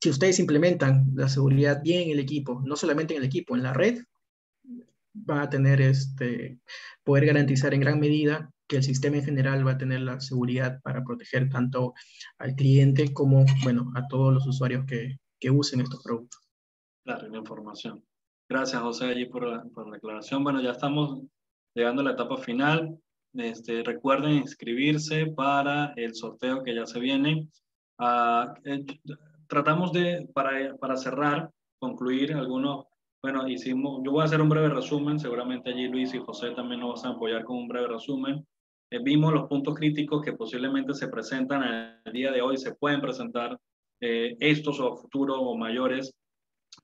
Speaker 3: si ustedes implementan la seguridad bien en el equipo, no solamente en el equipo, en la red, va a tener este, poder garantizar en gran medida que el sistema en general va a tener la seguridad para proteger tanto al cliente como, bueno, a todos los usuarios que, que usen estos productos.
Speaker 1: Claro, la información. Gracias, José, allí por la, por la aclaración. Bueno, ya estamos llegando a la etapa final. Este, recuerden inscribirse para el sorteo que ya se viene. Uh, tratamos de, para, para cerrar, concluir algunos bueno, hicimos, yo voy a hacer un breve resumen, seguramente allí Luis y José también nos van a apoyar con un breve resumen. Eh, vimos los puntos críticos que posiblemente se presentan el día de hoy, se pueden presentar eh, estos o futuros o mayores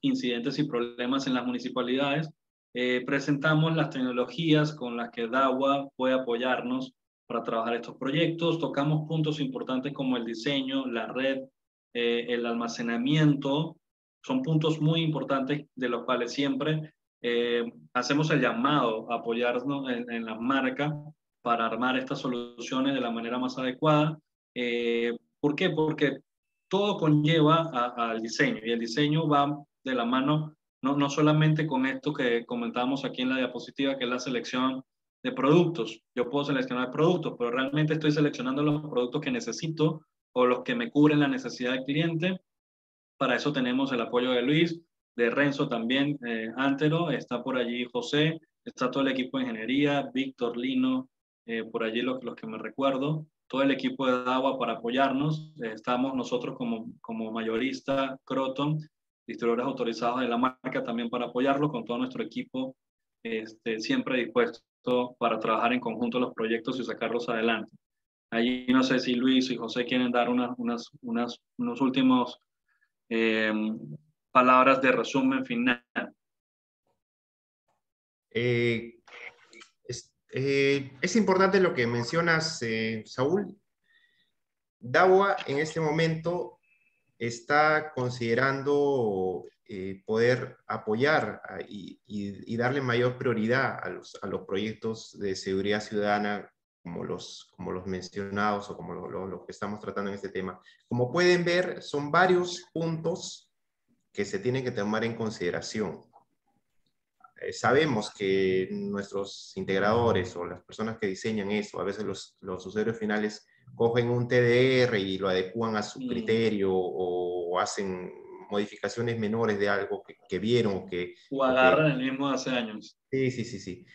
Speaker 1: incidentes y problemas en las municipalidades. Eh, presentamos las tecnologías con las que DAWA puede apoyarnos para trabajar estos proyectos. Tocamos puntos importantes como el diseño, la red, el almacenamiento, son puntos muy importantes de los cuales siempre eh, hacemos el llamado a apoyarnos en, la marca para armar estas soluciones de la manera más adecuada. Eh, ¿Por qué? Porque todo conlleva al diseño y el diseño va de la mano no, no solamente con esto que comentábamos aquí en la diapositiva, que es la selección de productos. Yo puedo seleccionar productos, pero realmente estoy seleccionando los productos que necesito o los que me cubren la necesidad del cliente para eso tenemos el apoyo de Luis, de Renzo también, eh, Antero, está por allí José, está todo el equipo de ingeniería, Víctor, Lino, eh, por allí los, que me recuerdo, todo el equipo de agua para apoyarnos. Eh, estamos nosotros como, como mayorista Croton, distribuidores autorizados de la marca también para apoyarlo con todo nuestro equipo, este, siempre dispuesto para trabajar en conjunto los proyectos y sacarlos adelante. Allí no sé si Luis y José quieren dar unas, unas, unas, unos últimos Em, palabras de resumen final.
Speaker 2: Eh, eh, es, importante lo que mencionas, eh, Saúl. DAWA en este momento está considerando poder apoyar y, darle mayor prioridad a los, proyectos de seguridad ciudadana como los, como los mencionados o como lo, que estamos tratando en este tema. Como pueden ver, son varios puntos que se tienen que tomar en consideración. Eh, sabemos que nuestros integradores o las personas que diseñan eso, a veces los, los usuarios finales cogen un TDR y lo adecúan a su criterio o hacen modificaciones menores de algo que, vieron o que...
Speaker 1: O agarran el mismo hace años.
Speaker 2: Sí, sí, sí, sí.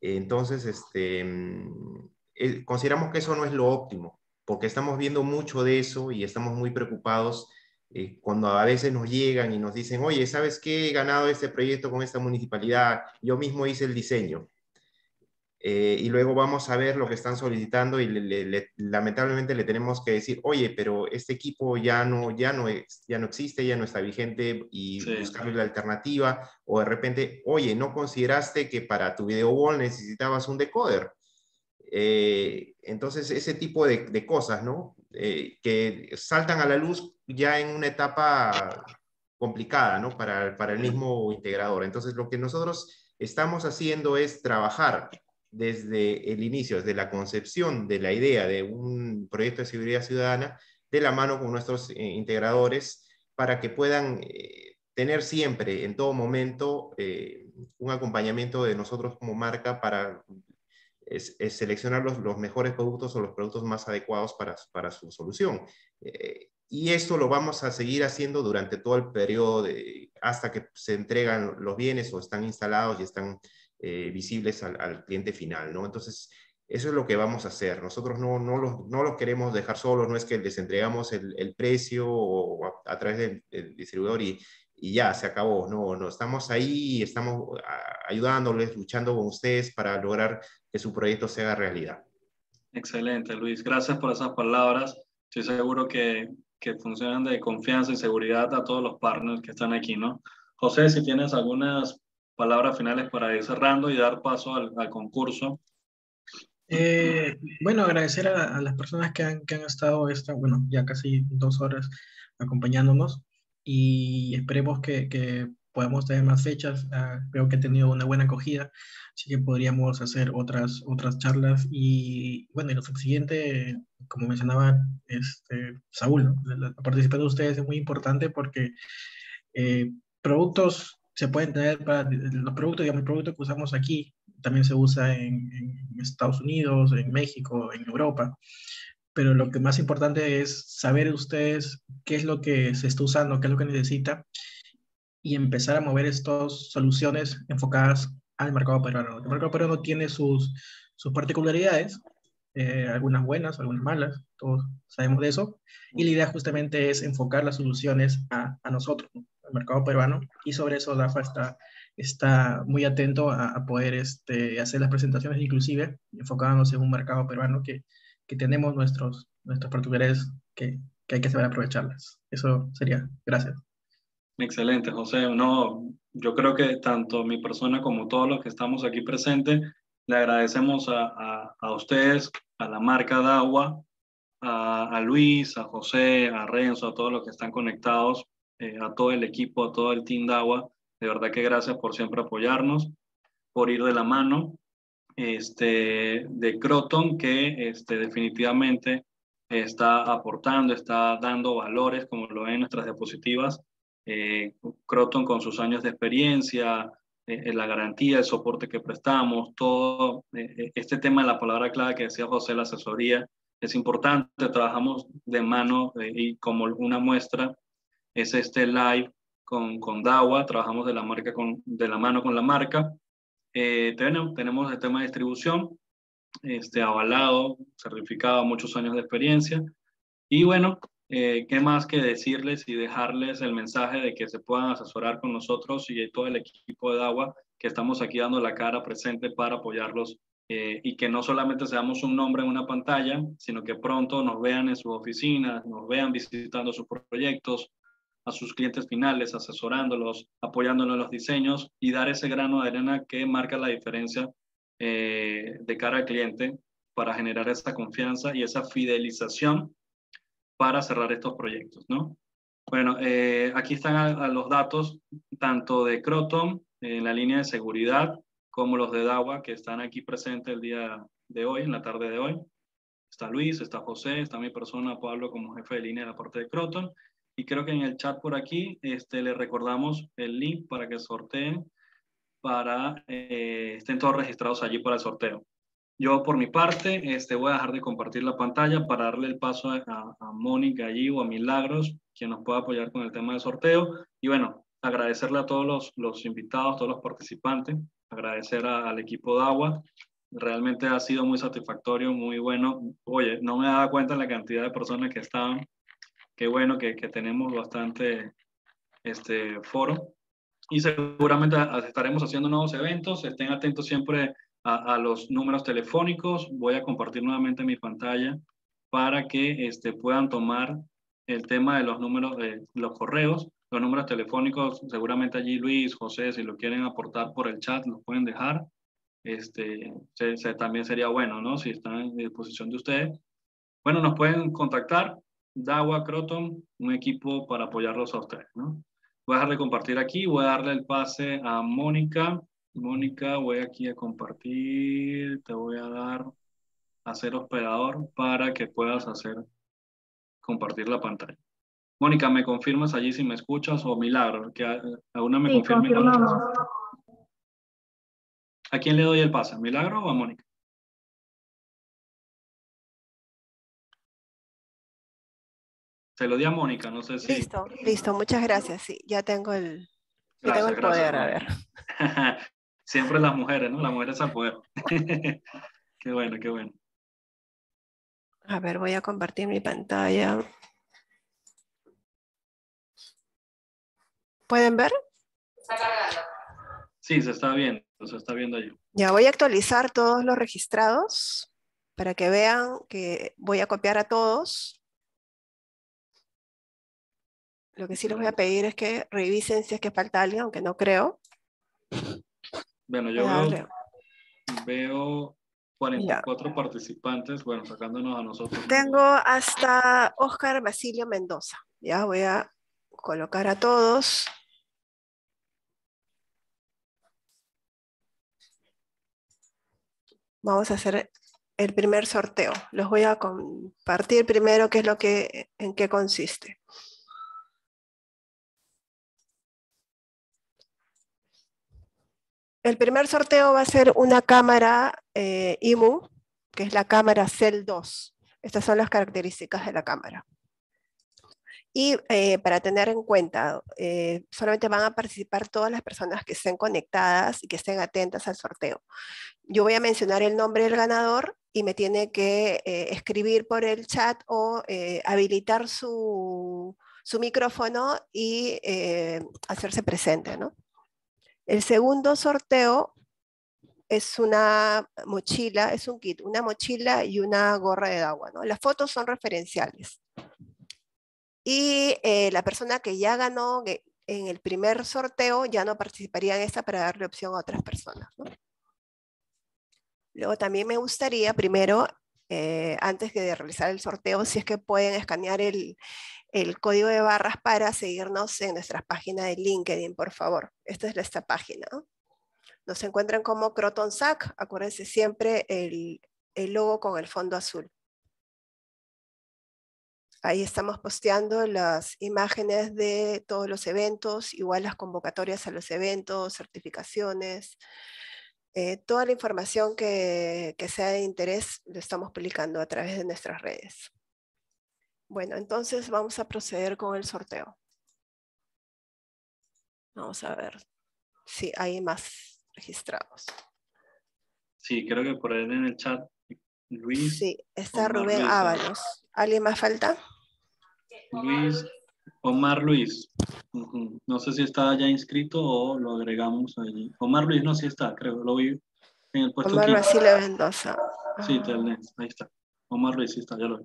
Speaker 2: Entonces, este, mm, eh, consideramos que eso no es lo óptimo, porque estamos viendo mucho de eso y estamos muy preocupados eh, cuando a veces nos llegan y nos dicen, oye, ¿sabes qué? He ganado este proyecto con esta municipalidad, yo mismo hice el diseño. Eh, y luego vamos a ver lo que están solicitando y lamentablemente le tenemos que decir, oye, pero este equipo ya no, ya no, ya no existe, ya no está vigente y buscarle la alternativa. O de repente, oye, ¿no consideraste que para tu video wall necesitabas un decoder? Eh, entonces, ese tipo de, cosas, ¿no? Eh, que saltan a la luz ya en una etapa complicada, ¿no? Para, para el mismo integrador. Entonces, lo que nosotros estamos haciendo es trabajar desde el inicio, desde la concepción de la idea de un proyecto de seguridad ciudadana, de la mano con nuestros eh, integradores, para que puedan tener siempre, en todo momento, eh, un acompañamiento de nosotros como marca para seleccionar los, los, mejores productos o los productos más adecuados para, para su solución. y esto lo vamos a seguir haciendo durante todo el periodo hasta que se entregan los bienes o están instalados y están eh, visibles al, cliente final, ¿no? Entonces, eso es lo que vamos a hacer. Nosotros no, no, los, no los queremos dejar solos, no es que les entregamos el, el precio o a, través del, distribuidor y, y, ya, se acabó. No, no, estamos ahí, estamos ayudándoles, luchando con ustedes para lograr que su proyecto se haga realidad.
Speaker 1: Excelente, Luis. Gracias por esas palabras. Estoy seguro que, que funcionan de confianza y seguridad a todos los partners que están aquí, ¿no? José, si tienes algunas palabras finales para ir cerrando y dar paso al, concurso.
Speaker 3: Eh, bueno, agradecer a, las personas que han, que han estado esta, bueno, ya casi dos horas acompañándonos y esperemos que, que podamos tener más fechas. Uh, creo que he tenido una buena acogida, así que podríamos hacer otras, otras charlas. Y bueno, y lo siguiente, como mencionaba este, Saúl, la, participación de ustedes es muy importante porque eh, productos se pueden tener para los productos, digamos, el producto que usamos aquí también se usa en, Estados Unidos, en México, en Europa. Pero lo que más importante es saber ustedes qué es lo que se está usando, qué es lo que necesita y empezar a mover estas soluciones enfocadas al mercado peruano. El mercado peruano tiene sus, sus particularidades, eh, algunas buenas, algunas malas, todos sabemos de eso. Y la idea justamente es enfocar las soluciones a, a nosotros, mercado peruano y sobre eso DAFA está, está muy atento a, poder este, hacer las presentaciones inclusive enfocándonos en un mercado peruano que, que tenemos nuestros, nuestros particulares que, que hay que saber aprovecharlas. Eso sería. Gracias.
Speaker 1: Excelente, José. No, yo creo que tanto mi persona como todos los que estamos aquí presentes, le agradecemos a, a, a ustedes, a la marca DAWA, a, a, Luis, a José, a Renzo, a todos los que están conectados eh, a todo el equipo, a todo el team DAWA. De verdad que gracias por siempre apoyarnos, por ir de la mano. Este, de Croton, que este, definitivamente está aportando, está dando valores, como lo ven en nuestras diapositivas. Eh, Croton con sus años de experiencia, eh, la garantía, el soporte que prestamos, todo este tema de la palabra clave que decía José, la asesoría, es importante, trabajamos de mano y como una muestra es este live con, con DAWA, trabajamos de la, marca con, de la mano con la marca. Eh, tenemos, tenemos el tema de distribución, este, avalado, certificado, muchos años de experiencia. Y bueno, eh, ¿qué más que decirles y dejarles el mensaje de que se puedan asesorar con nosotros y todo el equipo de DAWA, que estamos aquí dando la cara presente para apoyarlos eh, y que no solamente seamos un nombre en una pantalla, sino que pronto nos vean en sus oficinas, nos vean visitando sus proyectos, a sus clientes finales, asesorándolos, apoyándolos en los diseños y dar ese grano de arena que marca la diferencia eh, de cara al cliente para generar esa confianza y esa fidelización para cerrar estos proyectos, ¿no? Bueno, eh, aquí están los datos tanto de Croton en la línea de seguridad como los de DAWA que están aquí presentes el día de hoy, en la tarde de hoy. Está Luis, está José, está mi persona, Pablo, como jefe de línea de la parte de Croton. Y creo que en el chat por aquí este, le recordamos el link para que sorteen, para eh, estén todos registrados allí para el sorteo. Yo por mi parte este, voy a dejar de compartir la pantalla para darle el paso a, a, Mónica allí o a Milagros, quien nos pueda apoyar con el tema del sorteo. Y bueno, agradecerle a todos los, los invitados, todos los participantes, agradecer al equipo de agua. Realmente ha sido muy satisfactorio, muy bueno. Oye, no me daba cuenta la cantidad de personas que estaban. Qué bueno que, que tenemos bastante este foro. Y seguramente estaremos haciendo nuevos eventos. Estén atentos siempre a, los números telefónicos. Voy a compartir nuevamente mi pantalla para que este, puedan tomar el tema de los números, de los correos, los números telefónicos. Seguramente allí Luis, José, si lo quieren aportar por el chat, lo pueden dejar. Este, se, también sería bueno, ¿no? Si están en disposición de ustedes. Bueno, nos pueden contactar. Dawa Croton, un equipo para apoyarlos a ustedes, ¿no? Voy a dejar de compartir aquí, voy a darle el pase a Mónica Mónica, voy aquí a compartir, te voy a dar a ser hospedador para que puedas hacer compartir la pantalla. Mónica, ¿me confirmas allí si me escuchas o Milagro? Que a, una me
Speaker 4: sí, confirmamos.
Speaker 1: ¿A quién le doy el pase? ¿A Milagro o a Mónica? Se lo di a Mónica, no sé si...
Speaker 6: Listo, listo, muchas gracias. Sí, ya tengo el, ya tengo el poder, a ver.
Speaker 1: Siempre las mujeres, ¿no? Las mujeres al poder. qué bueno, qué bueno.
Speaker 6: A ver, voy a compartir mi pantalla. ¿Pueden ver?
Speaker 1: Sí, se está viendo, se está viendo ahí.
Speaker 6: Ya voy a actualizar todos los registrados para que vean que voy a copiar a todos. Lo que sí les voy a pedir es que revisen si es que falta alguien, aunque no creo.
Speaker 1: Bueno, yo veo, 44 participantes, bueno, sacándonos a nosotros.
Speaker 6: Tengo hasta Oscar Basilio Mendoza. Ya voy a colocar a todos. Vamos a hacer el primer sorteo. Los voy a compartir primero qué es lo que, en qué consiste. El primer sorteo va a ser una cámara eh, IMU, que es la cámara CEL 2. Estas son las características de la cámara. Y eh, para tener en cuenta, eh, solamente van a participar todas las personas que estén conectadas y que estén atentas al sorteo. Yo voy a mencionar el nombre del ganador y me tiene que escribir por el chat o habilitar su, su, micrófono y hacerse presente, ¿no? El segundo sorteo es una mochila, es un kit, una mochila y una gorra de agua. ¿no? Las fotos son referenciales. Y eh, la persona que ya ganó en el primer sorteo ya no participaría en esta para darle opción a otras personas. Luego también me gustaría, primero, eh, antes de realizar el sorteo, si es que pueden escanear el, el código de barras para seguirnos en nuestra página de LinkedIn, por favor. Esta es esta página. Nos encuentran como Croton Sac. Acuérdense siempre el, el logo con el fondo azul. Ahí estamos posteando las imágenes de todos los eventos, igual las convocatorias a los eventos, certificaciones, eh, toda la información que, que, sea de interés lo estamos publicando a través de nuestras redes. Bueno, entonces vamos a proceder con el sorteo. Vamos a ver si hay más registrados.
Speaker 1: Sí, creo que por ahí en el chat, Luis.
Speaker 6: Sí, está Rubén Ábalos. ¿Alguien más falta?
Speaker 1: Luis, Omar Luis. No sé si está ya inscrito o lo agregamos allí. Omar Luis no, sí está, creo, lo vi en el puesto
Speaker 6: Omar Basile Mendoza.
Speaker 1: Sí, ahí está. Omar Luis, sí está, ya lo vi.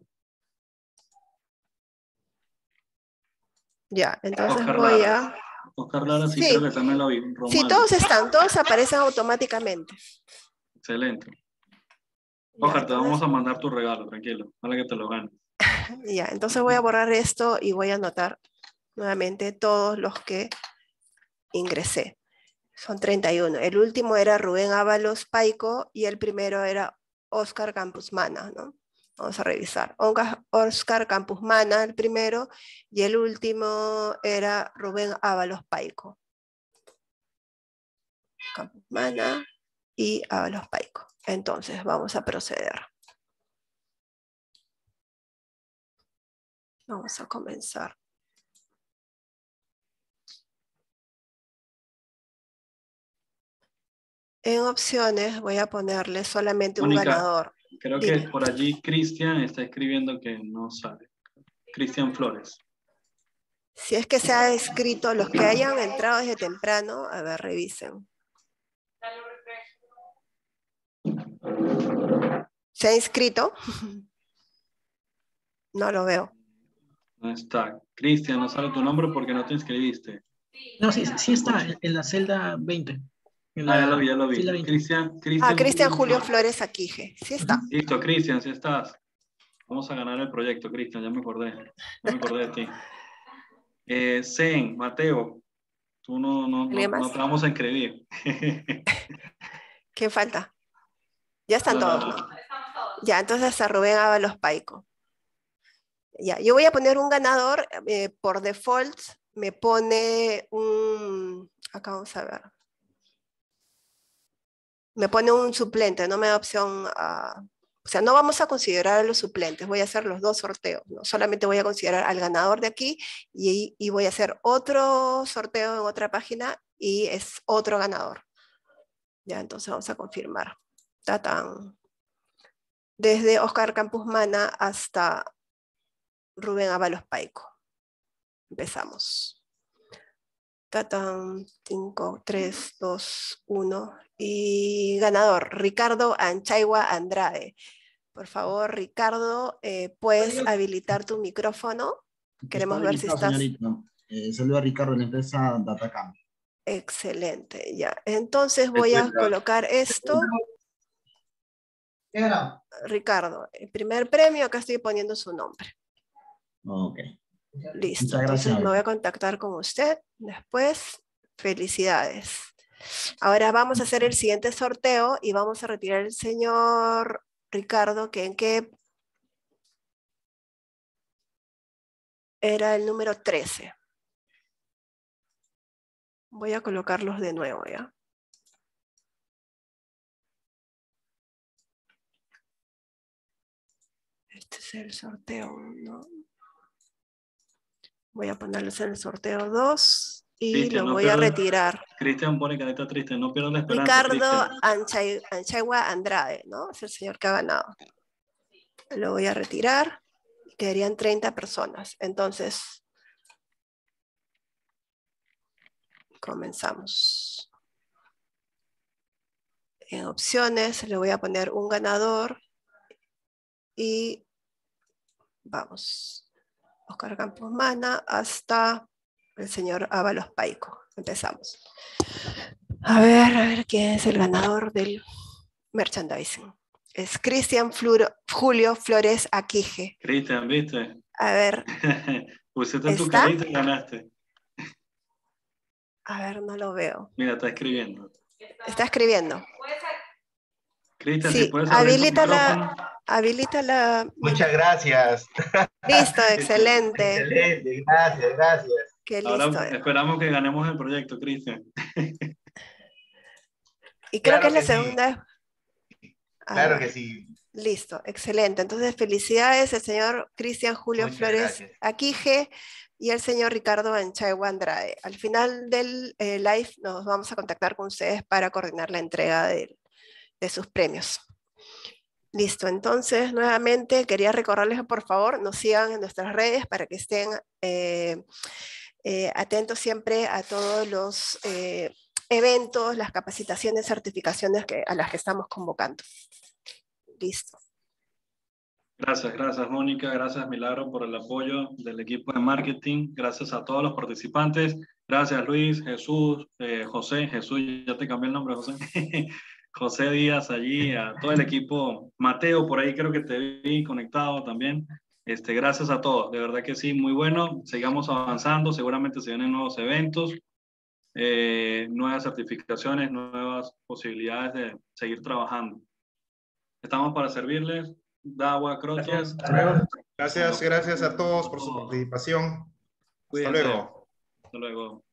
Speaker 6: Ya, entonces voy a...
Speaker 1: Oscar Lara sí, creo que también lo vi.
Speaker 6: Sí, todos están, todos aparecen automáticamente.
Speaker 1: Excelente. Oscar, te vamos a mandar tu regalo, tranquilo. Ojalá que te lo ganes.
Speaker 6: ya, entonces voy a borrar esto y voy a anotar nuevamente todos los que ingresé. Son 31. El último era Rubén Ábalos Paico y el primero era Oscar Campusmana, ¿no? Vamos a revisar. Oscar Campusmana, el primero, y el último era Rubén Ábalos Paico. Campusmana y Ábalos Paico. Entonces, vamos a proceder. Vamos a comenzar. En opciones voy a ponerle solamente un ganador.
Speaker 1: Creo que por allí Cristian está escribiendo que no sale. Cristian Flores.
Speaker 6: Si es que se ha escrito, los que hayan entrado desde temprano, a ver, revisen. ¿Se ha inscrito? No lo veo.
Speaker 1: No está. Cristian, no sale tu nombre porque no te inscribiste.
Speaker 3: No, sí, sí está en la celda 20
Speaker 1: ah, ya lo vi, ya lo vi. Cristian,
Speaker 6: Cristian. Ah, Cristian Julio Flores Aquije. Sí está.
Speaker 1: Listo, Cristian, sí estás. Vamos a ganar el proyecto, Cristian, ya me acordé. Ya me acordé de ti. Eh, Zen, Mateo, tú no, no, no, te vamos a inscribir.
Speaker 6: ¿Quién falta? Ya están todos, Ya, entonces a Rubén Ábalos Paico. Ya, yo voy a poner un ganador eh, por default. Me pone un. Acá vamos a ver me pone un suplente, no me da opción a... O sea, no vamos a considerar a los suplentes, voy a hacer los dos sorteos, ¿no? solamente voy a considerar al ganador de aquí y, y voy a hacer otro sorteo en otra página y es otro ganador. Ya, entonces vamos a confirmar. Tatán. Desde Oscar Campus Mana hasta Rubén Avalos Paico. Empezamos. Tatán, 5, 3, 2, 1. Y ganador, Ricardo Anchaigua Andrade. Por favor, Ricardo, eh, ¿puedes habilitar tu micrófono? Queremos ver si estás...
Speaker 7: Eh, saludo a Ricardo de la empresa Datacam.
Speaker 6: Excelente, ya. Entonces voy a colocar esto. Ricardo, el primer premio, acá estoy poniendo su nombre.
Speaker 7: Ok.
Speaker 6: Listo, entonces me voy a contactar con usted después. Felicidades. Ahora vamos a hacer el siguiente sorteo y vamos a retirar el señor Ricardo, que en qué era el número 13. Voy a colocarlos de nuevo ya. Este es el sorteo 1. Voy a ponerles en el sorteo 2 y lo voy a retirar.
Speaker 1: Cristian pone está triste, no pierdo la esperanza.
Speaker 6: Ricardo Anchagua Andrade, ¿no? Es el señor que ha ganado. Lo voy a retirar. Quedarían 30 personas. Entonces, comenzamos. En opciones le voy a poner un ganador y vamos. Oscar Campos Mana hasta el señor Ábalos Paico. Empezamos. A ver, a ver quién es el ganador del merchandising. Es Cristian Julio Flores Aquije.
Speaker 1: Cristian, ¿viste?
Speaker 6: A ver.
Speaker 1: Pusiste tu carita y ganaste.
Speaker 6: A ver, no lo veo.
Speaker 1: Mira, está escribiendo.
Speaker 6: Está escribiendo.
Speaker 1: Cristian,
Speaker 6: sí,
Speaker 1: si puedes
Speaker 6: habilita la, habilita la...
Speaker 7: Muchas gracias.
Speaker 6: Listo, excelente.
Speaker 7: Excelente, gracias, gracias.
Speaker 1: Ahora esperamos que ganemos el proyecto, Cristian.
Speaker 6: y creo que es la segunda.
Speaker 7: Claro que sí.
Speaker 6: Listo, excelente. Entonces, felicidades el señor Cristian Julio Flores Aquije y el señor Ricardo Anchaigua Andrade. Al final del eh, live nos vamos a contactar con ustedes para coordinar la entrega de, sus premios. Listo, entonces nuevamente quería recordarles, por favor, nos sigan en nuestras redes para que estén eh, eh, atentos siempre a todos los eh, eventos, las capacitaciones, certificaciones que, a las que estamos convocando. Listo.
Speaker 1: Gracias, gracias Mónica, gracias Milagro por el apoyo del equipo de marketing, gracias a todos los participantes, gracias Luis, Jesús, eh, José, Jesús, ya te cambié el nombre José, José Díaz allí, a todo el equipo, Mateo por ahí creo que te vi conectado también, Este, gracias a todos, de verdad que sí, muy bueno. Sigamos avanzando, seguramente se vienen nuevos eventos, eh, nuevas certificaciones, nuevas posibilidades de seguir trabajando. Estamos para servirles. Dawa, Croton.
Speaker 3: Gracias. Hasta luego.
Speaker 2: Gracias, gracias a todos por su participación. Hasta
Speaker 1: Cuídense.
Speaker 2: luego.
Speaker 1: Hasta luego.